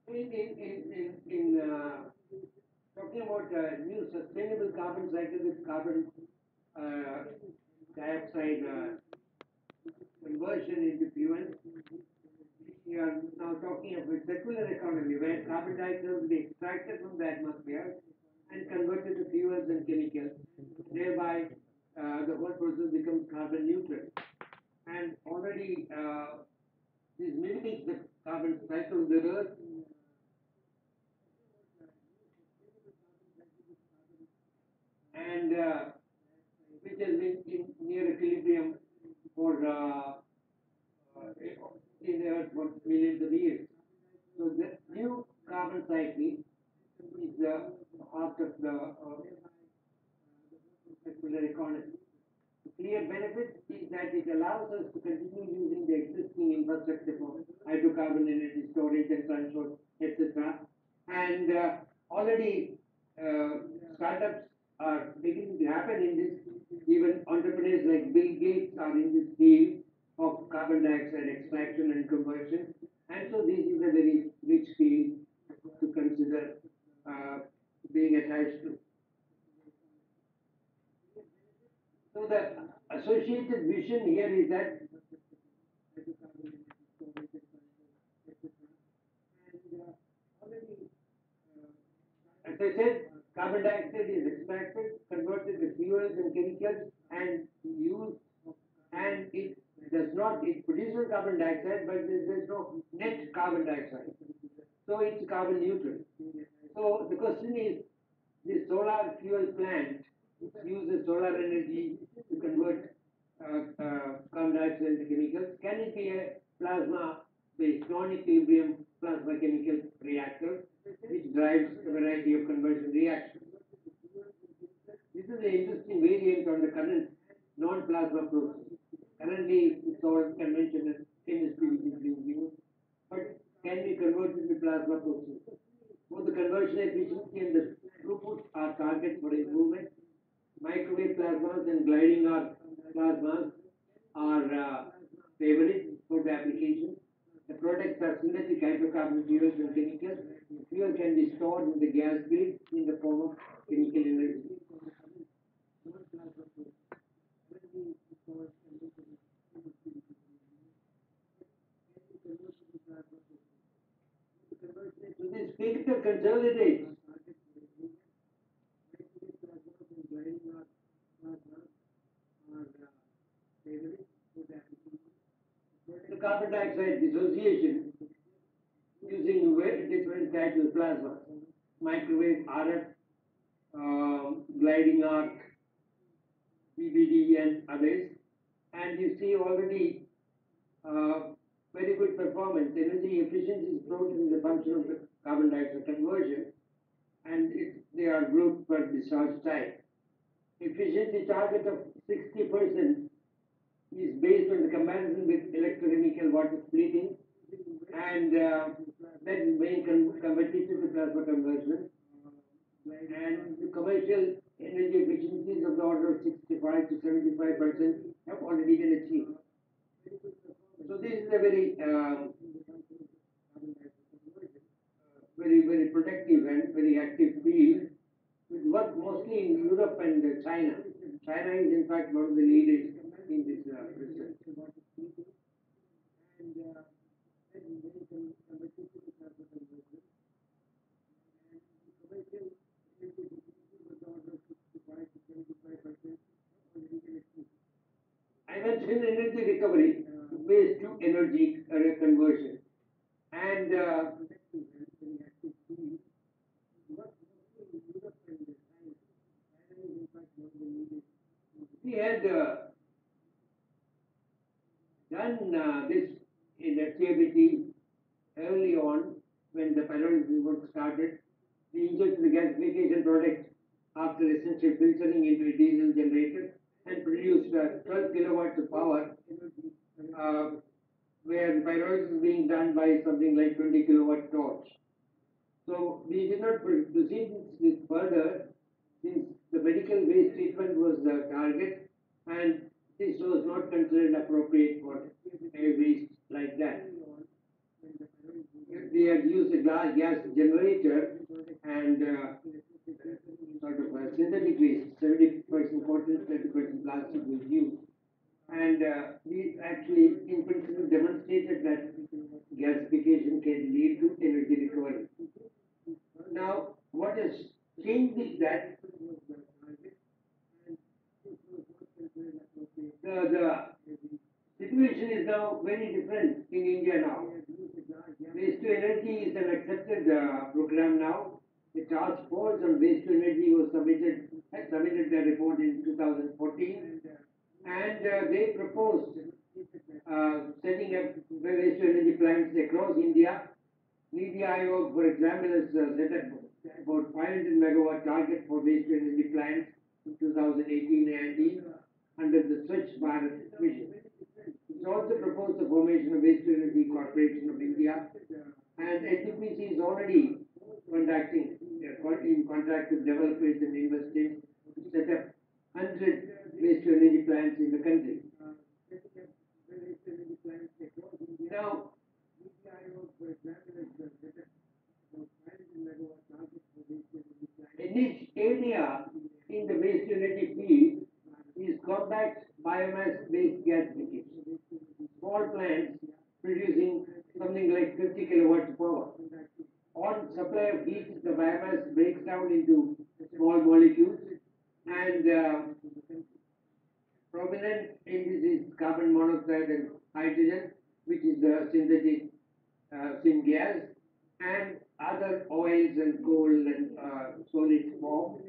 In, in, in, in, uh, talking about uh, new sustainable carbon cycle with carbon uh, dioxide uh, conversion into fuel, we are now talking of a circular economy where carbon dioxide will be extracted from the atmosphere and converted to fuels and chemicals. Thereby, uh, the whole process becomes carbon neutral. And already, uh, this the carbon cycle of the earth. And uh, which has been in near equilibrium for uh, uh, in the earth for millions of years. So the new carbon cycle is the of the uh, circular economy. The clear benefit is that it allows us to continue using the existing infrastructure for hydrocarbon energy storage and transport, etc. And uh, already uh, startups are beginning to happen in this. Even entrepreneurs like Bill Gates are in this field of carbon dioxide extraction and conversion. And so this is a very rich field to consider being attached to. So the associated vision here is that as I said, carbon dioxide is extracted, converted to fuels and chemicals and used and it does not, it produces carbon dioxide but there is no net carbon dioxide. So it's carbon neutral. So the question is, the solar fuel plant uses solar energy to convert uh, uh, carbon dioxide into chemicals. Can it be a plasma-based non-equilibrium plasma chemical reactor which drives a variety of conversion reactions? This is an interesting variant on the current non-plasma process. Currently, it's all conventional chemistry which is being used, but can be converted into plasma process. Both the conversion efficiency and the throughput are targets for improvement. Microwave plasmas and gliding arc plasmas are uh, favorite for the application. The products are synthetic hydrocarbon fuels and chemicals. Fuel can be stored in the gas grid in the form of chemical energy. Consolidate. The carbon dioxide dissociation using very different types of plasma, microwave, RF, um, gliding arc, DBD and others. And you see already uh, very good performance. Energy efficiency is brought in the function of the carbon dioxide conversion and it, they are grouped per discharge time. Efficiency target of 60% is based on the comparison with electrochemical water splitting and uh, that is being con- competitive to plasma conversion. And the commercial energy efficiencies of the order of 65 to 75 percent have already been achieved. So this is a very, um, very, very protective and very active field. It work mostly in Europe and uh, China. China is in fact one of the leaders in this uh, research. And, that is very com- competitive to. And the commercial energy efficiencies of the order of 65 to 75 percent have already. I mentioned energy recovery, based to energy conversion. And uh, we had uh, done uh, this in activity early on when the pyrolysis work started. We injected the gasification product after essential filtering into a diesel generator and produced uh, 12 kilowatts of power, uh, where pyrolysis is being done by something like 20 kilowatt torch. So we did not pro- proceed this further since the medical waste treatment was the target and this was not considered appropriate for waste like that. We had used a glass gas generator and uh, sort of a synthetic waste, 70% cotton, 30% plastic was used. And uh, we actually, in principle, demonstrated that gasification can lead to energy recovery. Now, what has changed is that the, the situation is now very different in India now. Waste to energy is an accepted uh, program now. The task force on waste to energy was submitted, had submitted their report in 2014, and uh, they proposed uh, setting up waste to energy plants across India. Aayog, for example, has uh, set up about 500 megawatt target for waste energy plants in 2018-19 under the Swachh Bharat mission. It's also proposed the formation of Waste Energy Corporation of India, and NTPC is already conducting, uh, in contact with developers and investors to set up 100 waste energy plants in the country. Now, in each area in the waste energy field is compact biomass based gas gasification. Small plants producing something like 50 kilowatts power. On supply of heat, the biomass breaks down into small molecules and uh, prominent in this is carbon monoxide and hydrogen, which is the synthetic uh, syngas, and other oils and coal and uh, solid form.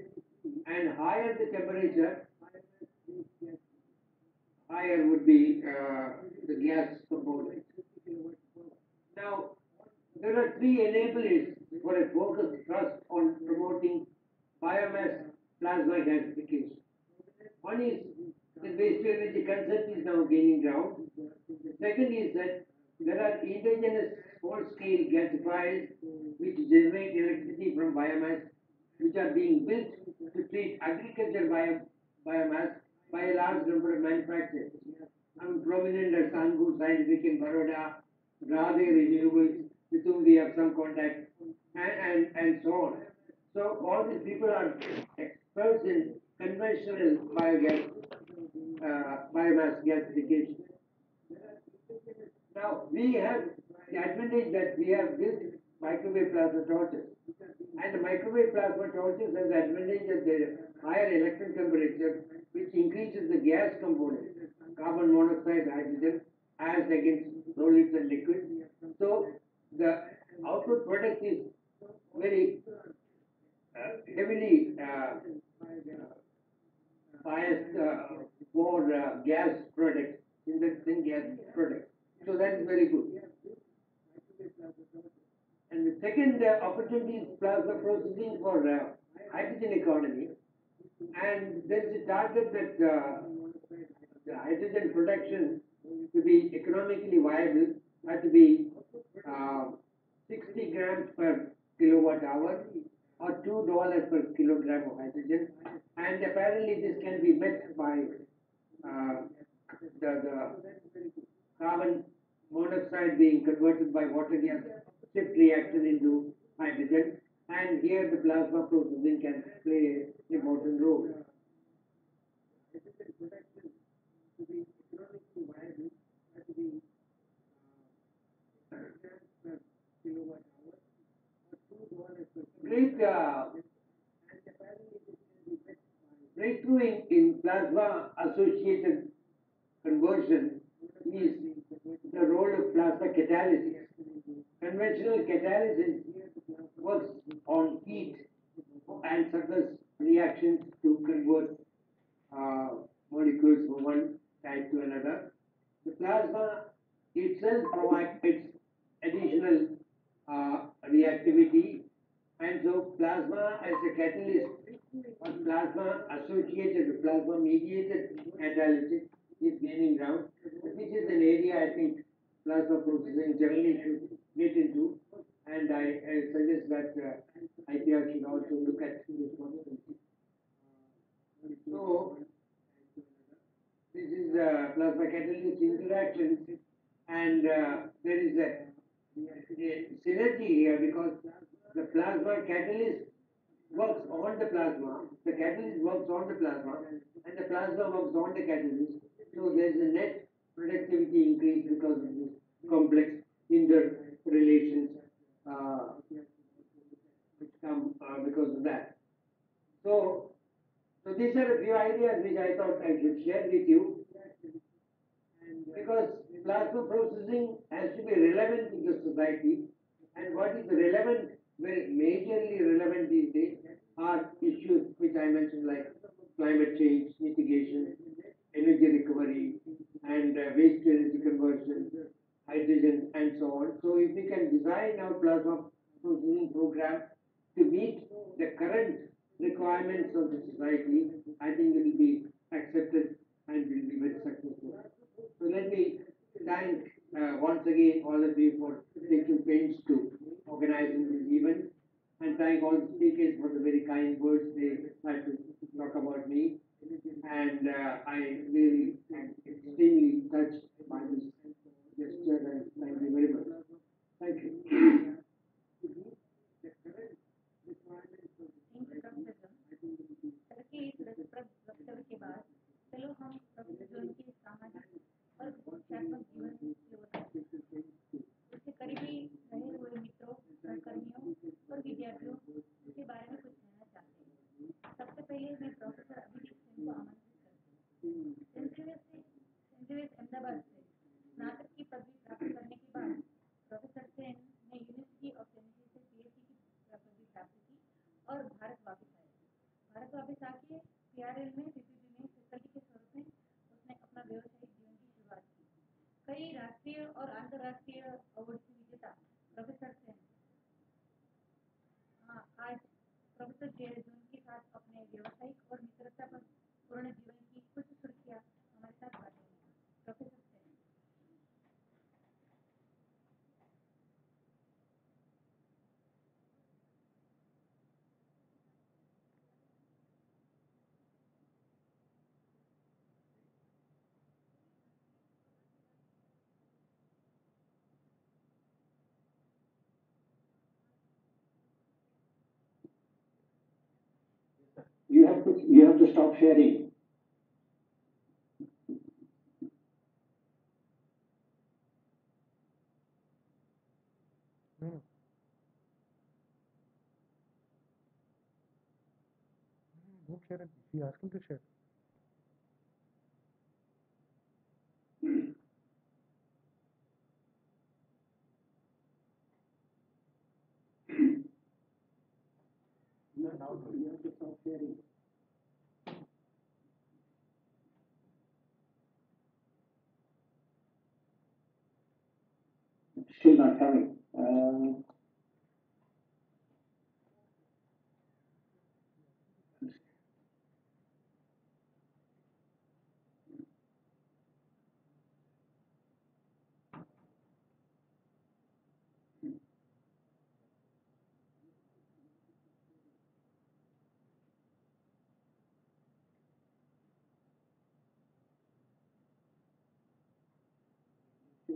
And higher the temperature, higher would be uh, the gas component. Now, there are three enablers for a focused thrust on promoting biomass plasma gasification. One is the waste energy concept is now gaining ground. Second is that there are indigenous small-scale gasifiers which generate electricity from biomass, which are being built to treat agriculture bio, biomass by a large number of manufacturers. I mean, prominent are Sangu Scientific in Baroda, Radhe Renewables, with whom we have some contact, and, and, and so on. So all these people are experts in conventional biogas, uh, biomass gasification. Now, we have the advantage that we have built microwave plasma torches. And the microwave plasma torches has the advantage of the higher electron temperature, which increases the gas component, carbon monoxide, hydrogen, as against solids and liquids. So the output product is very uh, heavily uh, biased uh, for uh, gas products, in the thin gas products. So that is very good. And the second uh, opportunity is plasma processing for uh, hydrogen economy. And there is a target that uh, the hydrogen production to be economically viable had to be uh, 60 grams per kilowatt hour or two dollars per kilogram of hydrogen. And apparently this can be met by uh, the, the carbon monoxide being converted by water gas shift reaction into hydrogen. And here the plasma processing can play an important role. Great uh, breakthrough in, in plasma associated conversion is the role of plasma catalysis. Conventional catalysis works on heat and suffers reactions to convert uh, molecules from one type to another. The plasma itself provides additional uh, reactivity and so plasma as a catalyst or plasma associated plasma mediated catalysis is gaining ground. which is an area I think plasma processing generally should get into and I, I suggest that uh, IPR should also look at this one. So this is uh, plasma catalyst interaction and uh, there is a, a synergy here because the plasma catalyst works on the plasma, the catalyst works on the plasma, and the plasma works on the catalyst. So there's a net productivity increase because of this complex interrelations uh, which come uh, because of that. So, so these are a few ideas which I thought I should share with you. Because plasma processing has to be relevant to the society, and what is relevant, very majorly relevant these days, are issues which I mentioned like climate change, mitigation, energy recovery, and uh, waste to energy conversion, hydrogen, and so on. So if we can design our plasma processing program to meet the current requirements of the society, I think it will be accepted and will be very successful. So let me thank uh, once again all of you for taking pains to organizing this event and thank all the speakers for the very kind words they had to talk about me. And uh, I really am extremely touched by this gesture and thank you very much. Thank you. करके एक रसप्रद वक्तव्य के बाद चलो हम professor John के सामाजिक और शिक्षात्मक जीवन की ओर बढ़ते हैं। उसके करीबी रहे हुए मित्रों सहकर्मियों और विद्यार्थियों के बारे में कुछ कहना चाहते हैं। सबसे पहले मैं प्रोफेसर अभिजीत सिंह को आमंत्रित करती हूँ। अहमदाबाद से स्नातक की पदवी प्राप्त करने के बाद प्रोफेसर सेन ने यूनिवर्सिटी ऑफ़ से पीएचडी की पदवी प्राप्त की और भारत वापस आए। भारत वापस आके पीआरएल में में फैकल्टी के स्वरूप में उसने अपना व्यवसायिक जीवन की शुरुआत की। कई राष्ट्रीय और अंतर्राष्ट्रीय अवार्ड के विजेता प्रोफेसर आज प्रोफेसर जे जोन के साथ अपने व्यवसायिक और मित्रता पर पूर्ण जीवन की कुछ सुर्खियाँ हमारे साथ बांटेंगे। Professor you have to stop sharing. Don't share it. She asked him to share. now you have to stop sharing. Not coming. Uh,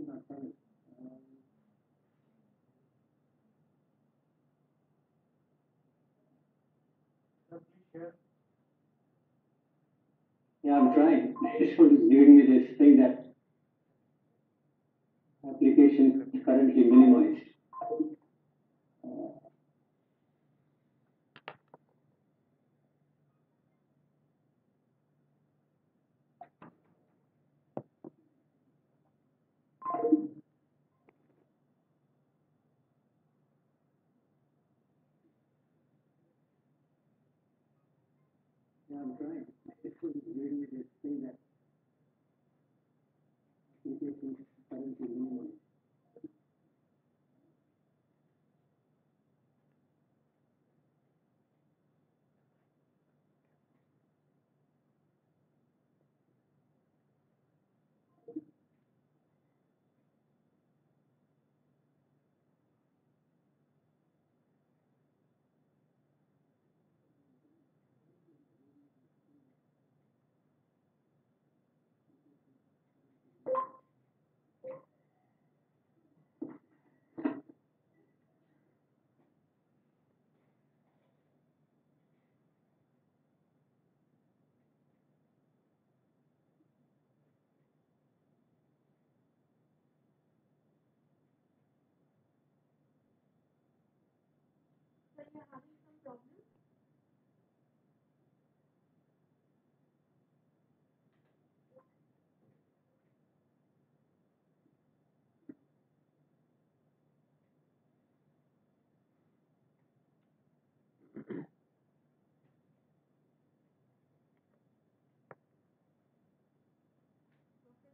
not coming. Um, Sir, please share. Yeah, I'm trying. This is giving me this thing that application currently minimized. Uh, Sir, you're having some problem?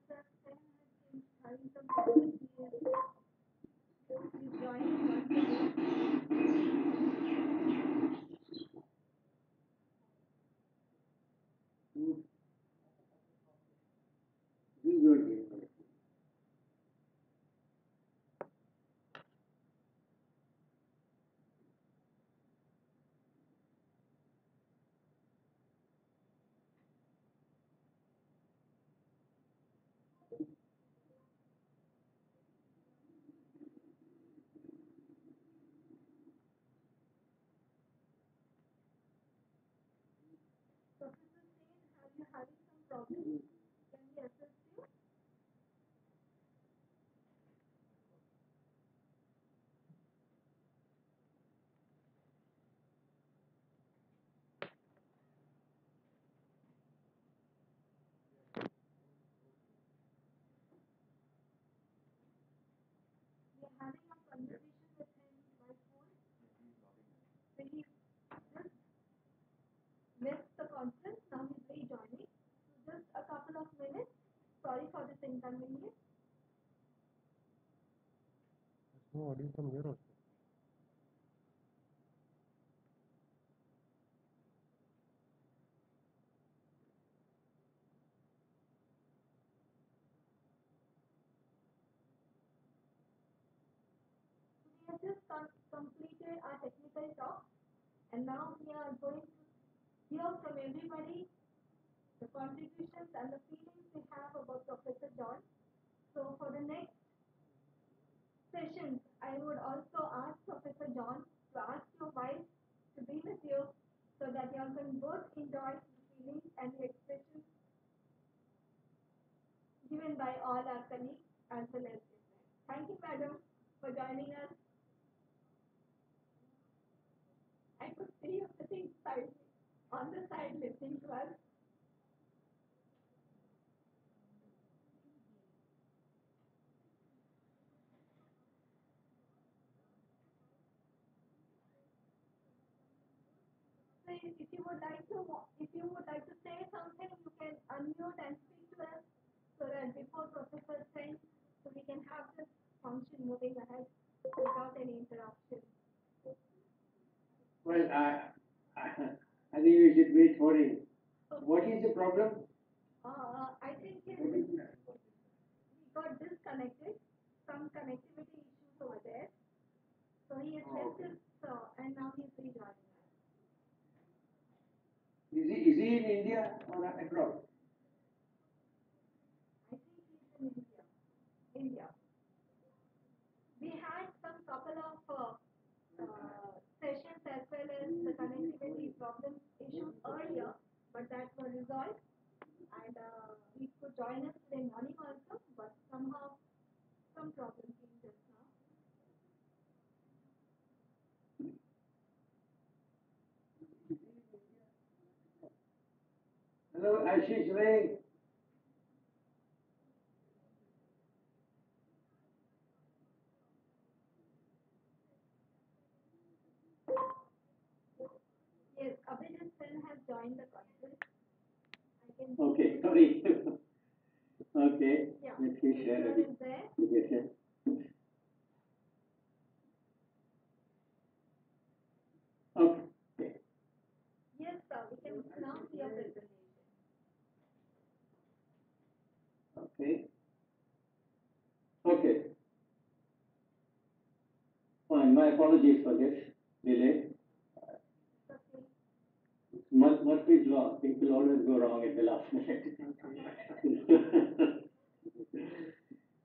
Professor Sen has been having some problem. He is, he's joining once again. Sen, have you having some problem? Can we assist you? We are having a conversation with him by phone. So he just left the conference, now he's rejoining. So just a couple of minutes. Sorry for this inconvenience. There's no audio from here also. We have just com- completed our technical talk and now we are going to hear from everybody the contributions and the feelings they have about Professor John. So for the next sessions, I would also ask Professor John to ask your wife to be with you so that you all can both enjoy the feelings and the expressions given by all our colleagues well as. Thank you, madam, for joining us. I could see you sitting beside me on the side list. Say, if you would like to, if you would like to say something, you can unmute and speak to us so that before Professor Sen, so we can have this function moving ahead without any interruption. Well, I, I, I think we should wait for him. What is the problem? Uh, I think he got disconnected, some connectivity issues over there. So he has Oh, left us, uh, and now he's rejoining. Is he, is he in India or abroad? I think he's in India. India. We had some couple of uh, uh, sessions as well as the connectivity problem issues earlier, but that were resolved. And uh, he could join us today morning also, but somehow some problem came just now. Ashish Ray. Yes, Abhijit Sen has joined the conference. I can Okay, sorry. Okay, Yeah. let me share picture a bit. is there. Yes. Okay, Yes, sir, we can now okay. Fine, my apologies for this delay. Mur- Murphy's law, will always go wrong at the last minute.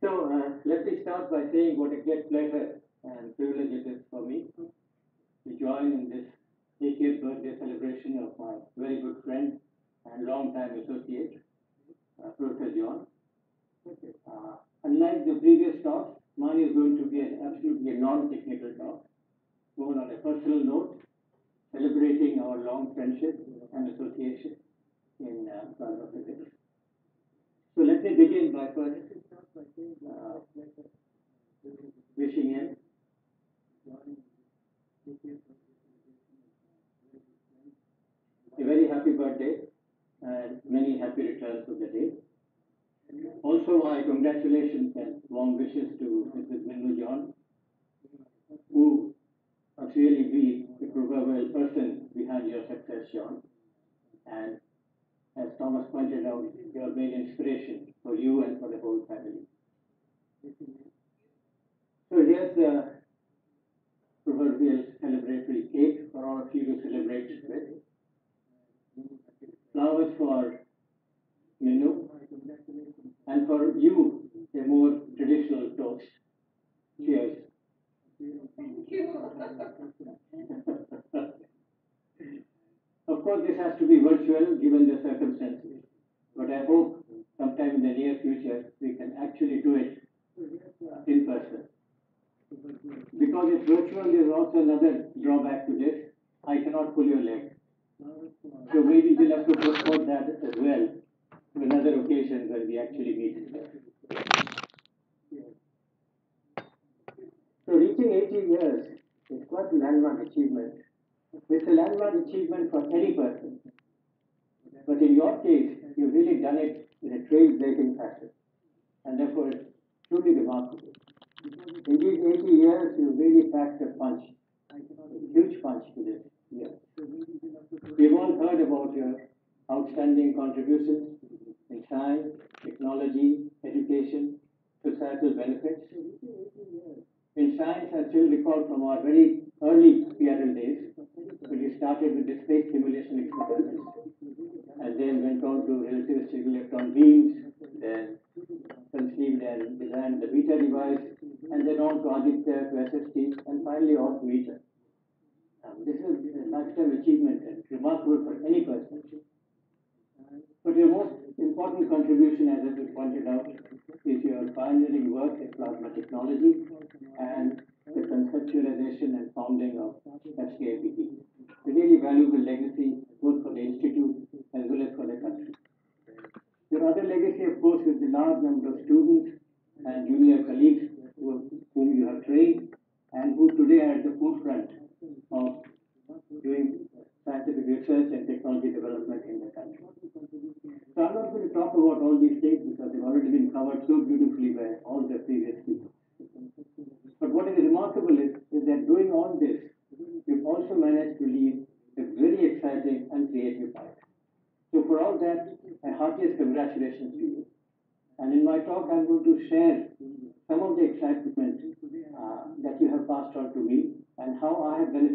So, uh, let me start by saying what a great pleasure and privilege it is for me to join in this 80th birthday celebration of my very good friend and longtime associate, uh, Professor John. Uh, unlike the previous talk, mine is going to be an absolutely non-technical talk, more on a personal note, celebrating our long friendship and association in uh, plasma physics. So let me begin by first uh, wishing him a very happy birthday and many happy returns of the day. Also, my congratulations and warm wishes to Mrs. Minnu John, who must really be the proverbial person behind your success, John. And as Thomas pointed out, your main inspiration for you and for the whole family. So here's the proverbial celebratory cake for all of you to celebrate with. Flowers for Minnu, and for you, a more traditional toast. Cheers. Thank you. Of course, this has to be virtual given the circumstances, but I hope sometime in the near future we can actually do it in person. Because it's virtual, there's also another drawback to this. I cannot pull your leg. So maybe we'll have to postpone that as well to another occasion when we actually meet. So reaching 80 years is quite a landmark achievement. It's a landmark achievement for any person. But in your case, you've really done it in a trailblazing fashion. And therefore, it's truly remarkable. In these 80 years, you've really packed a punch, a huge punch to this year. We've all heard about your outstanding contributions in science, technology, education, societal benefits. In science, I still recall from our very early PRL days, when you started with the space simulation experiments, and then went on to relativistic electron beams, then conceived and designed the beta device, and then on to Aditya, to SST, and finally on to ITER. Um, this is a lifetime achievement and remarkable for any person. But your most important contribution, as has been pointed out, is your pioneering work in plasma technology and the conceptualization and founding of FCIPT. A really valuable legacy both for the institute as well as for the country. Your other legacy, of course, is the large number of students and junior colleagues all these things because they've already been covered so beautifully by all the previous people. But what is remarkable is, is that doing all this, we've also managed to leave a very exciting and creative part. So for all that, my heartiest congratulations to you. And in my talk, I'm going to share some of the excitement uh, that you have passed on to me and how I have benefited.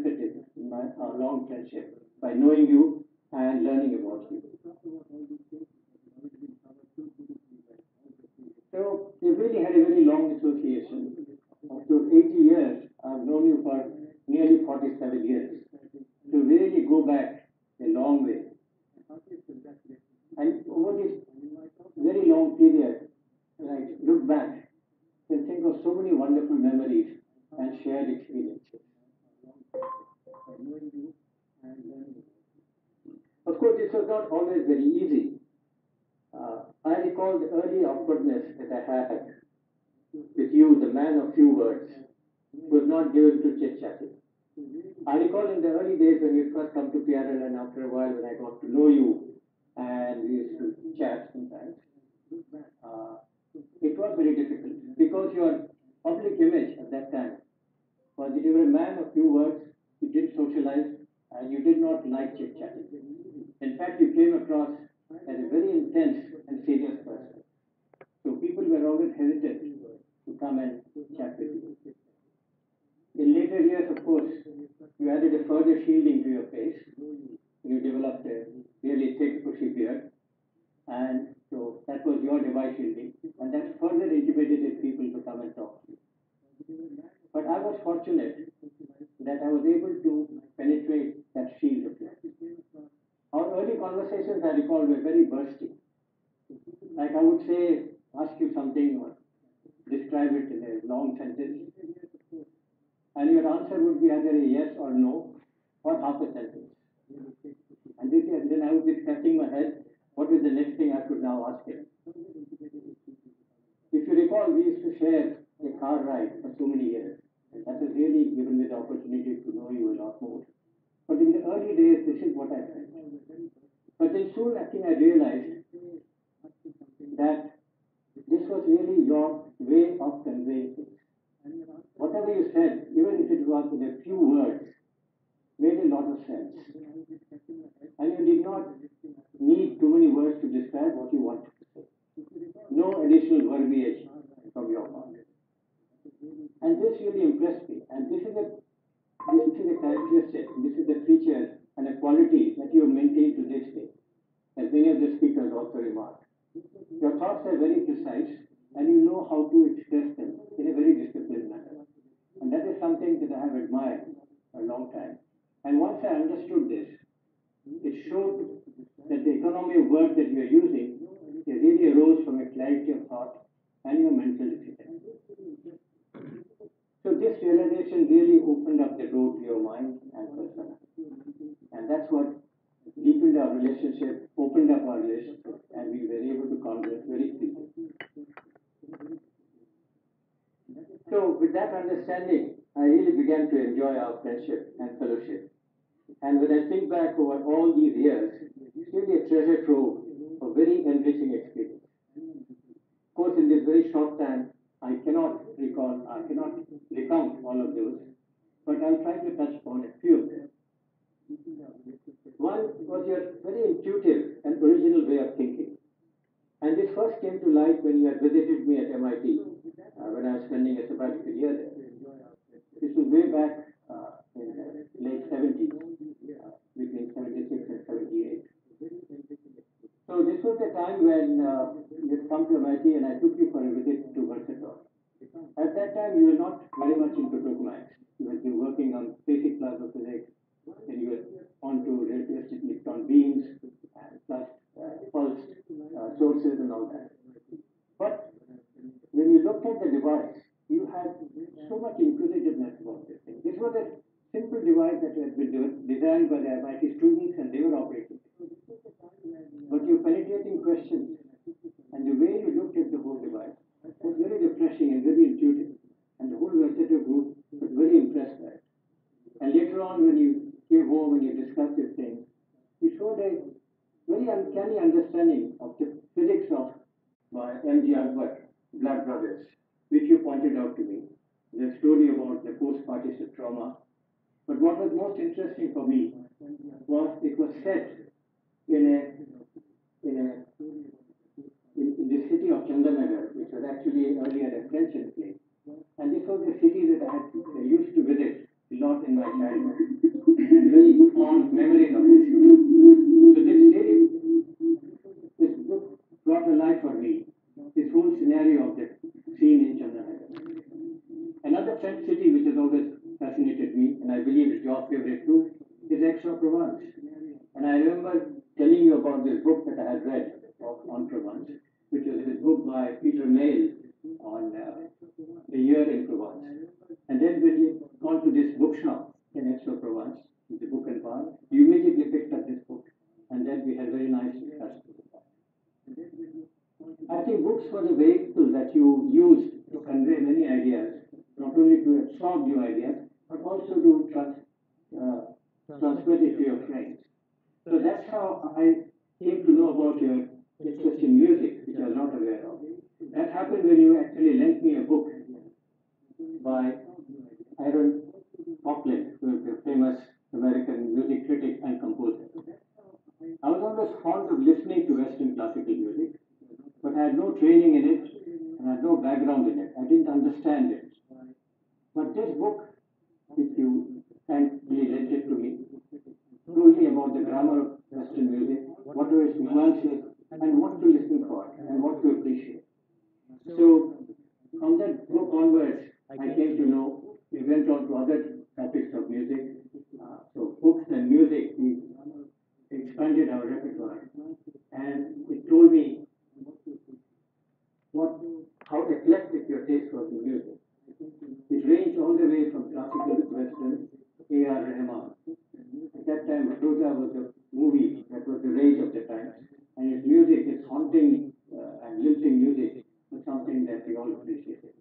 Roja was a movie that was the rage of the time, and his music, his haunting uh, and lilting music, was something that we all appreciated.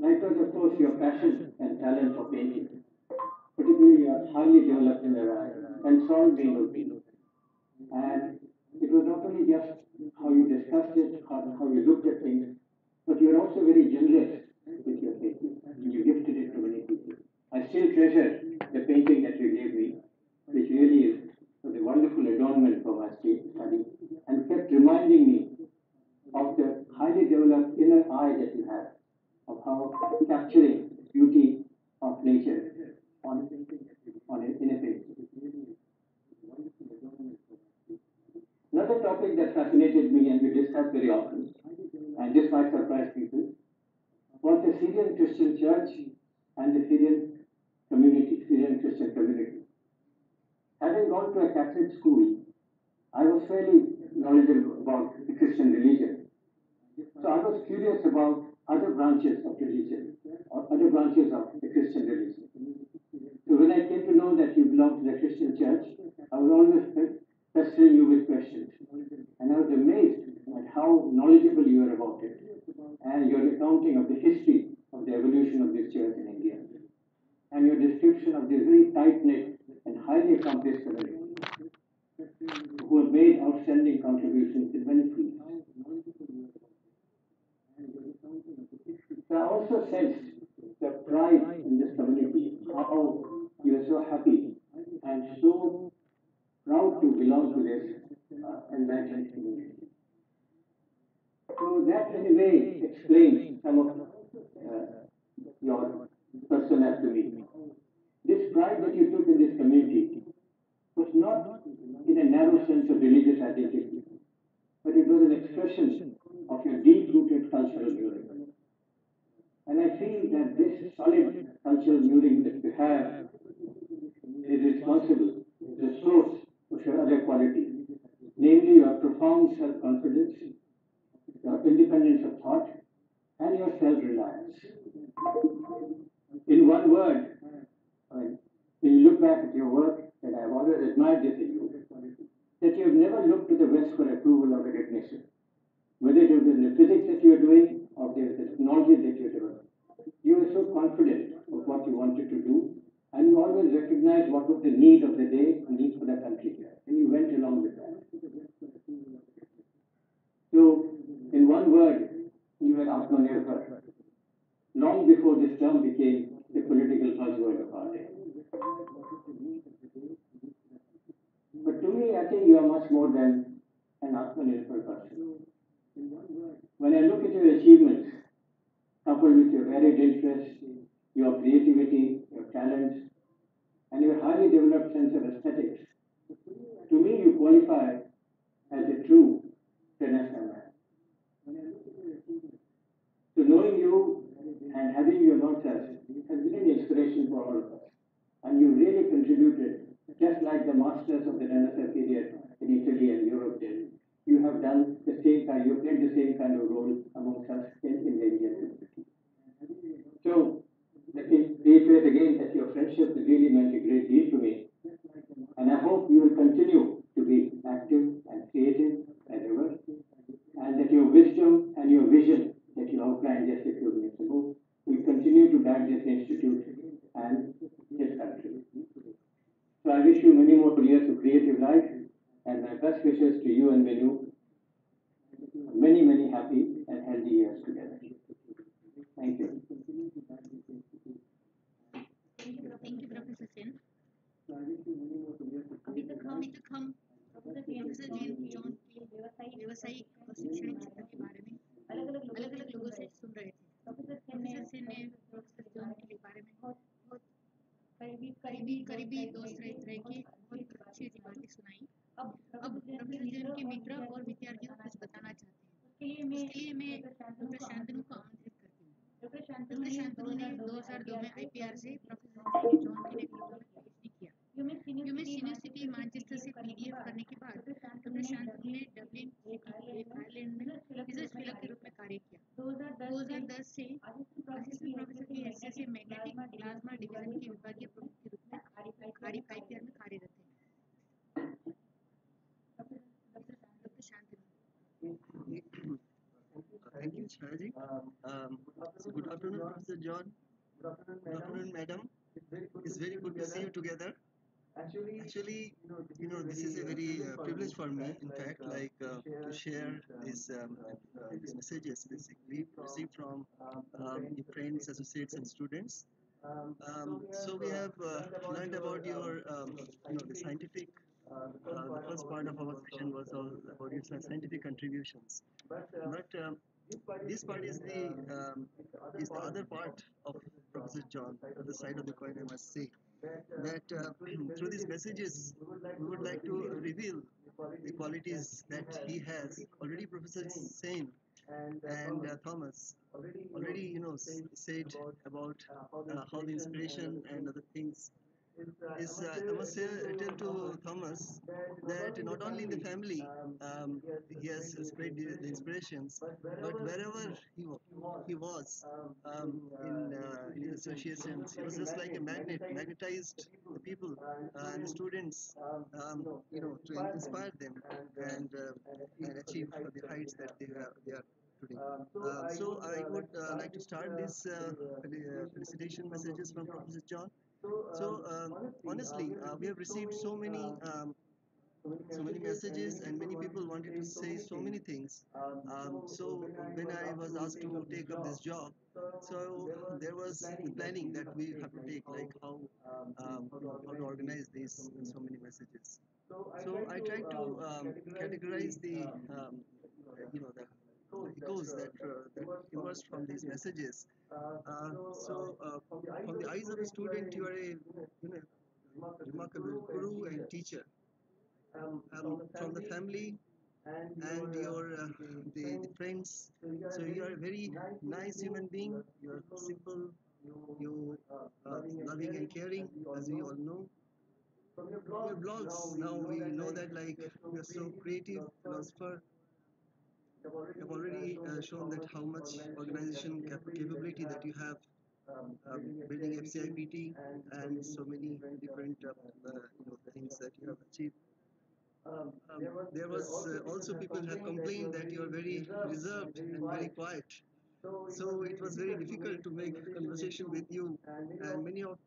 Likewise, of course, your passion and talent for painting, particularly your highly developed in your eye, and solved being opinion. And it was not only just how you discussed it, how, how you looked at things, but you were also very generous with your painting. You gifted it to many people. I still treasure the painting that you gave me, which really is was a wonderful adornment for my study, and kept reminding me of the developed inner eye that you have, of how capturing beauty of nature on, on a, in a. Another topic that fascinated me and we discuss very often, and this might surprise people, was the Syrian Christian Church and the Syrian community, Syrian Christian community. Having gone to a Catholic school, I was fairly knowledgeable about the Christian religion. I was curious about other branches of religion, or other branches of the Christian religion. So when I came to know that you belong to the Christian church, I was always pestering you with questions. And I was amazed at how knowledgeable you are about it and your recounting of the history of the evolution of this church in India and your description of this very tight-knit and highly accomplished community who have made outstanding contributions in many fields. I also sensed the pride in this community, how you are so happy and so proud to belong to this uh, enlightened community. So that in a way explains some of uh, your persona to me. This pride that you took in this community was not in a narrow sense of religious identity, but it was an expression of your deep-rooted cultural knowing. And I feel that this solid cultural building that you have is responsible, the source of your other qualities, namely your profound self-confidence, your independence of thought, and your self-reliance. In one word, when you look back at your work, and I've always admired this in you, that you have never looked to the West for approval or recognition. Whether it was in the physics that you are doing or the technology that you doing, you were so confident of what you wanted to do And you always recognized what was the need of the day, the need for the country here, and you went along with that. So, in one word, you were Atmanirbhar, long before this term became the political buzzword of our day. But to me, I think you are much more than an Atmanirbhar person. When I look at your achievements, coupled with your varied interests, your creativity, your talents, and your highly developed sense of aesthetics, to me you qualify as a true Renaissance man. So knowing you and having your amongst has been an inspiration for all of us. And you really contributed, just like the masters of the Renaissance period in Italy and Europe did. You have done the same kind, you played the same kind of role amongst us in, in the Indian community. So, let me reiterate again that your friendship really meant a great deal to me. And I hope you will continue to be active and creative as ever. And that your wisdom and your vision that you outlined just a few minutes ago will continue to guide this institute and this country. So I wish you many more years of creative life and my best wishes to you and Menu. Many, many happy and healthy years together. Thank you. Thank you, Professor Sen. अभी तक हम अभी तक हम professor Jain John के व्यवसायिक और शैक्षणिक क्षेत्र के बारे में अलग अलग अलग अलग लोगों से सुन रहे थे प्रोफेसर सेन ने प्रोफेसर जॉन के बारे में बहुत बहुत करीबी करीबी करीबी दोस्त रह रह के बहुत अच्छी अच्छी बातें सुनाई अब अब जैन के मित्र और विद्यार्थियों को कुछ बताना चाहते हैं उसके लिए मैं डॉक्टर शांतनु को आमंत्रित करती हूँ डॉक्टर शांतनु ने 2002 में आईपीआर से प्रोफेसर जॉन के नेतृत्व में पीएचडी किया यूएस यूनिवर्सिटी मैनचेस्टर से पीडीएफ करने के बाद डॉक्टर शांतनु ने डबलिन आयरलैंड में रिसर्च फेलो के रूप में कार्य किया 2010 से असिस्टेंट प्रोफेसर की हैसियत से मैग्नेटिक प्लाज्मा डिवीज़न के विभागीय प्रमुख के रूप में आईपीआर में कार्यरत है Thank you, Shahji. Um, so good afternoon, Professor John. Good afternoon, Madam. It's very good to see you together. Actually, you know, this is a very uh, privilege for me, in fact, like uh, to share these, um, uh, these messages basically received from um, your friends, associates, and students. Um, so we have uh, learned about your, um, you know, the scientific. Uh, the first part of our session was all about your scientific contributions, but um, this part is the um, is the other part of Professor John, the side of the coin, I must say. That uh, through these messages, we would like to reveal the qualities that he has. Already, Professor Sen and uh, Thomas already, you know, said about uh, how the inspiration and other things is uh, I must say, tell to Thomas that not only in the family um, he has spread the, inspirations, but wherever he, he was um, in, uh, in his associations, he was just like a magnet, magnetized the people uh, and the students, um, you know, to inspire them and, uh, and achieve the heights that they are, they are today. Uh, so I would uh, like to start this uh, uh, felicitation messages from Professor John. So um, honestly, uh, we have received so many um, so many messages and many people wanted to say so many things. Um, so when I was asked to take up this job, so there was the planning that we have to take, like how um, how to organize these so many messages. So I tried to um, categorize the um, you know the the echoes that uh, that emerged from these messages. Uh, so uh, from the eyes of a student, you are a you know remarkable guru and teacher um, um, from the family and your uh, the, the friends. So you are a very nice human being. You are simple. You uh, loving and caring, as we all know. From your blogs, now we know that like you are so creative, philosopher. You have already uh, shown that how much organization cap- capability that you have um, building FCIPT and so many different uh, uh, you know things that you have achieved. Um, there was uh, also people have complained that you are very reserved and very quiet. So it was very difficult to make conversation with you. And many of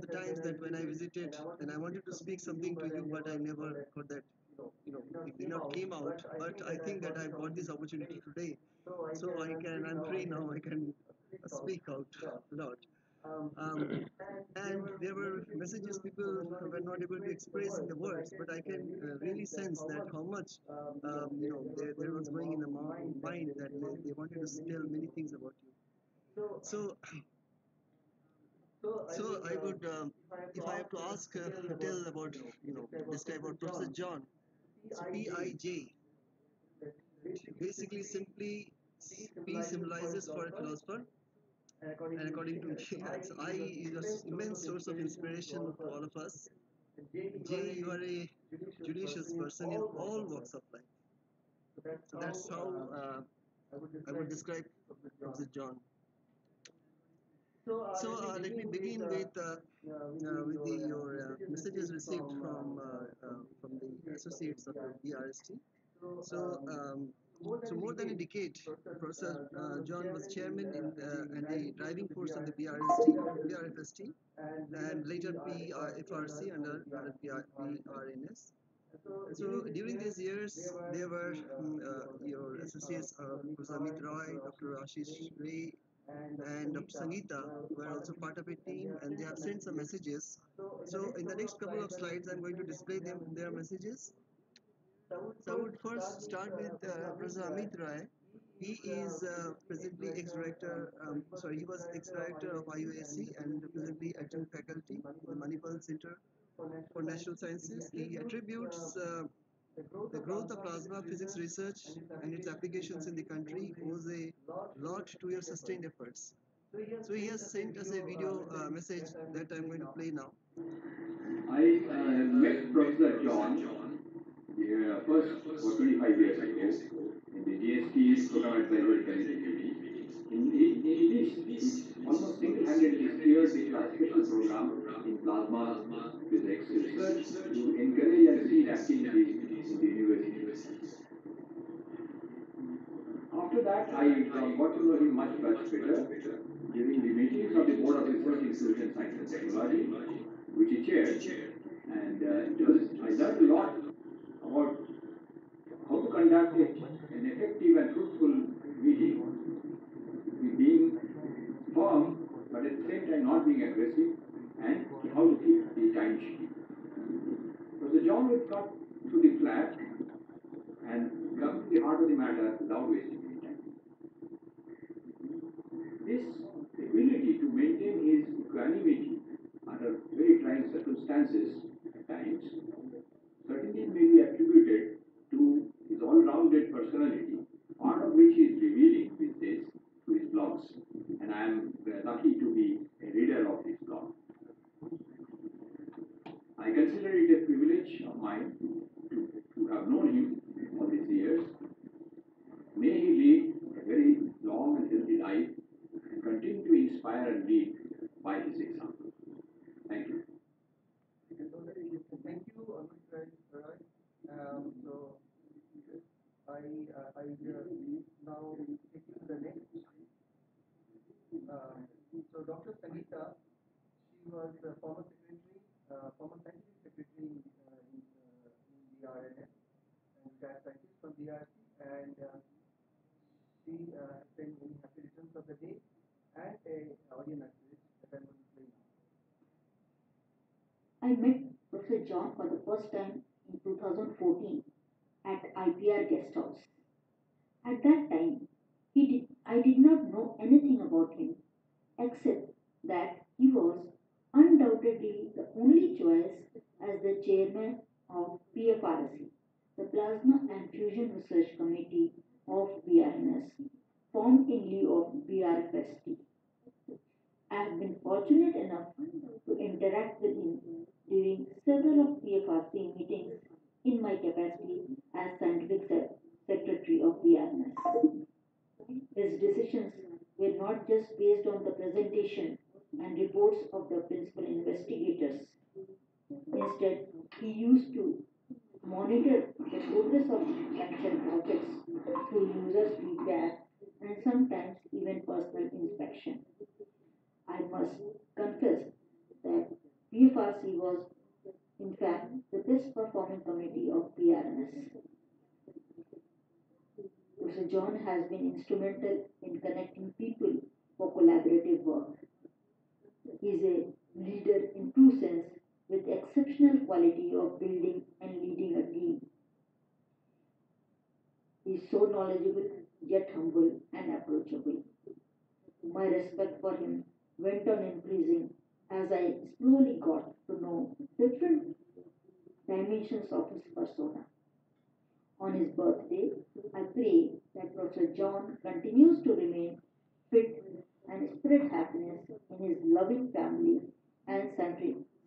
the times that when I visited and I wanted to speak something to you, but I never got that, you know, it did not came out. But I think that I got this opportunity today. So I can, I'm free now, I can speak out loud. Um, and there were messages people were not able to express in the words, but I can uh, really sense that how much um, you know there, there was going in the mind that they, they wanted to tell many things about you. So. So I would, um, if I have to ask, uh, tell about, you know, describe about Professor John. P-I-J, basically simply P symbolizes for a philosopher, and according to J, that's I is an immense source of inspiration for all of us. J, you are a judicious person in all walks of life. So that's how uh, I would describe Professor John. So uh, let me begin with uh, uh, with the, your uh, messages received from uh, uh, from the associates of the BRST. So um, so more than a decade, Professor uh, John was chairman in, uh, and the driving force of the BRST, BRFST, and later PFRC under, under BRNS. So during these years, there were um, uh, your associates, uh, Professor Amit Roy, Dr. Ashish Ray, and Dr. Sangeeta were also part of a team, and they have sent some messages. So in the next couple of slides, I'm going to display them their messages. So I would first start with uh, Professor Amit Roy. He is uh, presently ex-director, um, sorry, he was ex-director of IUAC and presently adjunct faculty in the Manipal Center for Natural Sciences. He attributes uh, the growth of plasma physics research and its applications in the country owes a lot to your sustained efforts. So he has sent us a video uh, message that I'm going to play now. I uh, met Professor John uh, first for 25 years ago in the GST Program Advisory Committee. In, in, in this, almost single-handedly steered the classification program in plasma physics research to encourage and seed activities in. After that, I uh, got to know him much, much better during the meetings of the Board of Research in Fusion Science and Technology, which he chaired. And uh, was, I learned a lot about how to conduct an effective and fruitful meeting, being firm, but at the same time not being aggressive, and how to keep the time sheet. Professor John cut to the flat and come to the heart of the matter without wasting any time. This ability to maintain his equanimity under very trying circumstances at times certainly may be attributed to his all-rounded personality, part of which he is revealing these days through his blogs. And I am uh, lucky to be a reader of his blog. I consider it a privilege of mine have known him all these years. May he lead a very long and healthy life and continue to inspire and lead by his example. Thank you. Thank you. Um, so I uh, I uh, now take you to the next. Um, so Dr. Sangeeta, she was the former secretary, uh, former scientific secretary uh, in, uh, in the RNS staff from DRC, and uh, she uh, happy returns of the day and a audio message that I'm going to play now. I met Professor John for the first time in 2014 at IPR guest house. At that time, he did, I did not know anything about him except that he was undoubtedly the only choice as the chairman of PFRC, the Plasma and Fusion Research Committee of BRNS, formed in lieu of BRFST. I have been fortunate enough to interact with him during several of PFRC meetings in my capacity as scientific se- secretary of BRNS. His decisions were not just based on the presentation and reports of the principal investigators. Instead, he used to monitor the progress of mentioned projects through users' feedback and sometimes even personal inspection. I must confess that PFRC was, in fact, the best performing committee of BRNS. Professor John has been instrumental in connecting people for collaborative work. He is a leader in true sense with exceptional quality of building and leading a team. He is so knowledgeable yet humble and approachable. My respect for him went on increasing as I slowly got to know different dimensions of his persona. On his birthday, I pray that Professor John continues to remain fit and spread happiness in his loving family and scientific,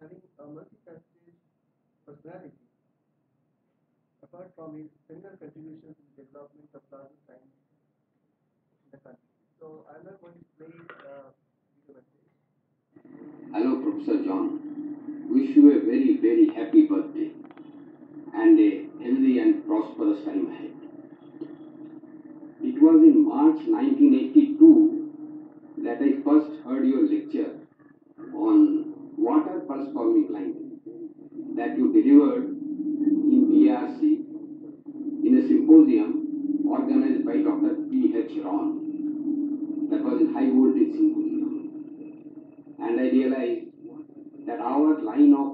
having a multifaceted personality apart from his seminal contributions to the development of plasma science in the country. So I'm not going to play uh, video message. Hello, Professor John. Wish you a very, very happy birthday and a healthy and prosperous time ahead. It was in March 1982 that I first heard your lecture on water pulse line that you delivered in BRC in a symposium organized by Dr. P. H. Ron. That was in high voltage symposium. And I realized that our line of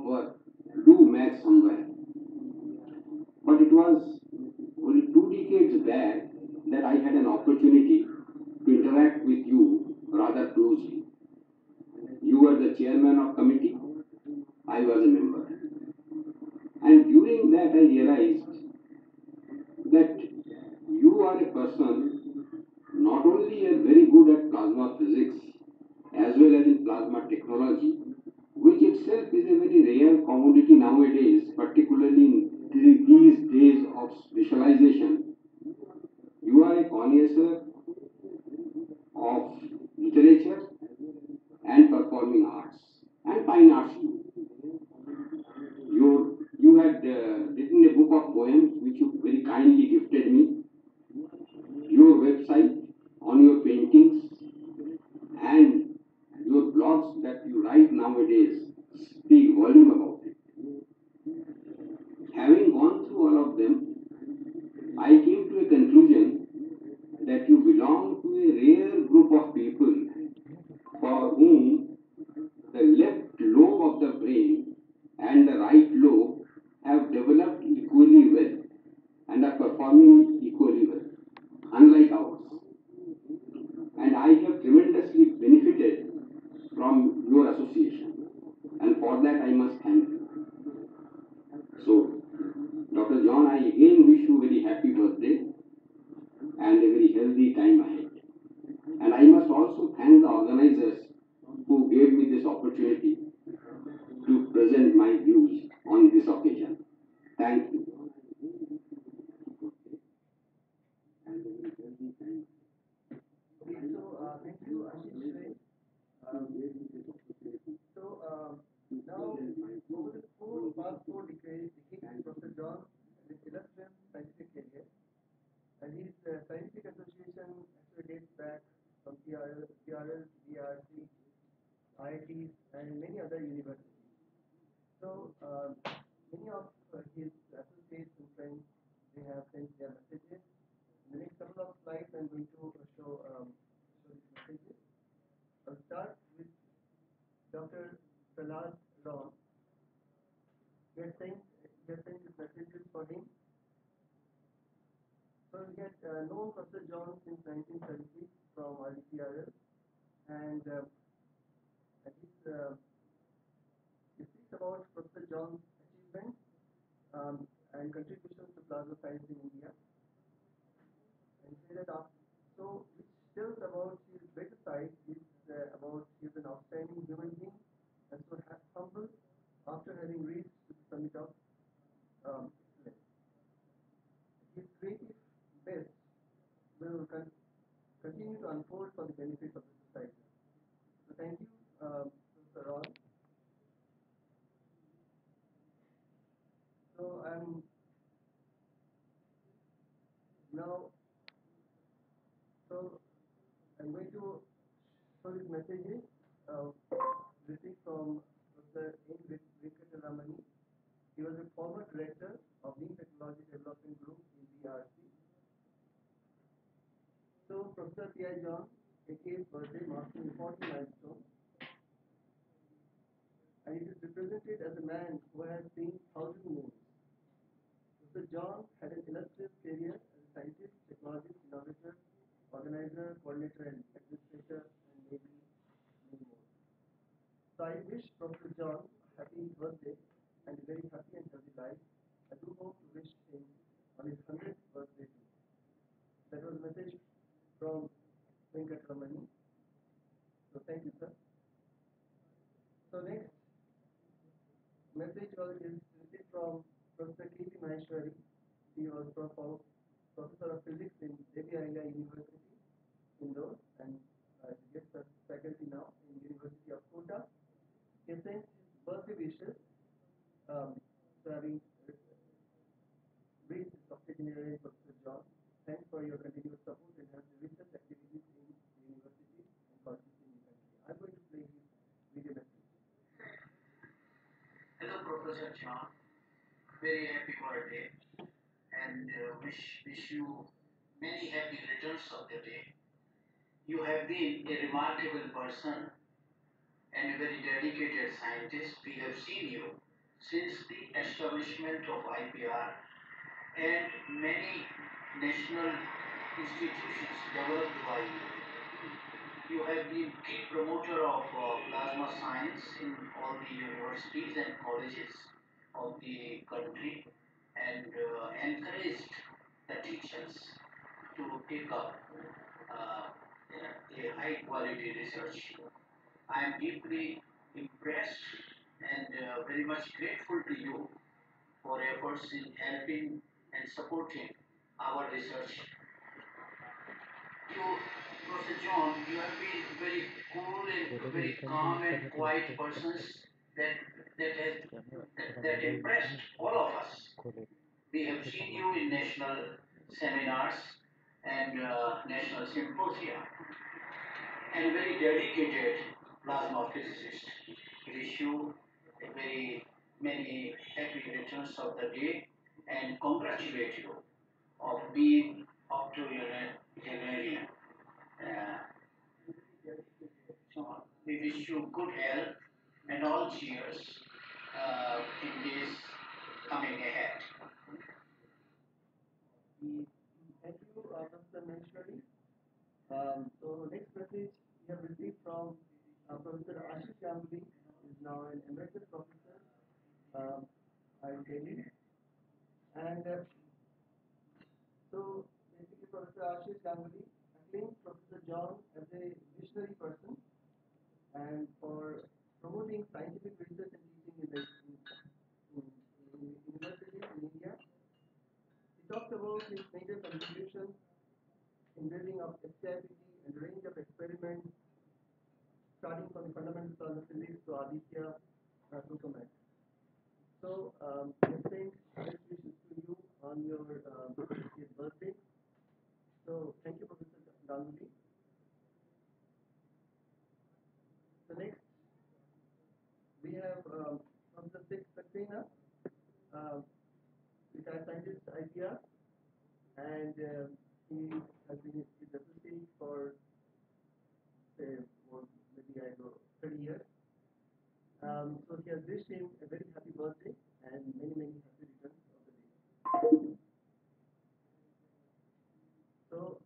him. So we had uh, known Professor John since 1936 from RDPRL, and uh, his uh, he speaks about Professor John's achievements um, and contributions to plasma science in India. And say that after, so which tells about his better side, is about his uh, outstanding human being and so humble after having reached the summit of um, excellence. His creative best will con- continue to unfold for the benefit of the society. So thank you, um, Professor Ron. So I'm now, so I'm going to show these messages uh, received from Professor N. Venkataramani. He was a former director of the Technology Development Group in DRC. So Professor P.I. John, AK's birthday marks an important milestone. And it is represented as a man who has seen thousand moons. Professor John had an illustrious career as a scientist, technologist, innovator, organizer, coordinator, and administrator, and maybe many more. So I wish Professor John a happy birthday and a very happy and healthy life. I do hope to wish him on his 100th birthday too. That was message from Venkatramani. So thank you, sir. So next message was received from Professor K.P. Maheshwari. He was prof- professor of physics in Devi University, Indore, and uh, guest faculty now in University of Kota. He sent his birthday wishes, um, so having wished octogenarian Professor John. Thanks for your continued support and have the activities in the university and colleges in the country. I'm going to play his video message. Hello, Professor John. Very happy birthday and uh, wish, wish you many happy returns of the day. You have been a remarkable person and a very dedicated scientist. We have seen you since the establishment of IPR and many national institutions developed by you. You have been a key promoter of uh, plasma science in all the universities and colleges of the country and uh, encouraged the teachers to take up uh, a high quality research. I am deeply impressed and uh, very much grateful to you for efforts in helping and supporting our research. You, Professor John, you have been very cool and very calm and quiet persons that that has that, that impressed all of us. We have seen you in national seminars and uh, national symposia, and very dedicated plasma physicist. Wish a very many happy returns of the day and congratulate you of being octogenarian. Uh, so we wish you good health and all cheers uh, in this coming ahead. Thank you, uh, Professor Maheshwari. Um, so next message we have received from uh, Professor Ashish Ganguly, who is now an emeritus professor um, at Delhi. And uh, so basically Professor Ashish Ganguly acclaimed Professor John as a visionary person and for promoting scientific research and teaching in the in, in, universities in India. He talked about his major contributions in building up FCIPT and a range of experiments, starting from the fundamentals of the physics to Aditya uh, So, um, I think wishes to you on your 50th birthday. So, thank you, Professor Ganguly. So next, we have um, Professor Sik Saxena, um, retired scientist, IPR, and uh, he has been his associate for say, more, maybe I know, 30 years. Um, so he has wished him a very happy birthday and many, many happy So,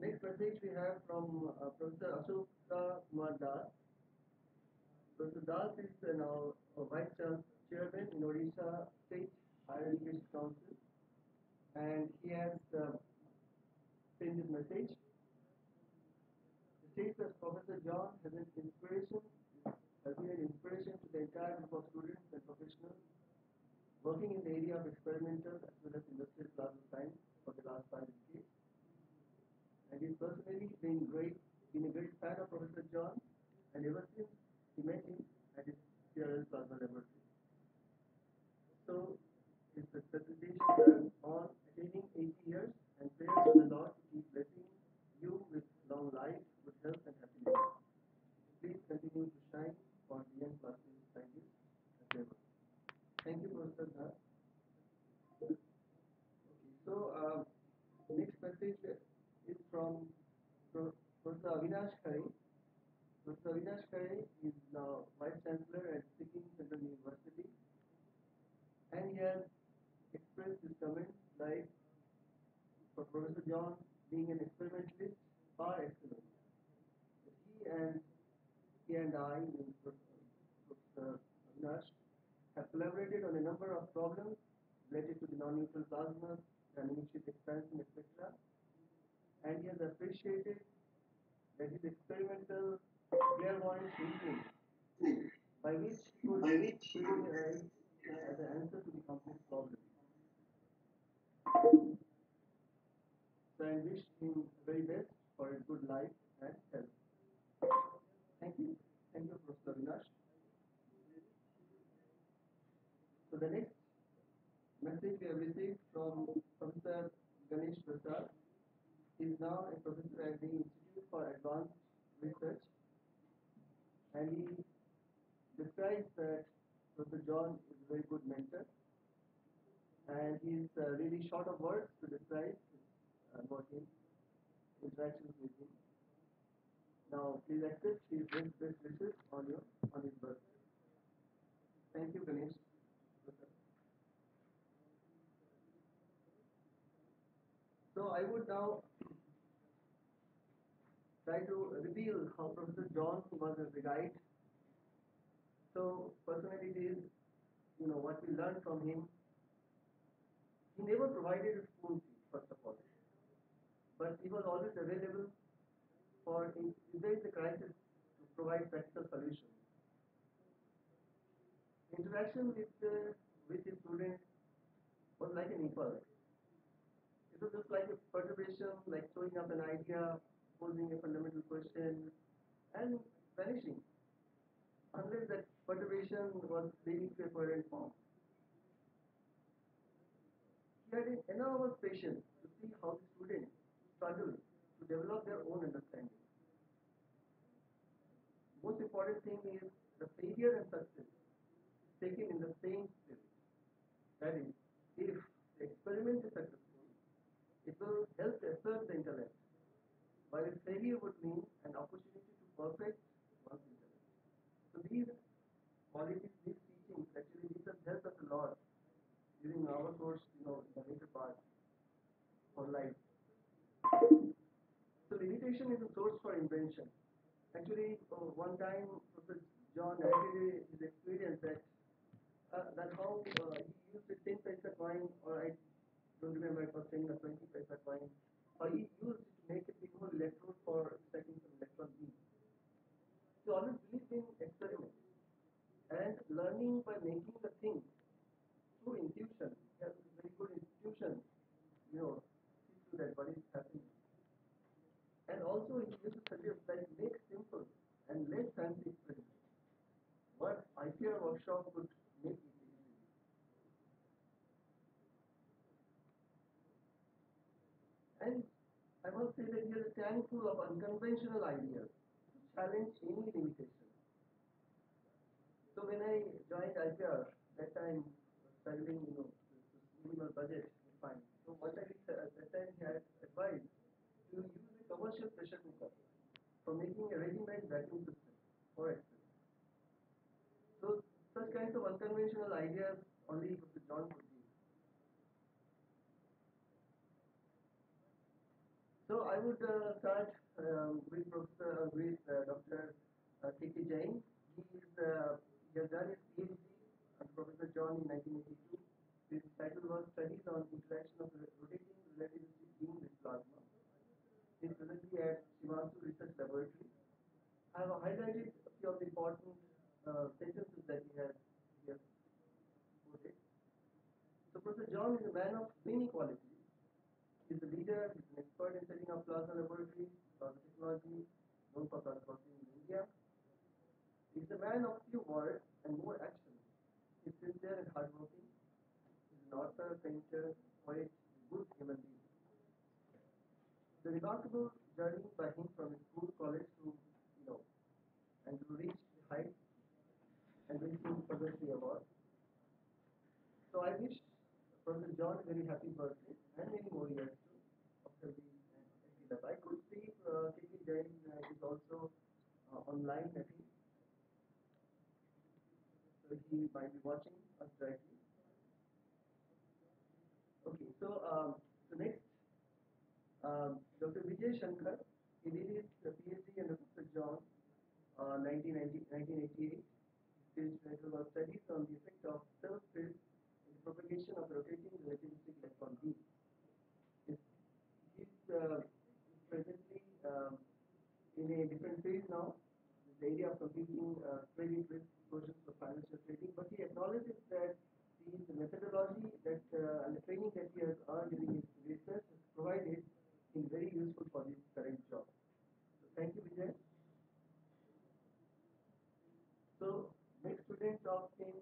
next message we have from uh, Professor Ashoka Kumar Das. Professor Das is uh, now a Vice Chairman in Odisha State Higher Education Council and he has uh, sent this message. He states that Professor John has an inspiration, has been an inspiration to the entire group of students and professionals working in the area of experimental as well as industrial plasma science for the last five decades. And he's personally been great, been a great fan of Professor John, and ever since he met him at his CRL Plasma Laboratory. So, a presentation on attaining 80 years and prayers to the Lord to keep blessing you with long life, good health, and happiness. Please continue to shine for the young ever. Thank you, Professor Dhar. Okay, so uh, next message is from Professor Avinash Khare. Professor Avinash Khare is now Vice Chancellor at Sikkim Central University and he has expressed his comments like for Professor John being an experimentalist par excellence. He and he and I, Professor Avinash, have collaborated on a number of problems related to the non-neutral dynamic shift expansion, etc. And he has appreciated that his experimental clairvoyant thinking by which he could arrive as an answer to the complex problem. So I wish him very best for a good life and health. Thank you. Thank you, Professor Avinash. So the next message we have received from Professor Ganesh Prasad. Is now a professor at the Institute for Advanced Research and he describes that Professor John is a very good mentor and he is uh, really short of words to describe uh, about him, interactions with him. Now please accept his best wishes on your on his birthday. Thank you, Ganesh. So I would now try to reveal how Professor John was as a guide. So personally you know, what we learned from him. He never provided a spoon feed, first of all. But he was always available for if there is a crisis to provide practical solutions. Interaction with uh, with his students was like an impulse. It just like a perturbation, like throwing up an idea, posing a fundamental question, and vanishing. Unless that perturbation was leading to a coherent form. He had an enormous patience to see how the students struggle to develop their own understanding. Most important thing is the failure and success taken in the same spirit. That is, if the experiment is successful, it will help assert the intellect, while failure would mean an opportunity to perfect one's intellect. So these qualities, these teachings, actually these have helped us a lot during our course, you know, the later part for life. So meditation is a source for invention. Actually, uh, one time Professor John had his experience that uh, that how uh, he used a 10 paisa coin, or I it was 10 or 20 paisa coin, or he used to make a pinhole electrode for setting some electron beam. He always believed in experiments and learning by making the thing through intuition. He has very good intuition, you know, see through that what is happening. And also he used to suggest like make simple and less fancy experiments. What IPR workshop would make it easy. And I must say that he has a tank full of unconventional ideas to challenge any limitation. So when I joined IPR, that time struggling, you know, minimal budget, fine. So what I did at that time he had advised to use a commercial pressure cooker for making a ready-made vacuum system for experiment. So such kinds of unconventional ideas only John could give. So I would uh, start um, with Professor uh, with uh, Dr. Uh, K.K. Jain. He is uh, he has done his PhD under Professor John in 1982. His title was Studies on Interaction of Rotating Relativistic Beam with Plasma. He is presently at Shivansu Research Laboratory. I have highlighted a few of the important uh, sentences that he has here quoted. So Professor John is a man of many qualities. He's a leader, he's an expert in setting up plasma laboratories, plasma technology, known for processing in India. He's a man of few words and more action. He He's sincere and hardworking. He's an author, painter, poet, good human being. The remarkable journey by him from his school, college to, you know, and to reach the heights and win him Padma Award. So I wish Professor John a very happy birthday and many more years life. I could see uh, K.K. Jain is also uh, online, I think. So he might be watching us directly. Okay, so um, so next, um, Dr. Vijay Shankar, he did his PhD under Professor John, uh, 1988. His title was Studies on the Effect of Field in the Propagation of Rotating Relativistic Electron Beam. He's uh, presently um, in a different phase now, the area of completing uh, trading risk exposures for financial trading, but he acknowledges that the methodology that uh, and the training that he has earned during his research has provided is very useful for his current job. So thank you, Vijay. So next student of him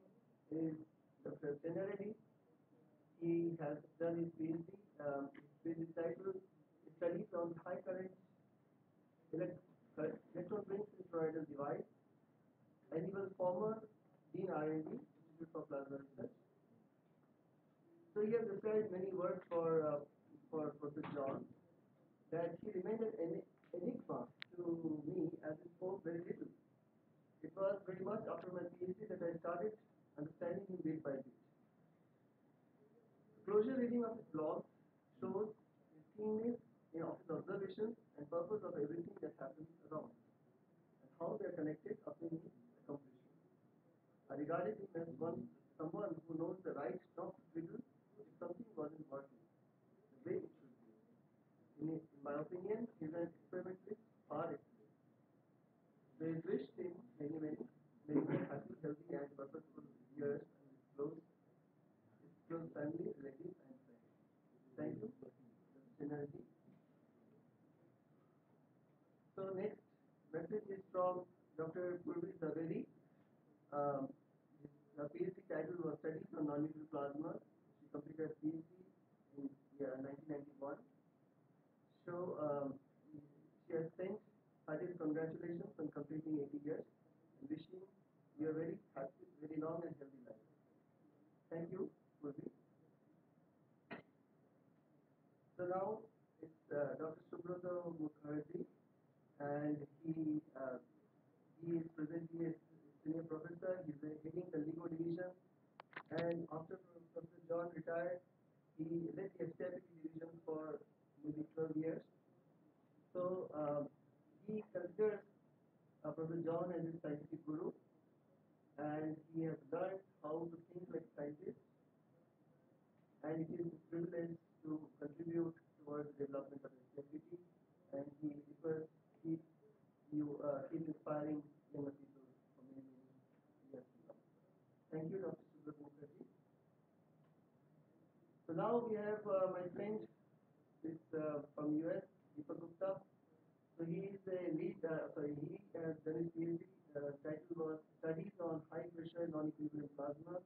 is Dr. Chenna Reddy. He has done his PhD. Um, PhD title is Studies on High Current elect Electron Beam Toroidal Device. And he was former Dean R&D, Institute for Plasma Research. So he has described many words for uh, for Professor John that he remained an enigma to me as he spoke very little. It was very much after my PhD that I started understanding him bit by bit. Closure reading of his blog shows his keenness in of his observations and purpose of everything that happens around and how they are connected up in his accomplishments. I regarded him as one someone who knows the right not to twiddle if something wasn't working the way it should be. In, in my opinion, he's an experimentalist par excellence. I wished him many, many, many happy, healthy, and purposeful years and his close, his close family, relatives, and Thank you, Dr. So next message is from Dr. Purvi Zaveri. Um, her PhD title was Studies on Non-Neutral Plasma. She completed PhD in yeah, 1991. So um, she has sent heartiest congratulations on completing 80 years and wishing you a very happy, very long and healthy life. Thank you, Purvi. So now it's uh, Dr. Subrata Mukherjee and he uh, he is presently a senior professor. He's uh, heading the legal division. And after Professor John retired, he led the FCIPT division for maybe 12 years. So um, he considers uh, Professor John as his scientific guru, and he has learned how to think like scientists. And it is his privilege to contribute towards the development of FCIPT, and he refers he you uh, keep inspiring younger people for many, many years to come. Thank you, Dr. Subrat Mukherjee. So now we have uh, my friend this, uh, from US, Deepak Gupta. So he is a lead, uh, sorry, he has done his PhD. Uh, title was Studies on High Pressure Non-Equilibrium Plasma.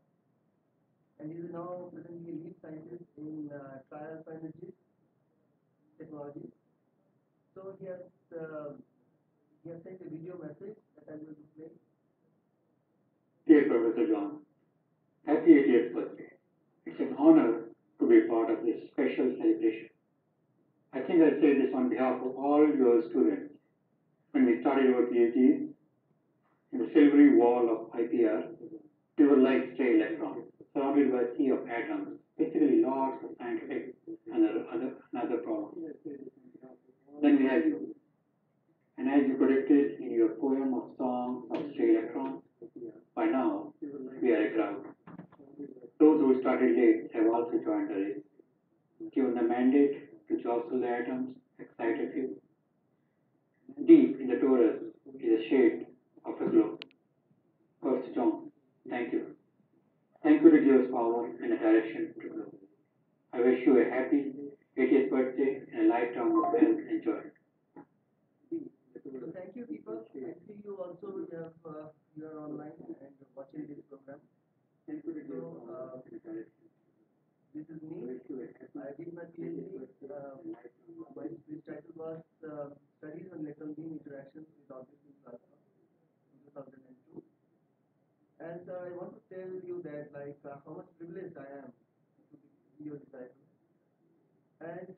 And he is now presently a lead scientist in uh, tri-alpha energy technology. So he has uh, he has sent a video message that I'm going to play. Dear Professor John, happy 80th birthday. It's an honor to be part of this special celebration. I think I say this on behalf of all your students. When we started our PhD, in the silvery wall of IPR, we were like stray electrons, surrounded by a sea of atoms, basically lots of scientific and other, other other problems. Then we have you. And as you predicted in your poem of songs of stray electrons, by now we are a crowd. Those who started late have also joined the race. Given the mandate to jostle the atoms, excited few. Deep in the torus is a shade of a globe. First John, thank you. Thank you to Dearest Power and a direction to grow. I wish you a happy 80th birthday and a lifetime of health and joy. Thank you, Deepak. I see you also have uh, you are online and watching this program. Thank you, so, uh, This is me. I did my PhD. Uh, my speech title was uh, Studies on Latent Beam Interactions with Objects in Plasma in 2009. And I want to tell you that like uh, how much privileged I am to be your disciple. And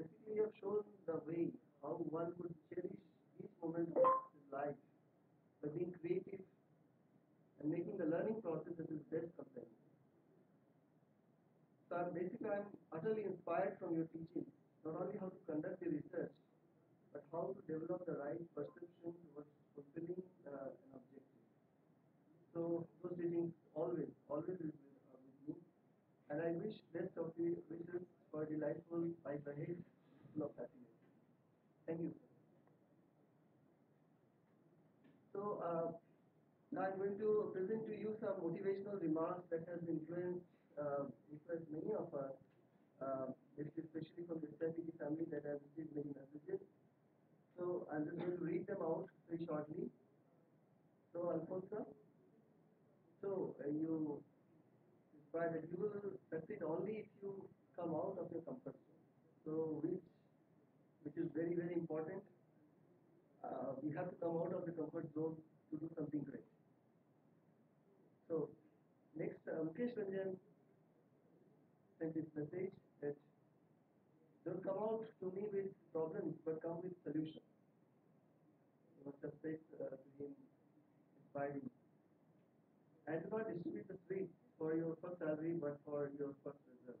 basically you have shown the way how one could cherish each moment of his life by being creative and making the learning process as his best companion. So I'm basically I'm utterly inspired from your teaching, not only how to conduct the research, but how to develop the right perception towards fulfilling uh. So those teachings always, always is with, uh, me. And I wish best of the wishes for delightful life ahead, full of happiness. Thank you. So uh, now I'm going to present to you some motivational remarks that has influenced, uh, influenced many of us, uh, especially from the FCIPT family that have received many messages. So I'm just going to read them out very shortly. So Alfonsa, so uh, you that you will succeed only if you come out of your comfort zone. So which which is very very important. Uh, we have to come out of the comfort zone to do something great. So next, uh, Mukesh Ranjan sent this message that don't come out to me with problems, but come with solutions. You must have said uh, to him, inspired him. And do not distribute the sweets for your first salary, but for your first result.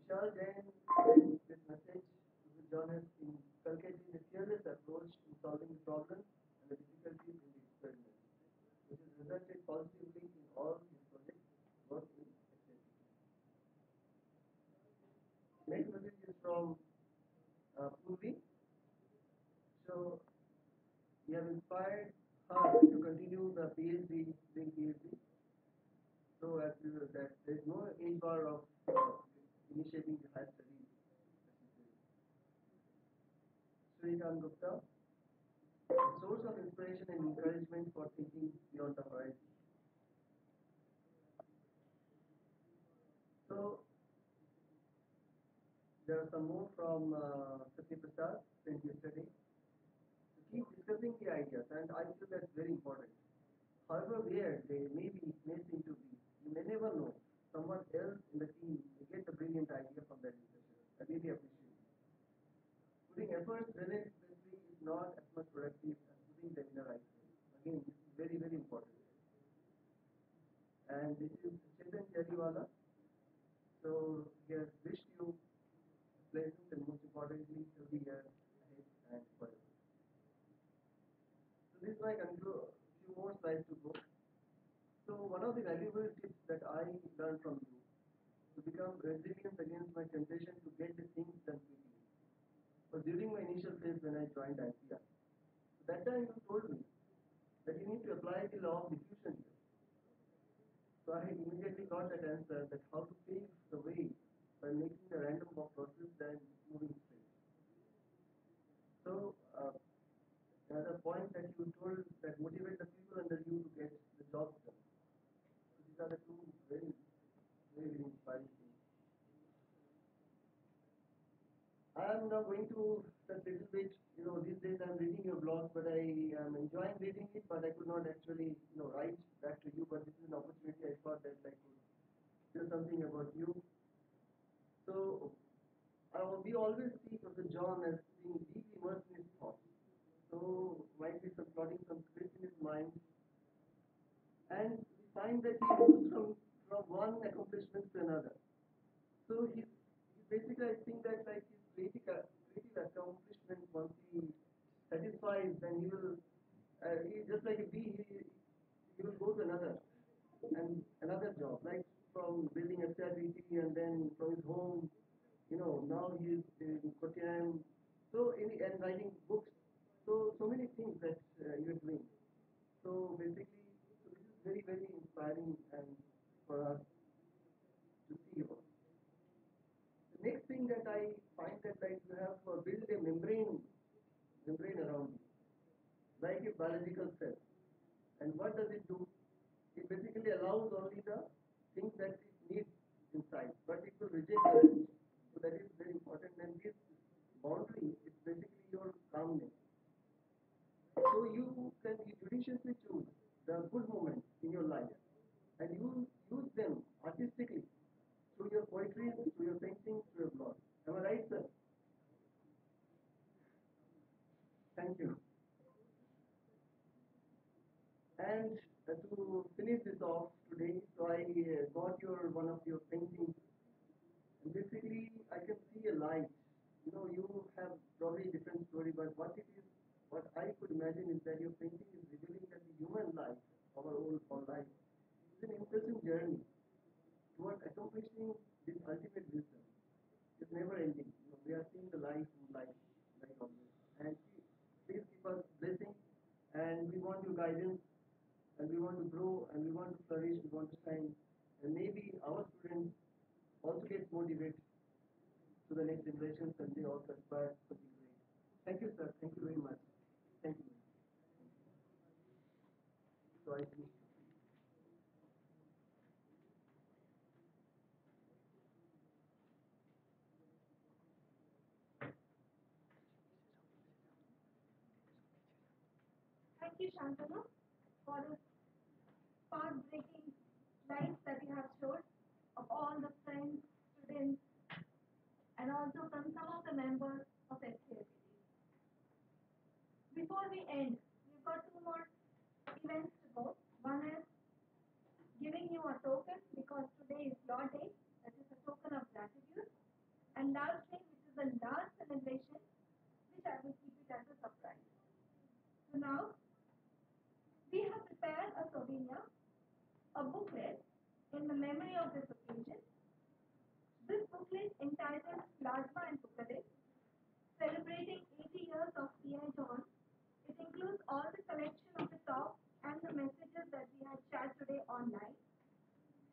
Vishal Jain sent this message to John has inculcated a fearless approach in solving the problems and the difficulties in the experiment, which has resulted positively in all his projects work in SAP. Next message is from uh, Purvi. So, we have inspired her to continue the PhD, doing PhD. So, as we were that there is no age bar of uh, initiating the higher studies. Sriram Gupta, source of inspiration and encouragement for thinking beyond the horizon. So, there are some more from uh, Satya Prasad sent yesterday. Keep discussing the ideas, and I feel that's very important. However weird they may be, may seem to be, you may never know. Someone else in the team may get a brilliant idea from that discussion. I really appreciate it. Putting efforts relentlessly is not as much productive as putting them in the right. Again, this is very, very important. And this is Chetan Chariwala. So he has wished you pleasant and most importantly healthy year ahead and forever. This is my conclude. Few more slides to go. So one of the valuable tips that I learned from you to become resilient against my temptation to get the things done quickly was during my initial phase when I joined IPR. So that time you told me that you need to apply the law of diffusion. So I immediately got that answer that how to pave the way by making a random walk process and moving straight. So uh, another point that you told that motivate the people under you to get the job done. So these are the two very, very, inspiring things. I am now going to touch a little bit, you know, these days I'm reading your blog, but I am enjoying reading it, but I could not actually, you know, write back to you, but this is an opportunity I thought that I could do something about you. So, I will, we always speak of the John as being deeply immersed in his thoughts. So, might be some plotting some in his mind. And we find that he moves from, from one accomplishment to another. So, he's, he basically, I think that like his creative, creative accomplishment, once he satisfies, then he will, uh, he, just like a bee, he, he will go to another and another job, like from building a CRBT and then from his home, you know, now he is in Kottayam, so in, and writing books, so so many things that uh, you are doing. So basically, so this is very very inspiring and for us to see about. The next thing that I find that like you have uh, built a membrane membrane around you. like a biological cell. And what does it do? It basically allows only the things that it needs inside, but it will reject the. So that is very important. And this boundary is basically your calmness. So you can judiciously choose the good moments in your life and you use them artistically through your poetry, through your painting, through your blog. Am I right, sir? Thank you. And uh, to finish this off today, so I uh, got your one of your paintings. And basically, I can see a light. You know, you have probably a different story, but what it is, what I could imagine is that your painting is revealing that the human life, our whole our life, is an interesting journey towards accomplishing this ultimate wisdom. It's never ending. You know, we are seeing the light in life, like always. And please keep us blessing, and we want your guidance, and we want to grow, and we want to flourish, we want to shine, and maybe our students also get motivated to the next generations, and they also aspire to something great. Thank you, sir. Thank you very much. Thank you. So I think. Thank you, Shantanu, for this path-breaking life that you have showed of all the friends, students, and also from some of the members of SKFD. Before we end, we've got two more events to go. One is giving you a token because today is your day. That is a token of gratitude. And lastly, which is the last celebration, which I will keep it as a surprise. So now, we have prepared a souvenir, a booklet in the memory of this occasion. This booklet entitled Plasma and Bucharest, celebrating 80 years of P.I. John. It includes all the collection of the talk and the messages that we had shared today online.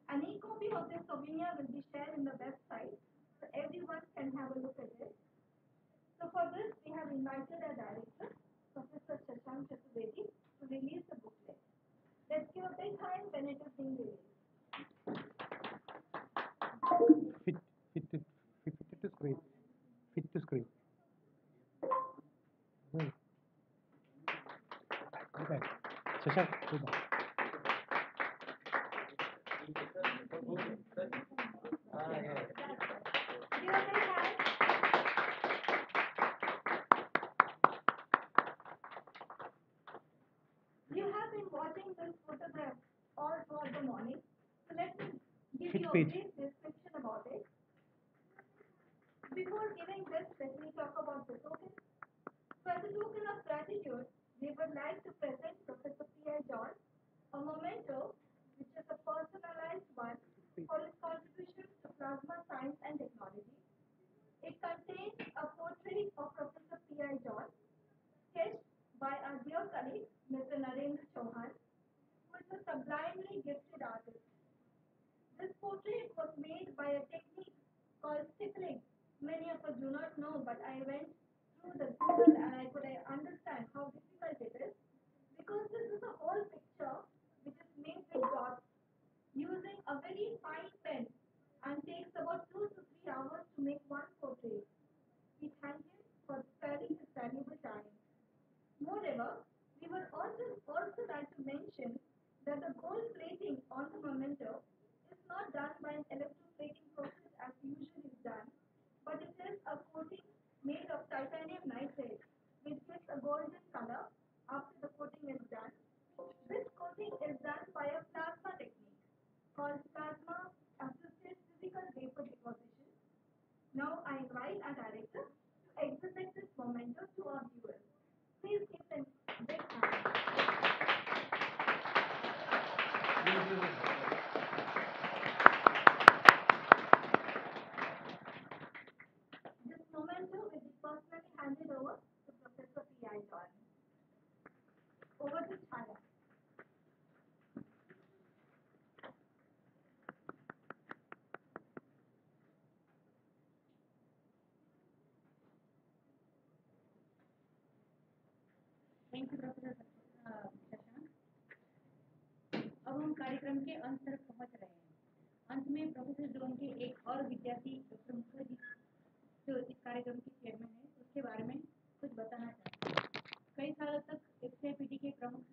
An e-copy of this souvenir will be shared in the website so everyone can have a look at it. So for this, we have invited our director, Professor Shashank Chaturvedi, to release the booklet. Let's give a big hand when it is being released. Fit, fit, fit, fit to screen. Fit to screen. Hmm. Go back. Shashank, go back. Give a big hand. You have been watching this photograph all throughout the morning. So let me give you a Fit, brief description about it. Before giving this, let me talk about the token. So as a token of gratitude, we would like to present Professor P.I. John a memento, which is a personalized one for his contributions to plasma science and technology. It contains a portrait of Professor P.I. John, sketched by our dear colleague, Mr. Narendra Chauhan, who is a sublimely gifted artist. This portrait was made by a technique called stippling. Many of us do not know, but I went the Google and I could uh, understand how difficult it is because this is a whole picture which is made with dots using a very fine pen and takes about two to three hours to make one portrait. Thank him for sparing his valuable time. Moreover, we would also, also like to mention that the gold plating on the memento is not done by an electroplating process as usually done, but it is a coating made of titanium nitride, which gives a golden color after the coating is done. This coating is done by a plasma technique called plasma assisted physical vapor deposition. Now I invite our director to exhibit this memento to our viewers. Please give them big hand. handed over to Professor P.I. Over to thank you professor अब हम कार्यक्रम के अंत तक पहुँच रहे हैं। अंत में प्रोफेसर जोन के एक और विद्यार्थी डॉक्टर मुखर्जी जो इस कार्यक्रम que vamos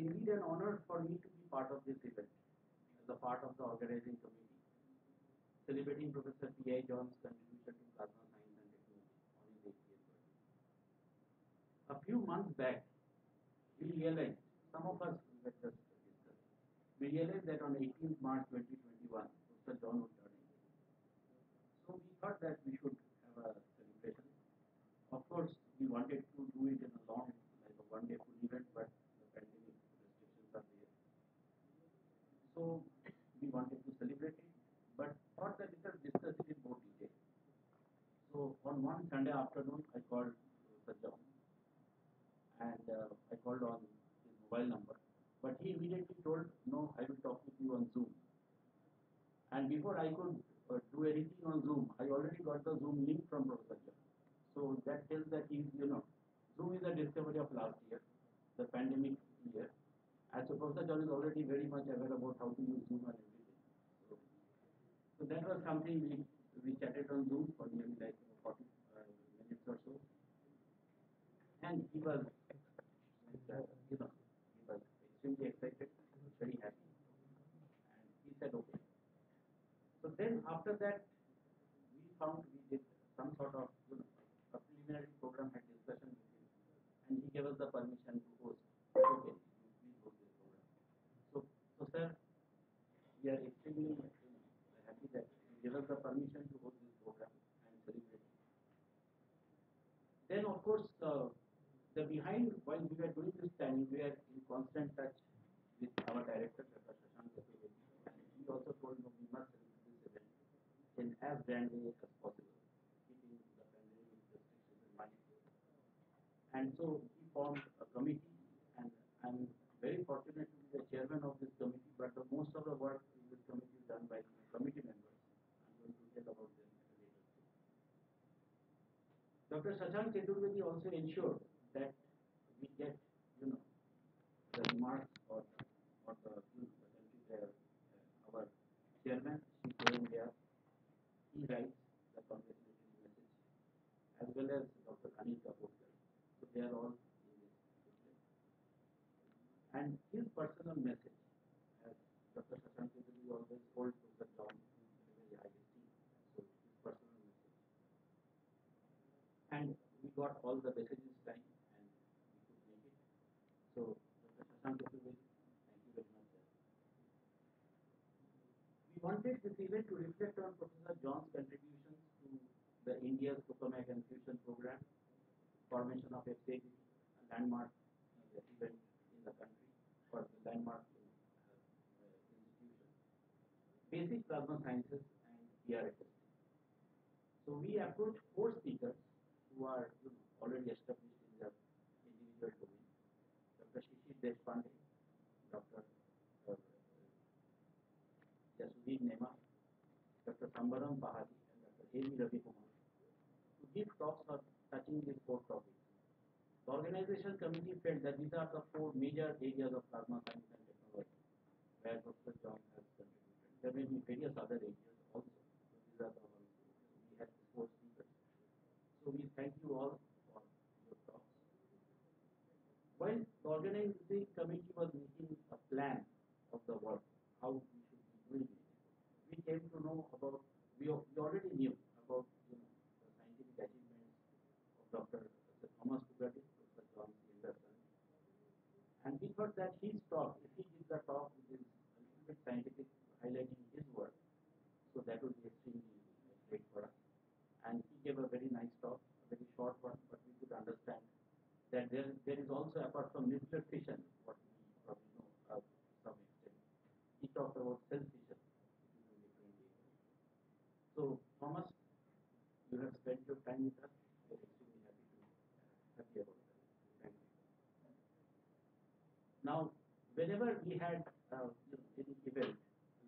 indeed an honor for me to be part of this event as a part of the organizing committee celebrating Professor P.I. John's contribution to plasma science and technology on his 80th birthday. A few months back, we realized, some of us we were just discussing, we realized that on 18th March 2021, Professor John would turn 80. So we thought that we should have a celebration. Of course, we wanted to do it in a long, like a one day full event, but the pandemic restrictions are there. So we wanted to celebrate it, but thought that let us discuss it in more detail. So on one Sunday afternoon, I called Professor and uh, I called on his mobile number. But he immediately told, no, I will talk with you on Zoom. And before I could uh, do anything on Zoom, I already got the Zoom link from Professor. So that tells that he's, you know, Zoom is a discovery of last year, the pandemic year. And so Professor John is already very much aware about how to use Zoom and everything. So, that was something we, we chatted on Zoom for nearly like 40 uh, minutes or so. And he was, uh, you know, he was extremely excited, very happy. And he said, okay. So then after that, we found we did some sort of, you know, a preliminary program had discussion with him. And he gave us the permission to host. Okay, we host this program. So, so sir, we are extremely happy that you gave us the permission to host this program and celebrate. Then of course, uh, the behind while we were doing this planning, we are in constant touch with our director, Dr. Shashank and he also told me we must celebrate this event in as grand way as possible, keeping the pandemic restrictions in mind. And so he formed a committee, and I'm very fortunate the chairman of this committee, but the most of the work in this committee is done by committee members. I'm going to tell about them later. Dr. Shashank Chaturvedi also ensured that we get, you know, the remarks or, or the, you know, the uh, our chairman, Soren Vyas, he writes the congratulatory message, as well as Dr. Anil Kakodkar. So they are all. And his personal message, as Dr. Shashank Chaturvedi always holds Professor John in very high esteem, so his personal message. And we got all the messages time and we could make it. So, Dr. Shashank Chaturvedi, thank you very much. We wanted this event to reflect on Professor John's contributions to the India's and Fusion program, formation of a landmark event in the country for the landmark uh, uh, institution, basic plasma sciences and testing. So we approached four speakers who are you know, already established in their individual domain. Dr. Shishir Deshpande, Dr. Uh, Jasudeen Nema, Dr. Sambaran Pahari, and Dr. A.V. Ravi Kumar to give talks on touching these four topics. The organization committee felt that these are the four major areas of plasma science technology where Professor John has contributed. There may be various other areas also. So these are the ones we had four speakers. So we thank you all for your talks. While the organizing committee was making a plan of the work, how we should be doing it, we came to know about, we, we already knew about you know, the scientific achievements of Dr. Thomas Bugatti, Professor John C. Anderson. And we thought that his talk, if he gives a talk which is a little bit scientific, highlighting his work, so that would be extremely great for us. And he gave a very nice talk, a very short one, but we could understand that there, there is also, apart from nuclear what we probably know to some extent, he talked about cell fission. So, Thomas, you have spent your time with us. We are extremely happy to happy about that. Thank you. Now, whenever we had uh, any event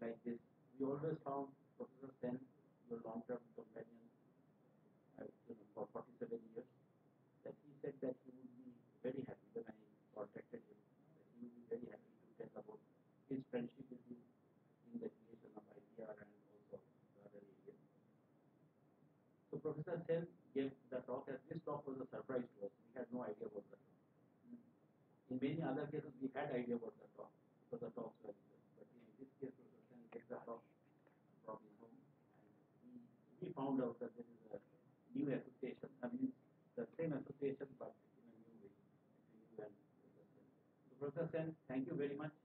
like this, we always found Professor Sen, your long-term companion, uh, you know, for 47 years, that he said that he would be very happy when I contacted him, that he would be very happy to tell about his friendship with you in the creation of IPR and also the other areas. So Professor Sen gave the talk, and this talk was a surprise to us. We had no idea about the talk. In many other cases, we had idea about the talk because the talks were. But in this case, Professor Sen gave the talk from his home, and we, we found out that there is a new association, I mean, the same association but in a new way between you and Professor Sen. So Professor Sen, thank you very much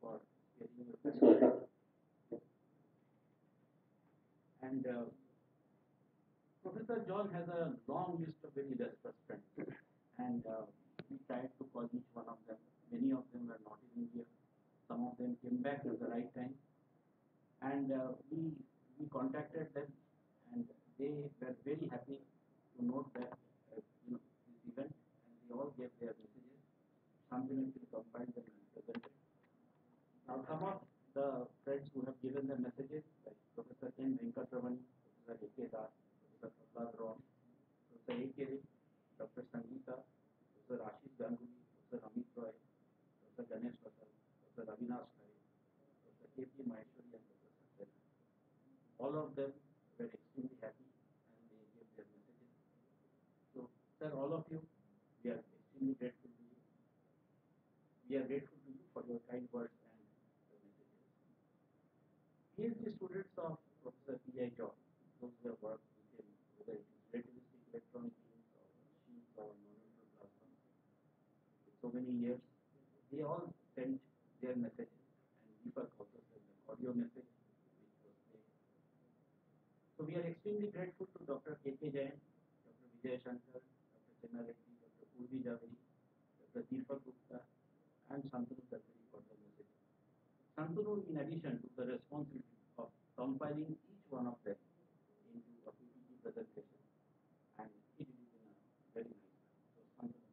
for getting your time. And uh, Professor John has a long list of very illustrious friends, and uh, we tried to call each one of them. Many of them were not in India. Some of them came back at the right time, and uh, we we contacted them, and they were very happy to note that uh, you know this event, and they all gave their messages. Something actually compiled them and presented. Now, some of the friends who have given their messages, like Professor N. Venkatramani, Professor A.K. Das, Professor Ron, Professor A.K. Dr. Sangeeta, Professor Ashish Ganguly, Professor Amit Roy, Professor Ganesh Vasal, Professor Avinash Khare, Professor K.P. Maheshwari, and Professor Sen. All of them were extremely happy and they gave their messages. So, sir, all of you, we are extremely grateful to you. We are grateful to you for your kind words and the messages. PhD students of Professor P.I. John, those who have worked with him, whether it is relativistic electronic so many years, they all sent their messages and Deepak also sent audio message which was. So we are extremely grateful to Dr. K.K. Jain, Dr. Vijay Shankar, Dr. Chenna Reddy, Dr. Purvi Javeri, Dr. Deepak Gupta, and Shantanu Karkari for the message. Shantanu, in addition to the responsibility of compiling each one of them into a PPT presentation, and he did it in a very nice way. So, Shantanu.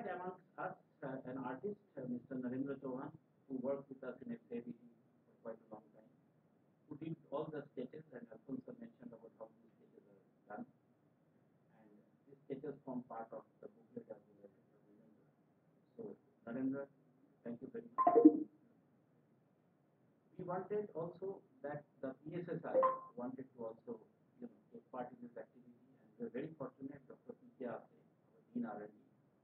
We had amongst us uh, an artist, uh, Mr. Narendra Chauhan, who worked with us in FABD for quite a long time, who did all the sketches, and Alfonsa mentioned about how these sketches are done. And these sketches form part of the booklet as well as the So, Narendra, thank you very much. We wanted also that the PSSI wanted to also, you know, take part in this activity, and we're very fortunate Dr. P.K. Apte, our Dean R&D,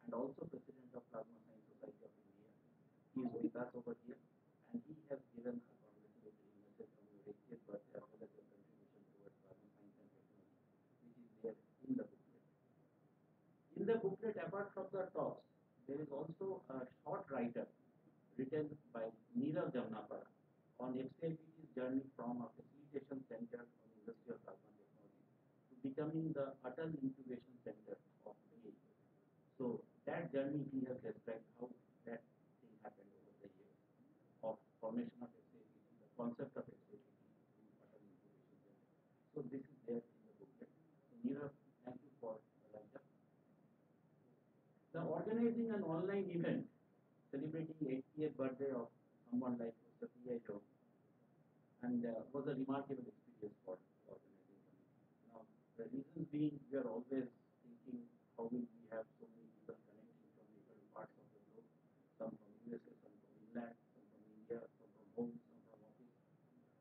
and also President of Plasma Science Society of India. He is organizing an online event celebrating 80th birthday of someone like Mr. P.I.O. and uh, was a remarkable experience for the organization. Now, the reason being we are always thinking how will we have so many people connecting from different parts of the globe, some from USA, some from England, some from India, some from home, some from office,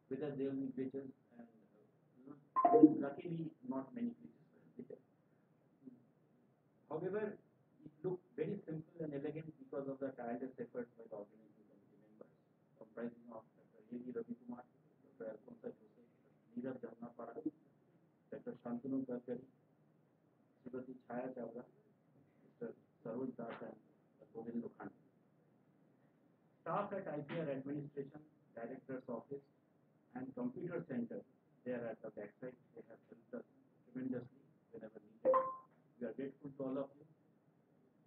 because they will be bitches and uh, luckily not many places were However, very simple and elegant because of the tireless efforts by the organizing members, comprising of Dr. A.V. Ravi Kumar, Dr. Alfonsa Joseph, Neeraj Jamnapara, Dr. Shantanu Karkari, Srimati Chaya Chavla, Mr. Saroj Das, and Govind Lokhandi. Staff at IPR Administration, Director's Office, and Computer Center, they are at the backside. They have helped us tremendously whenever needed. We are grateful to all of you.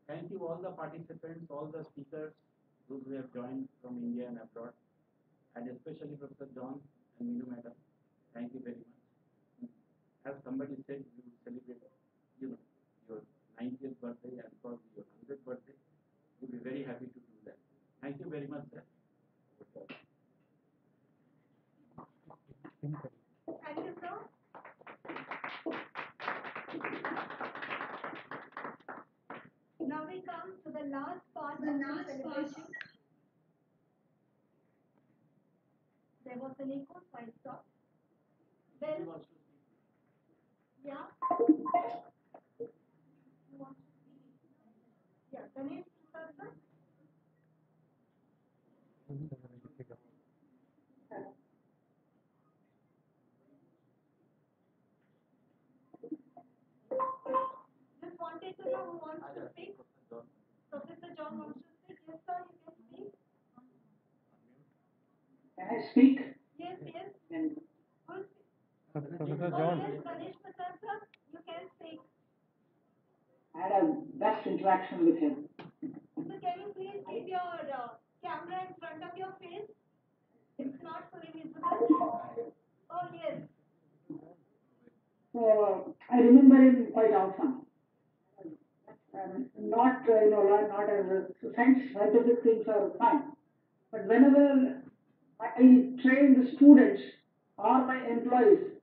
Thank you all the participants, all the speakers, those who have joined from India and abroad, and especially Professor John and Minnu Madam. Thank you very much. As somebody said, we will celebrate, you know, your 90th birthday and probably your 100th birthday. We'll be very happy to do that. Thank you very much, sir. Thank you, sir. Now we come to the last part The of last the part. celebration. There was an echo, so I stopped. Well, yeah. Who wants to speak? Yeah, Ganesh Prasad, sir. Just wanted to know who wants to speak. Professor John wants to speak. Yes, sir, you can speak. Can I speak? Yes, yes. Then Who's Professor Oh, John. yes, Ganesh Prasad, sir, you can speak. I had a best interaction with him. So can you please keep your uh, camera in front of your face? It's not fully visible. Oh, yes. So uh, I remember him quite often. Um, not uh, you know not as science scientific things are fine, but whenever I, I train the students or my employees,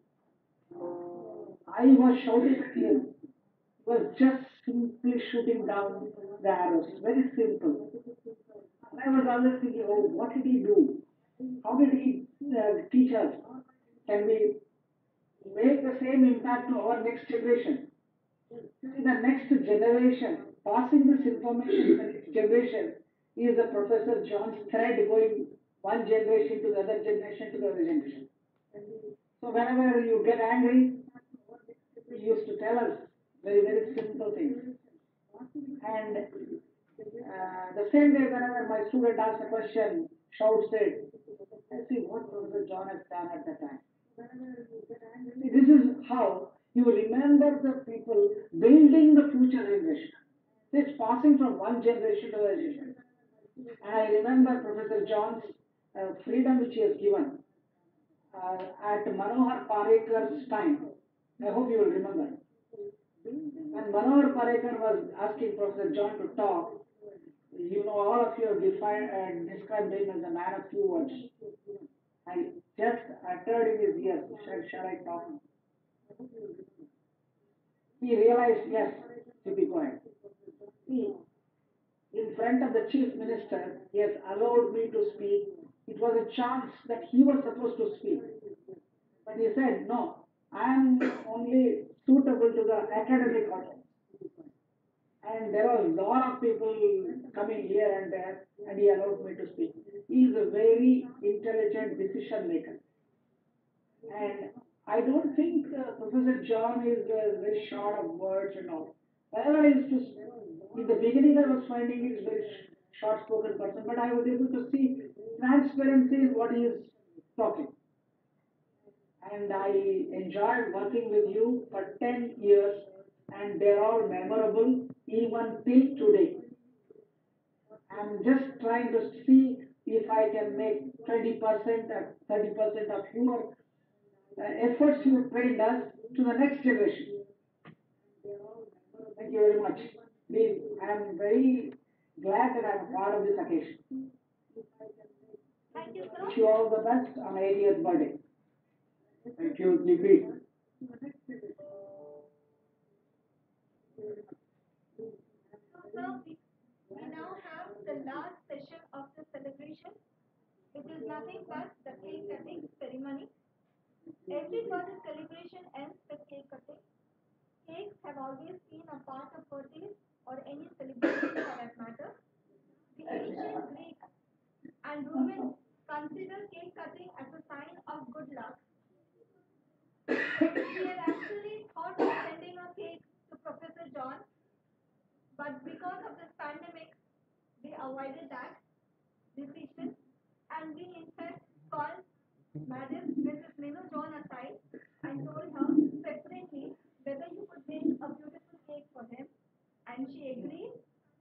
I was shouting at him. He was just simply shooting down the arrows. Very simple. And I was always thinking, oh, what did he do? How did he uh, teach us? Can we make the same impact to our next generation? See, the next generation, passing this information to the next generation is the Professor John's thread going one generation to the other generation to the other generation. So whenever you get angry, he used to tell us very, very simple things. And uh, the same way, whenever my student asks a question, shouts it, I see what Professor John has done at that time. See, this is how you remember the people building the future generation. It's passing from one generation to another generation. And I remember Professor John's uh, freedom which he has given uh, at Manohar Parrikar's time. I hope you will remember. When Manohar Parrikar was asking Professor John to talk, you know, all of you have defined and described him as a man of few words. I just uttered in his ears, shall, shall I talk? He realized, yes, to be quiet. In front of the chief minister, he has allowed me to speak. It was a chance that he was supposed to speak. But he said, no, I am only suitable to the academic audience. And there are a lot of people coming here and there, and he allowed me to speak. He is a very intelligent decision maker. And I don't think uh, Professor John is uh, very short of words and all. I used to, in the beginning I was finding he's very sh- short-spoken person, but I was able to see transparency in what he is talking. And I enjoyed working with you for 10 years, and they're all memorable even till today. I'm just trying to see if I can make 20% or 30% of uh, Uh, efforts you trained us to the next generation. Thank you very much. Please, I am very glad that I'm part of this occasion. Thank you, sir. Wish you all the best on 80th birthday. Thank you, DP. So, we, we now have the last session of the celebration. It is nothing but the cake cutting ceremony. Every birthday celebration ends with cake cutting. Cakes have always been a part of birthdays or any celebration for that matter. The ancient Greeks and Romans considered cake cutting as a sign of good luck. we had actually thought of sending a cake to Professor John, but because of this pandemic, we avoided that decision and we in fact called Madam Mrs. Minnu John aside and told her separately whether you could make a beautiful cake for him and she agreed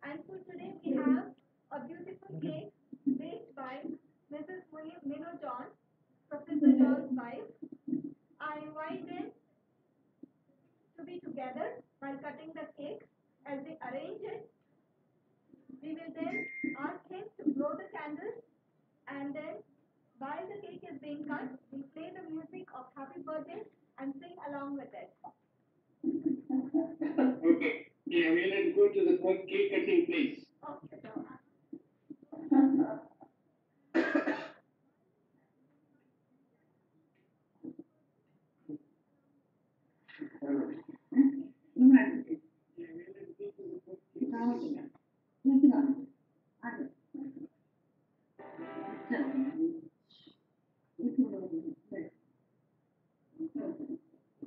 and so today we have a beautiful cake baked by Mrs. Minnu Minnu John, Professor John's wife. I invite them to be together while cutting the cake as they arrange it. We will then ask him to blow the candles and then while the cake is being cut, we play the music of happy birthday and sing along with it. Okay, yeah, we let's go to the co- cake cutting place. Okay, so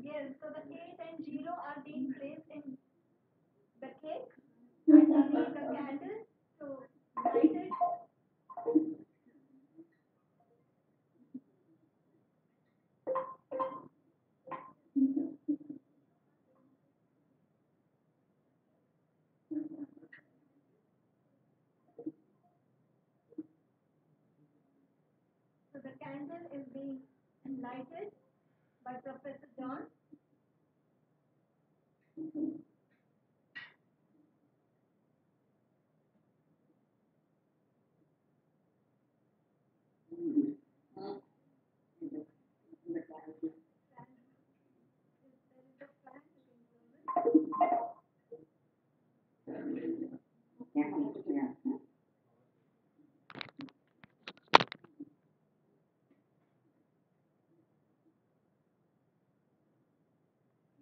Yes, so the eight and zero are being placed in the cake and we need the candle to light it. So the candle is being lighted by Professor John.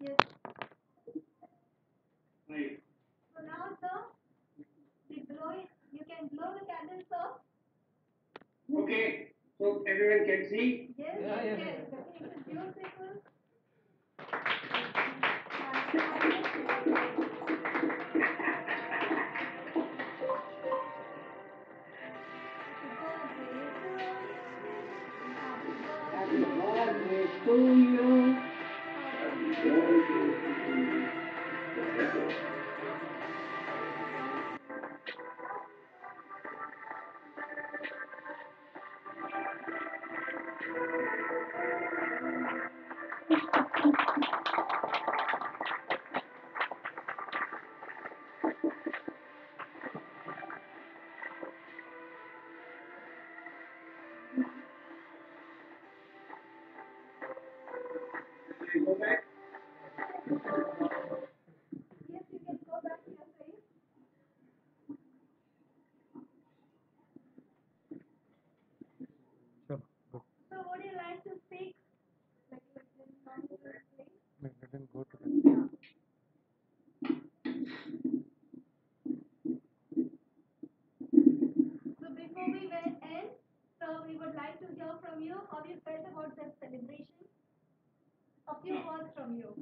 Yes. Right. So now, sir, the blowing, you can blow the candle, sir. Okay, so everyone can see? Yes, Yeah, yes, yeah. yes. The beautiful. Happy birthday to you. Hear from you how you felt about that celebration. A few words from you.